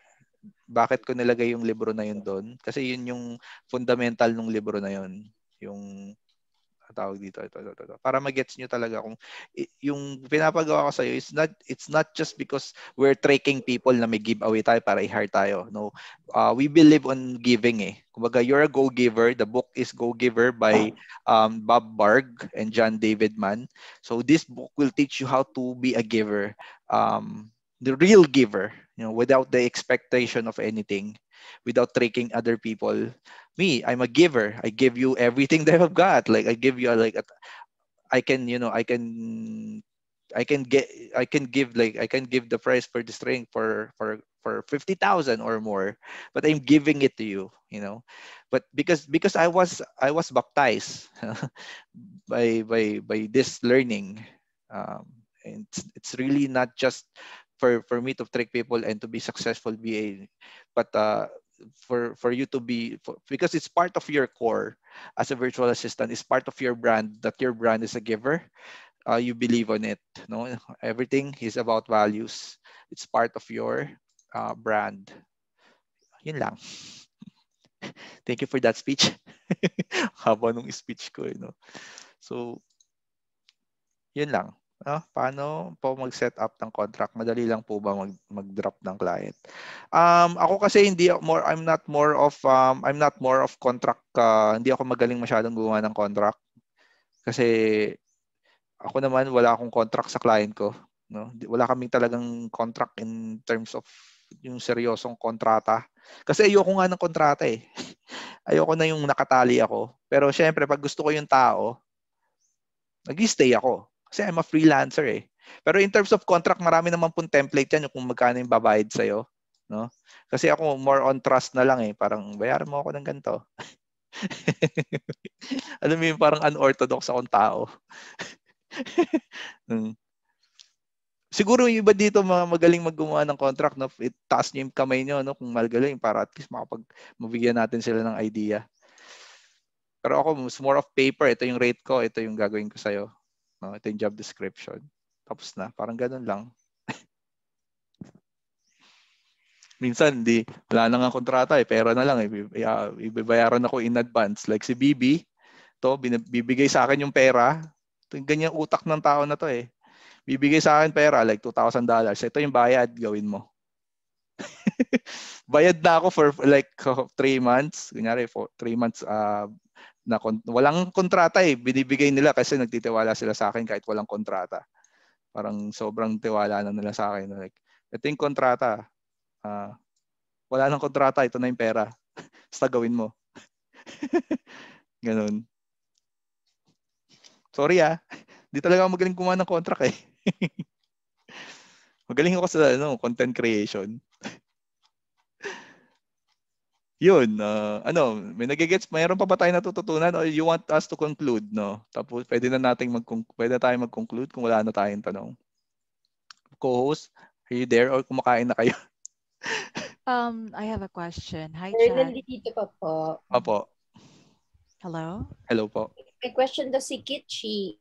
Bakit ko nilagay yung libro na yun doon? Kasi yun yung fundamental ng libro na yun. Yung tawag dito ito, ito, ito, para magets niyo talaga kung yung pinapagawa ko sa iyo is not it's not just because we're tricking people na may giveaway tayo para i-hire tayo. No. Uh, we believe on giving eh. Kumbaga you're a go giver the book is go giver by um, Bob Barg and John David Mann. So this book will teach you how to be a giver um, the real giver you know without the expectation of anything without tricking other people. Me, I'm a giver. I give you everything <laughs> that I've got. Like I give you like a, I can, you know, I can I can get I can give like I can give the price for the string for for for 50,000 or more but I'm giving it to you you know but because because I was I was baptized <laughs> by by by this learning um, and it's, it's really not just for for me to trick people and to be successful VA but uh, for for you to be for, because it's part of your core as a virtual assistant. It's part of your brand that your brand is a giver. Uh, you believe on it no? Everything is about values. It's part of your uh, brand. Yun lang. <laughs> Thank you for that speech. <laughs> Haba nung speech ko eh, no? So yun lang Ah, paano po mag-set up ng contract? Madali lang po ba mag mag-drop ng client? Um, ako kasi hindi more I'm not more of um, I'm not more of contract uh, hindi ako magaling masyadong gumawa ng contract. Kasi ako naman wala akong contract sa client ko, no? Wala kaming talagang contract in terms of yung seryosong kontrata. Kasi ayoko nga ng kontrata eh. <laughs> ayoko na yung nakatali ako. Pero syempre, pag gusto ko yung tao, nag-stay ako. Kasi I'm a freelancer eh. Pero in terms of contract, marami naman pong template yan kung magkano yung babayad sa'yo. No? Kasi ako more on trust na lang eh. Parang bayaran mo ako ng ganito. <laughs> Alam mo yung parang unorthodox akong tao. <laughs> hmm. Siguro yung iba dito mga magaling maggumawa ng contract no taas niyo yung kamay niyo no kung magaling para at least makapag mabigyan natin sila ng idea. Pero ako more of paper, ito yung rate ko, ito yung gagawin ko sa iyo. No, ito yung job description. Tapos na, parang ganoon lang. <laughs> Minsan hindi wala na nga kontrata eh, pera na lang eh. Ibabayaran ako in advance like si BB to bibigay sa akin yung pera. Ito ganyan utak ng tao na to eh bibigay sa akin pera like $2,000. Ito yung bayad, gawin mo. <laughs> bayad na ako for like <laughs> 3 months. Kunyari, 3 months uh, na walang kontrata eh. Binibigay nila kasi nagtitiwala sila sa akin kahit walang kontrata. Parang sobrang tiwala na nila sa akin. Like, ito yung kontrata. Uh, wala nang kontrata, ito na yung pera. <laughs> Basta gawin mo. <laughs> Ganun. Sorry ah. <laughs> Di talaga ako magaling kumain ng contract eh. Magaling ako sa ano, content creation. Yun, uh, ano, may nagigets, mayroon pa ba tayo natututunan or you want us to conclude, no? Tapos pwede na nating mag pwede na tayo mag-conclude kung wala na tayong tanong. Co-host, are you there or kumakain na kayo? <laughs> um, I have a question. Hi, Sir, Chad. nandito pa po. Opo. Hello? Hello po. May question daw si Kitchi.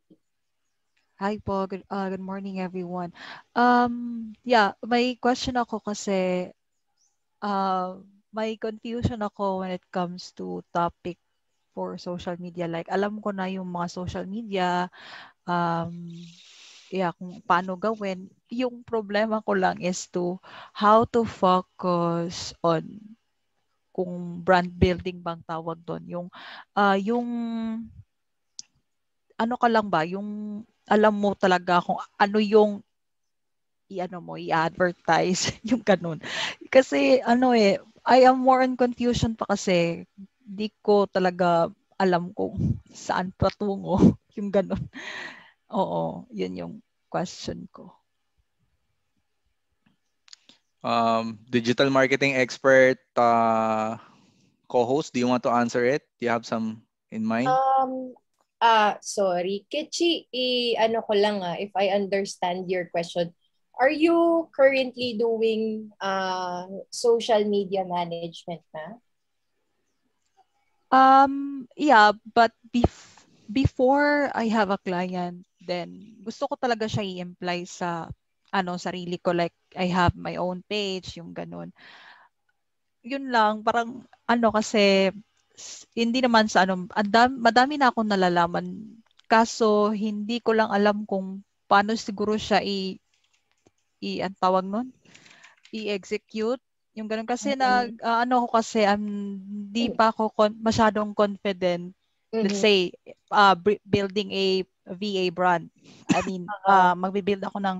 Hi po, good, uh, good morning everyone. Um, yeah, may question ako kasi uh, may confusion ako when it comes to topic for social media. Like, alam ko na yung mga social media, um, yeah, kung paano gawin. Yung problema ko lang is to how to focus on kung brand building bang tawag doon. Yung, uh, yung ano ka lang ba, yung alam mo talaga kung ano yung i-ano mo, i-advertise, <laughs> yung ganun. Kasi ano eh, I am more in confusion pa kasi di ko talaga alam kung saan patungo <laughs> yung ganun. Oo, yun yung question ko. Um, digital marketing expert uh, co-host, do you want to answer it? Do you have some in mind? Um, Ah, sorry. Kechi, i ano ko lang ah, if I understand your question. Are you currently doing uh, social media management na? Um, yeah, but bef- before I have a client, then gusto ko talaga siya i-imply sa ano sarili ko like I have my own page, yung ganun. Yun lang, parang ano kasi hindi naman sa ano, andam, madami na akong nalalaman. Kaso hindi ko lang alam kung paano siguro siya i i ang tawag nun, i-execute yung ganun kasi mm-hmm. nag uh, ano ko kasi um, hindi pa ako con- masyadong confident mm-hmm. let's say uh, building a VA brand. I mean, uh, <laughs> magbi-build ako ng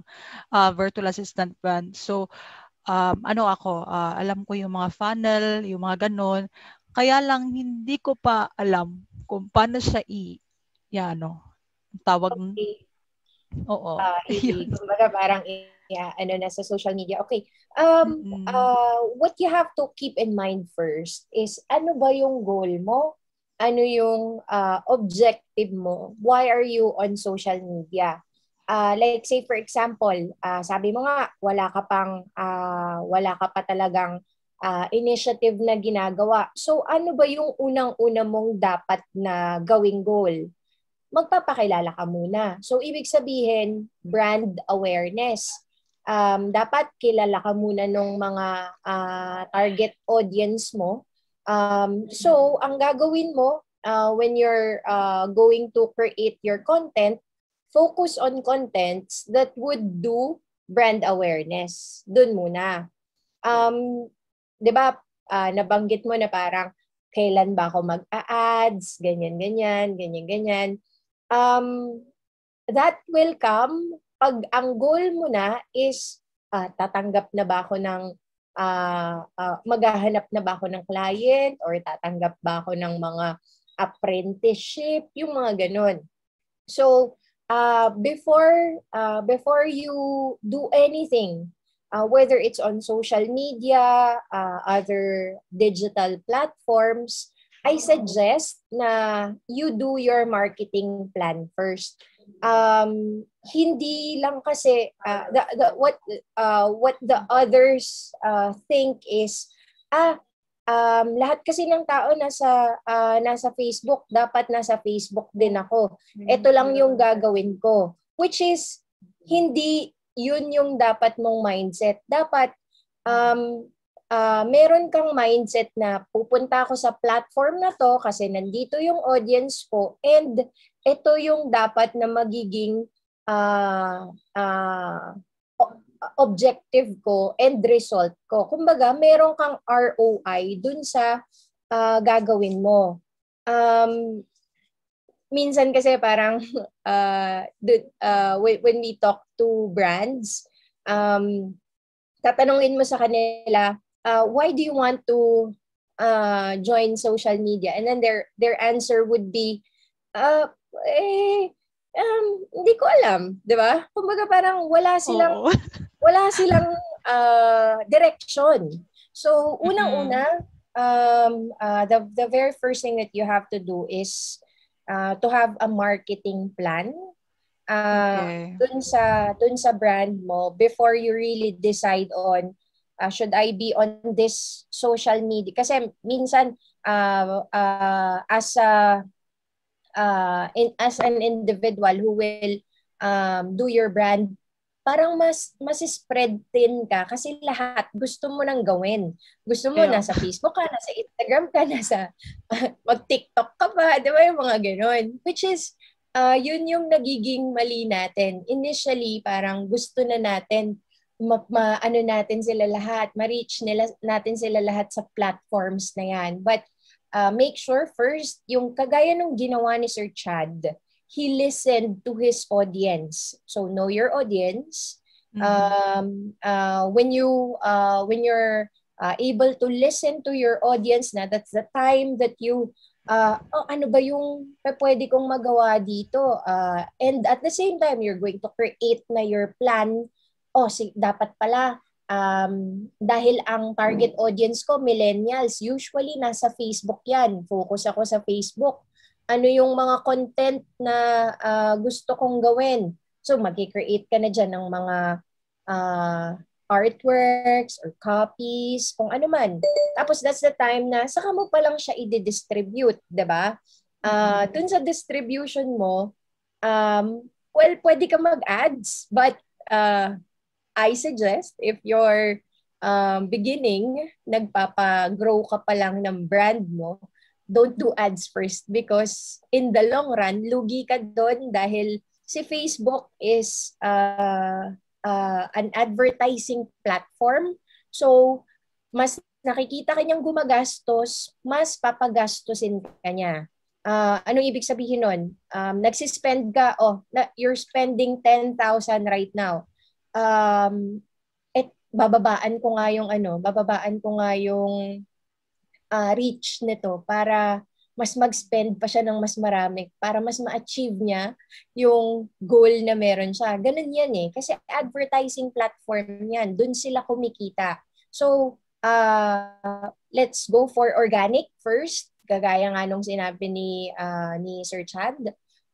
uh, virtual assistant brand. So, um, ano ako, uh, alam ko yung mga funnel, yung mga ganon. Kaya lang hindi ko pa alam kung paano siya i ya ano tawag okay. Oo. <laughs> Uh, kumbaga parang yeah, ano na sa social media. Okay. Um mm-hmm. uh what you have to keep in mind first is ano ba yung goal mo? Ano yung uh, objective mo? Why are you on social media? Uh, like say for example, uh, sabi mo nga wala ka pang uh, wala ka pa talagang uh, initiative na ginagawa. So ano ba yung unang-una mong dapat na gawing goal? Magpapakilala ka muna. So ibig sabihin, brand awareness. Um, dapat kilala ka muna ng mga uh, target audience mo. Um, so ang gagawin mo uh, when you're uh, going to create your content, focus on contents that would do brand awareness. Doon muna. Um, 'di ba, uh, nabanggit mo na parang kailan ba ako mag-ads, ganyan ganyan, ganyan ganyan. Um that will come pag ang goal mo na is uh, tatanggap na ba ako ng uh, uh, maghahanap na ba ako ng client or tatanggap ba ako ng mga apprenticeship, yung mga ganun. So, uh, before uh, before you do anything, uh, whether it's on social media, uh, other digital platforms, I suggest na you do your marketing plan first. Um hindi lang kasi uh, the, the what uh, what the others uh, think is ah um, lahat kasi ng tao nasa uh, nasa Facebook dapat nasa Facebook din ako. Ito lang yung gagawin ko which is hindi yun yung dapat mong mindset. Dapat um uh, meron kang mindset na pupunta ako sa platform na to kasi nandito yung audience ko and ito yung dapat na magiging uh, uh, objective ko and result ko. Kumbaga, meron kang ROI dun sa uh, gagawin mo. Um, minsan kasi parang <laughs> uh, uh, when we talk to brands, um, tatanungin mo sa kanila, uh, why do you want to uh, join social media? And then their their answer would be, uh, eh, um, hindi ko alam, 'di ba? Kumbaga parang wala silang oh. <laughs> wala silang uh, direction. So unang-una, um, uh, the the very first thing that you have to do is uh, to have a marketing plan. Uh, okay. dun sa dun sa brand mo before you really decide on uh, should I be on this social media kasi minsan uh, uh, as a uh, in, as an individual who will um, do your brand, parang mas mas spread thin ka kasi lahat gusto mo nang gawin. Gusto mo yeah. nasa Facebook ka, nasa Instagram ka, nasa <laughs> mag-TikTok ka pa, 'di ba yung mga ganoon. Which is uh, yun yung nagiging mali natin. Initially, parang gusto na natin ma, ma ano natin sila lahat, ma-reach nila natin sila lahat sa platforms na yan. But uh, make sure first, yung kagaya nung ginawa ni Sir Chad, he listened to his audience. So know your audience. Mm-hmm. Um, uh, when you uh, when you're uh, able to listen to your audience na, that's the time that you uh, oh, ano ba yung pwede kong magawa dito? Uh, and at the same time, you're going to create na your plan. Oh, si, dapat pala um, dahil ang target audience ko, millennials, usually nasa Facebook yan. Focus ako sa Facebook. Ano yung mga content na uh, gusto kong gawin? So, mag-create ka na dyan ng mga uh, artworks or copies, kung ano man. Tapos, that's the time na saka mo pa lang siya i-distribute, di ba? Uh, dun sa distribution mo, um, well, pwede ka mag-ads, but uh, I suggest if you're um, beginning, nagpapa-grow ka pa lang ng brand mo, don't do ads first because in the long run, lugi ka doon dahil si Facebook is uh, uh, an advertising platform. So, mas nakikita kanyang gumagastos, mas papagastosin ka niya. Uh, anong ibig sabihin nun? Um, nagsispend ka, oh, na, you're spending 10,000 right now um, et bababaan ko nga yung ano, bababaan ko nga yung uh, reach nito para mas mag-spend pa siya ng mas marami para mas ma-achieve niya yung goal na meron siya. Ganun yan eh. Kasi advertising platform yan. Doon sila kumikita. So, uh, let's go for organic first. Gagaya nga nung sinabi ni, uh, ni Sir Chad.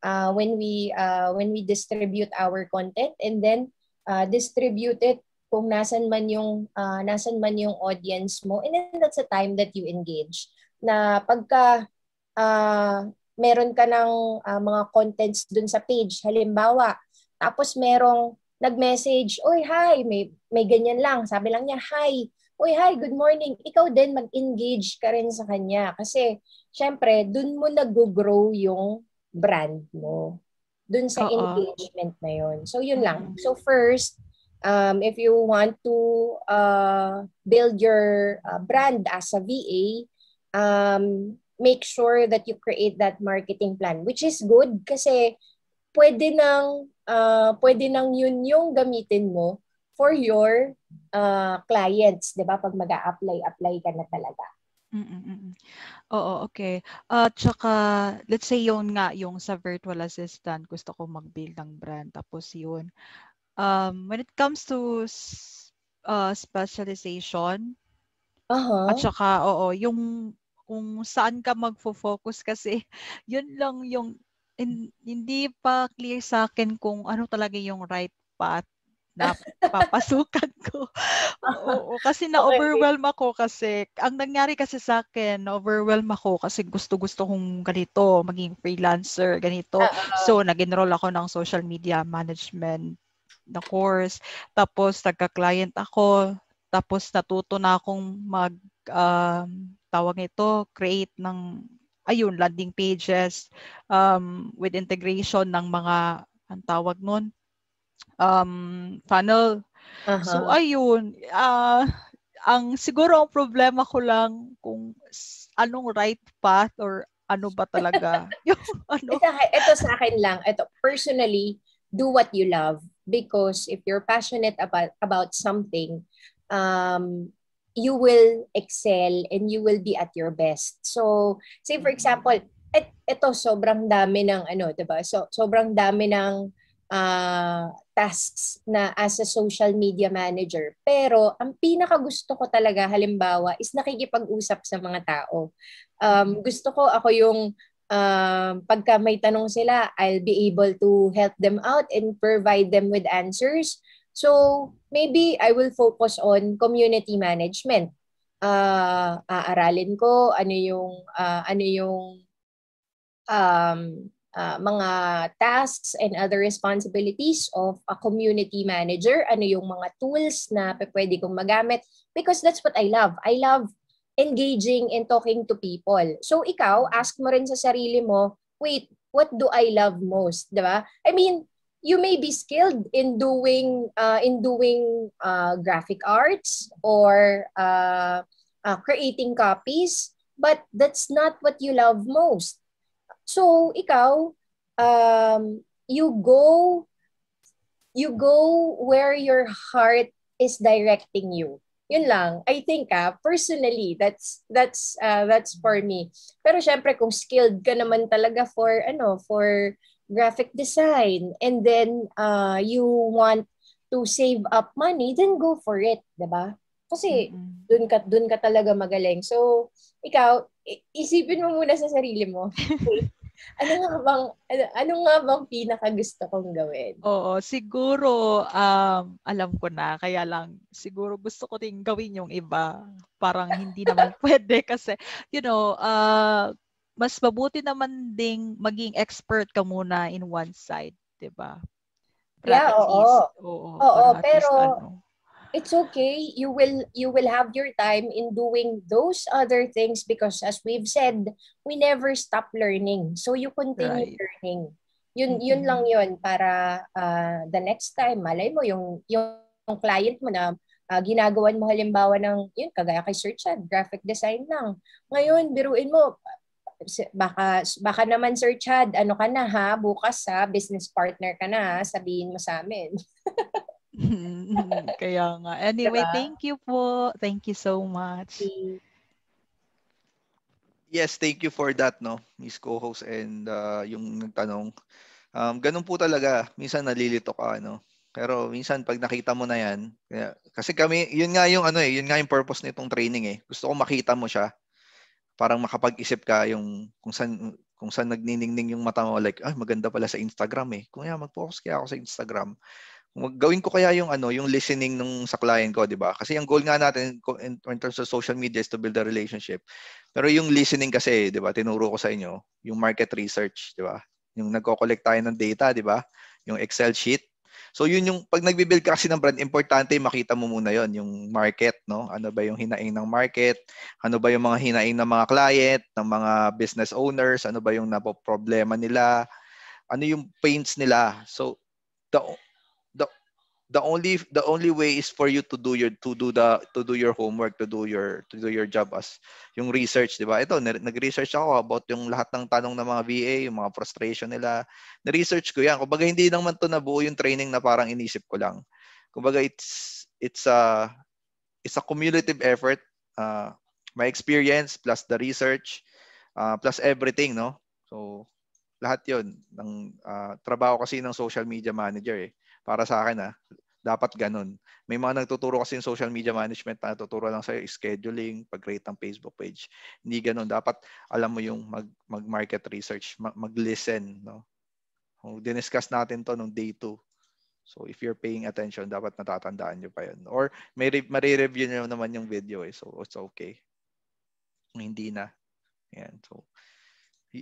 Uh, when we uh, when we distribute our content and then uh, distribute it kung nasan man yung uh, nasan man yung audience mo and then that's the time that you engage. Na pagka uh, meron ka ng uh, mga contents dun sa page halimbawa tapos merong nag-message oy hi may may ganyan lang. Sabi lang niya hi. Oy hi good morning. Ikaw din mag-engage ka rin sa kanya. Kasi syempre dun mo nag-grow yung brand mo dun sa Uh-oh. engagement na yon. So yun lang. Mm. So first, um, if you want to uh, build your uh, brand as a VA, um, make sure that you create that marketing plan, which is good kasi pwede nang uh, pwede nang yun yung gamitin mo for your uh, clients, 'di ba? Pag mag-a-apply, apply ka na talaga. Mm-mm. Oo, okay. At tsaka, let's say yun nga, yung sa virtual assistant, gusto ko mag-build ng brand. Tapos yun, um, when it comes to uh, specialization, uh-huh. at tsaka, oo, yung kung saan ka magfo-focus kasi, <laughs> yun lang yung, in, hindi pa clear sa akin kung ano talaga yung right path na papasukan <laughs> ko. Oo, kasi <laughs> na-overwhelm ako kasi ang nangyari kasi sa akin, na-overwhelm ako kasi gusto-gusto kong ganito, maging freelancer, ganito. Uh-oh. So, nag-enroll ako ng social media management na course. Tapos, nagka-client ako. Tapos, natuto na akong mag, um, tawag nito, create ng, ayun, landing pages um, with integration ng mga, ang tawag nun, um, funnel. Uh-huh. So ayun, uh, ang siguro ang problema ko lang kung anong right path or ano ba talaga <laughs> yung ano. Ito, ito sa akin lang, ito personally, do what you love because if you're passionate about about something, um, you will excel and you will be at your best. So, say for example, et, ito sobrang dami ng ano, 'di ba? So sobrang dami ng uh, tasks na as a social media manager. Pero ang pinaka gusto ko talaga halimbawa is nakikipag-usap sa mga tao. Um, gusto ko ako yung um, pagka may tanong sila, I'll be able to help them out and provide them with answers. So maybe I will focus on community management. Uh, aaralin ko ano yung uh, ano yung um, uh, mga tasks and other responsibilities of a community manager, ano yung mga tools na pwede kong magamit because that's what I love. I love engaging and talking to people. So ikaw, ask mo rin sa sarili mo, wait, what do I love most, 'di ba? I mean, you may be skilled in doing uh, in doing uh, graphic arts or uh, uh, creating copies, but that's not what you love most. So, ikaw, um, you go you go where your heart is directing you. Yun lang. I think ah, personally, that's that's uh, that's for me. Pero syempre kung skilled ka naman talaga for ano, for graphic design and then uh, you want to save up money, then go for it, 'di ba? Kasi mm-hmm. dun ka dun ka talaga magaling. So, ikaw, isipin mo muna sa sarili mo. <laughs> ano nga bang ano, ano nga bang pinaka gusto kong gawin? Oo, siguro um alam ko na kaya lang siguro gusto ko ding gawin yung iba. Parang hindi naman <laughs> pwede kasi you know, uh mas mabuti naman ding maging expert ka muna in one side, 'di ba? Yeah, oo. Oo, oo pero least, ano, it's okay. You will you will have your time in doing those other things because as we've said we never stop learning. So you continue Right. learning. Yun yun lang yun para uh, the next time malay mo yung yung client mo na uh, ginagawan mo halimbawa ng yun kagaya kay Sir Chad graphic design lang. Ngayon biruin mo baka baka naman Sir Chad ano ka na ha? Bukas ha? Business partner ka na ha, sabihin mo sa amin <laughs> <laughs> Kaya nga. Anyway, Diba? thank you po. Thank you so much. Yes, thank you for that, no, Miss Co-host and uh, yung nagtanong. Um, ganun po talaga. Minsan nalilito ka, ano. Pero minsan pag nakita mo na yan, kaya, kasi kami, yun nga yung ano eh, yun nga yung purpose nitong training eh. Gusto ko makita mo siya. Parang makapag-isip ka yung kung saan kung saan nagniningning yung mata mo like ay maganda pala sa Instagram eh. Kung yan mag-focus kaya ako sa Instagram. Gawin ko kaya yung ano, yung listening nung sa client ko, 'di ba? Kasi ang goal nga natin in, in terms of social media is to build a relationship. Pero yung listening kasi, 'di ba? Tinuro ko sa inyo, yung market research, 'di ba? Yung nagko-collect tayo ng data, 'di ba? Yung Excel sheet. So yun yung pag nagbi-build ka kasi ng brand, importante makita mo muna yon yung market, no? Ano ba yung hinaing ng market? Ano ba yung mga hinaing ng mga client, ng mga business owners? Ano ba yung napo-problema nila? Ano yung pains nila? So the the only the only way is for you to do your to do the to do your homework to do your to do your job as yung research di ba ito nag-research ako about yung lahat ng tanong ng mga VA yung mga frustration nila na-research ko yan kumbaga hindi naman to nabuo yung training na parang inisip ko lang kumbaga it's it's a it's a cumulative effort. Uh, my experience plus the research uh, plus everything, no? So lahat 'yon ng uh, trabaho kasi ng social media manager eh. Para sa akin ah, dapat ganun. May mga nagtuturo kasi ng social media management na tuturo lang sa scheduling, pag-create ng Facebook page. Hindi ganun. Dapat alam mo yung mag, mag-market research, mag-listen, no? So, diniscuss natin to nung day 2. So if you're paying attention, dapat natatandaan nyo pa yun. Or may re- review nyo naman yung video eh. So it's okay. Hindi na. Yan. So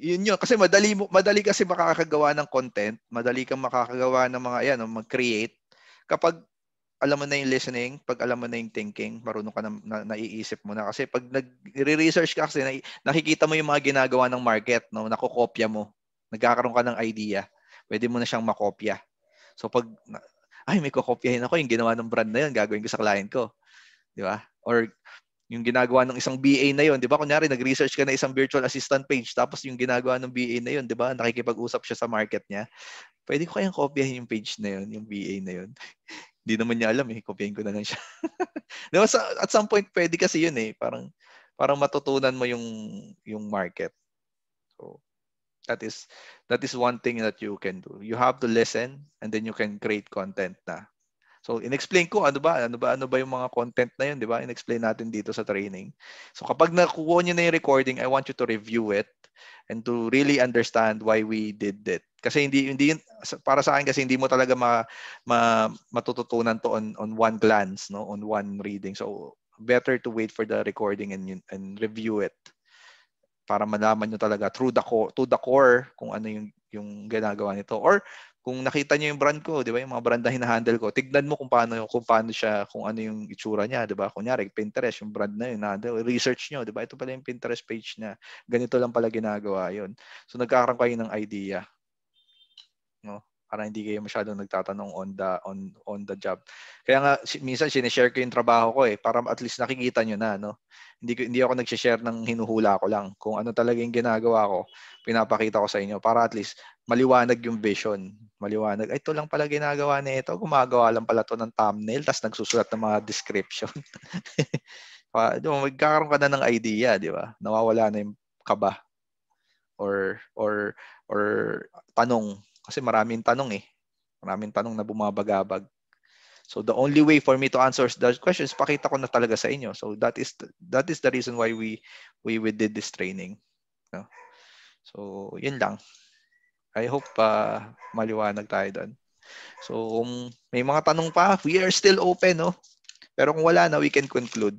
yun yun. Kasi madali, madali kasi makakagawa ng content. Madali kang makakagawa ng mga, yan, mag-create. Kapag alam mo na yung listening, pag alam mo na yung thinking, marunong ka na, na naiisip mo na. Kasi pag nag-research ka kasi, nakikita mo yung mga ginagawa ng market, no? nakukopya mo. Nagkakaroon ka ng idea. Pwede mo na siyang makopya. So pag, ay may kokopyahin ako, yung ginawa ng brand na yun, gagawin ko sa client ko. Di ba? Or yung ginagawa ng isang BA na yun, di ba? Kunyari, nag-research ka na isang virtual assistant page, tapos yung ginagawa ng BA na yun, di ba? Nakikipag-usap siya sa market niya. Pwede ko kayang kopyahin yung page na yun, yung BA na yun. <laughs> Hindi naman niya alam eh, kopyahin ko na lang siya. <laughs> di ba? Sa, at some point, pwede kasi yun eh. Parang, parang matutunan mo yung, yung market. So, that is that is one thing that you can do you have to listen and then you can create content na so inexplain ko ano ba ano ba ano ba yung mga content na yun di ba? Inexplain natin dito sa training. So kapag nakuha niyo na yung recording i want you to review it and to really understand why we did it. Kasi hindi hindi para sa akin kasi hindi mo talaga ma, ma matututunan to on on one glance no? On one reading. So better to wait for the recording and and review it para malaman nyo talaga through the core, to the core kung ano yung yung ginagawa nito. Or kung nakita niyo yung brand ko, 'di ba? Yung mga brand na hinahandle ko, tignan mo kung paano kung paano siya, kung ano yung itsura niya, 'di ba? Kunyari Pinterest, yung brand na yun, handle, research niyo, 'di ba? Ito pala yung Pinterest page niya. Ganito lang pala ginagawa 'yon. So nagkakaroon kayo ng idea. No? Para hindi kayo masyadong nagtatanong on the on on the job. Kaya nga minsan sineshare ko yung trabaho ko eh para at least nakikita niyo na no. Hindi hindi ako nagse-share ng hinuhula ko lang. Kung ano talaga yung ginagawa ko, pinapakita ko sa inyo para at least maliwanag yung vision. Maliwanag, ay ito lang pala ginagawa nito, gumagawa lang pala to ng thumbnail tapos nagsusulat ng mga description. <laughs> magkakaroon ka na ng idea, di ba? Nawawala na yung kaba or or or tanong kasi maraming tanong eh. Maraming tanong na bumabagabag. So the only way for me to answer those questions, pakita ko na talaga sa inyo. So that is that is the reason why we we, we did this training. No? So yun lang. I hope uh, maliwanag tayo doon. So kung may mga tanong pa, we are still open, no? Pero kung wala na, we can conclude.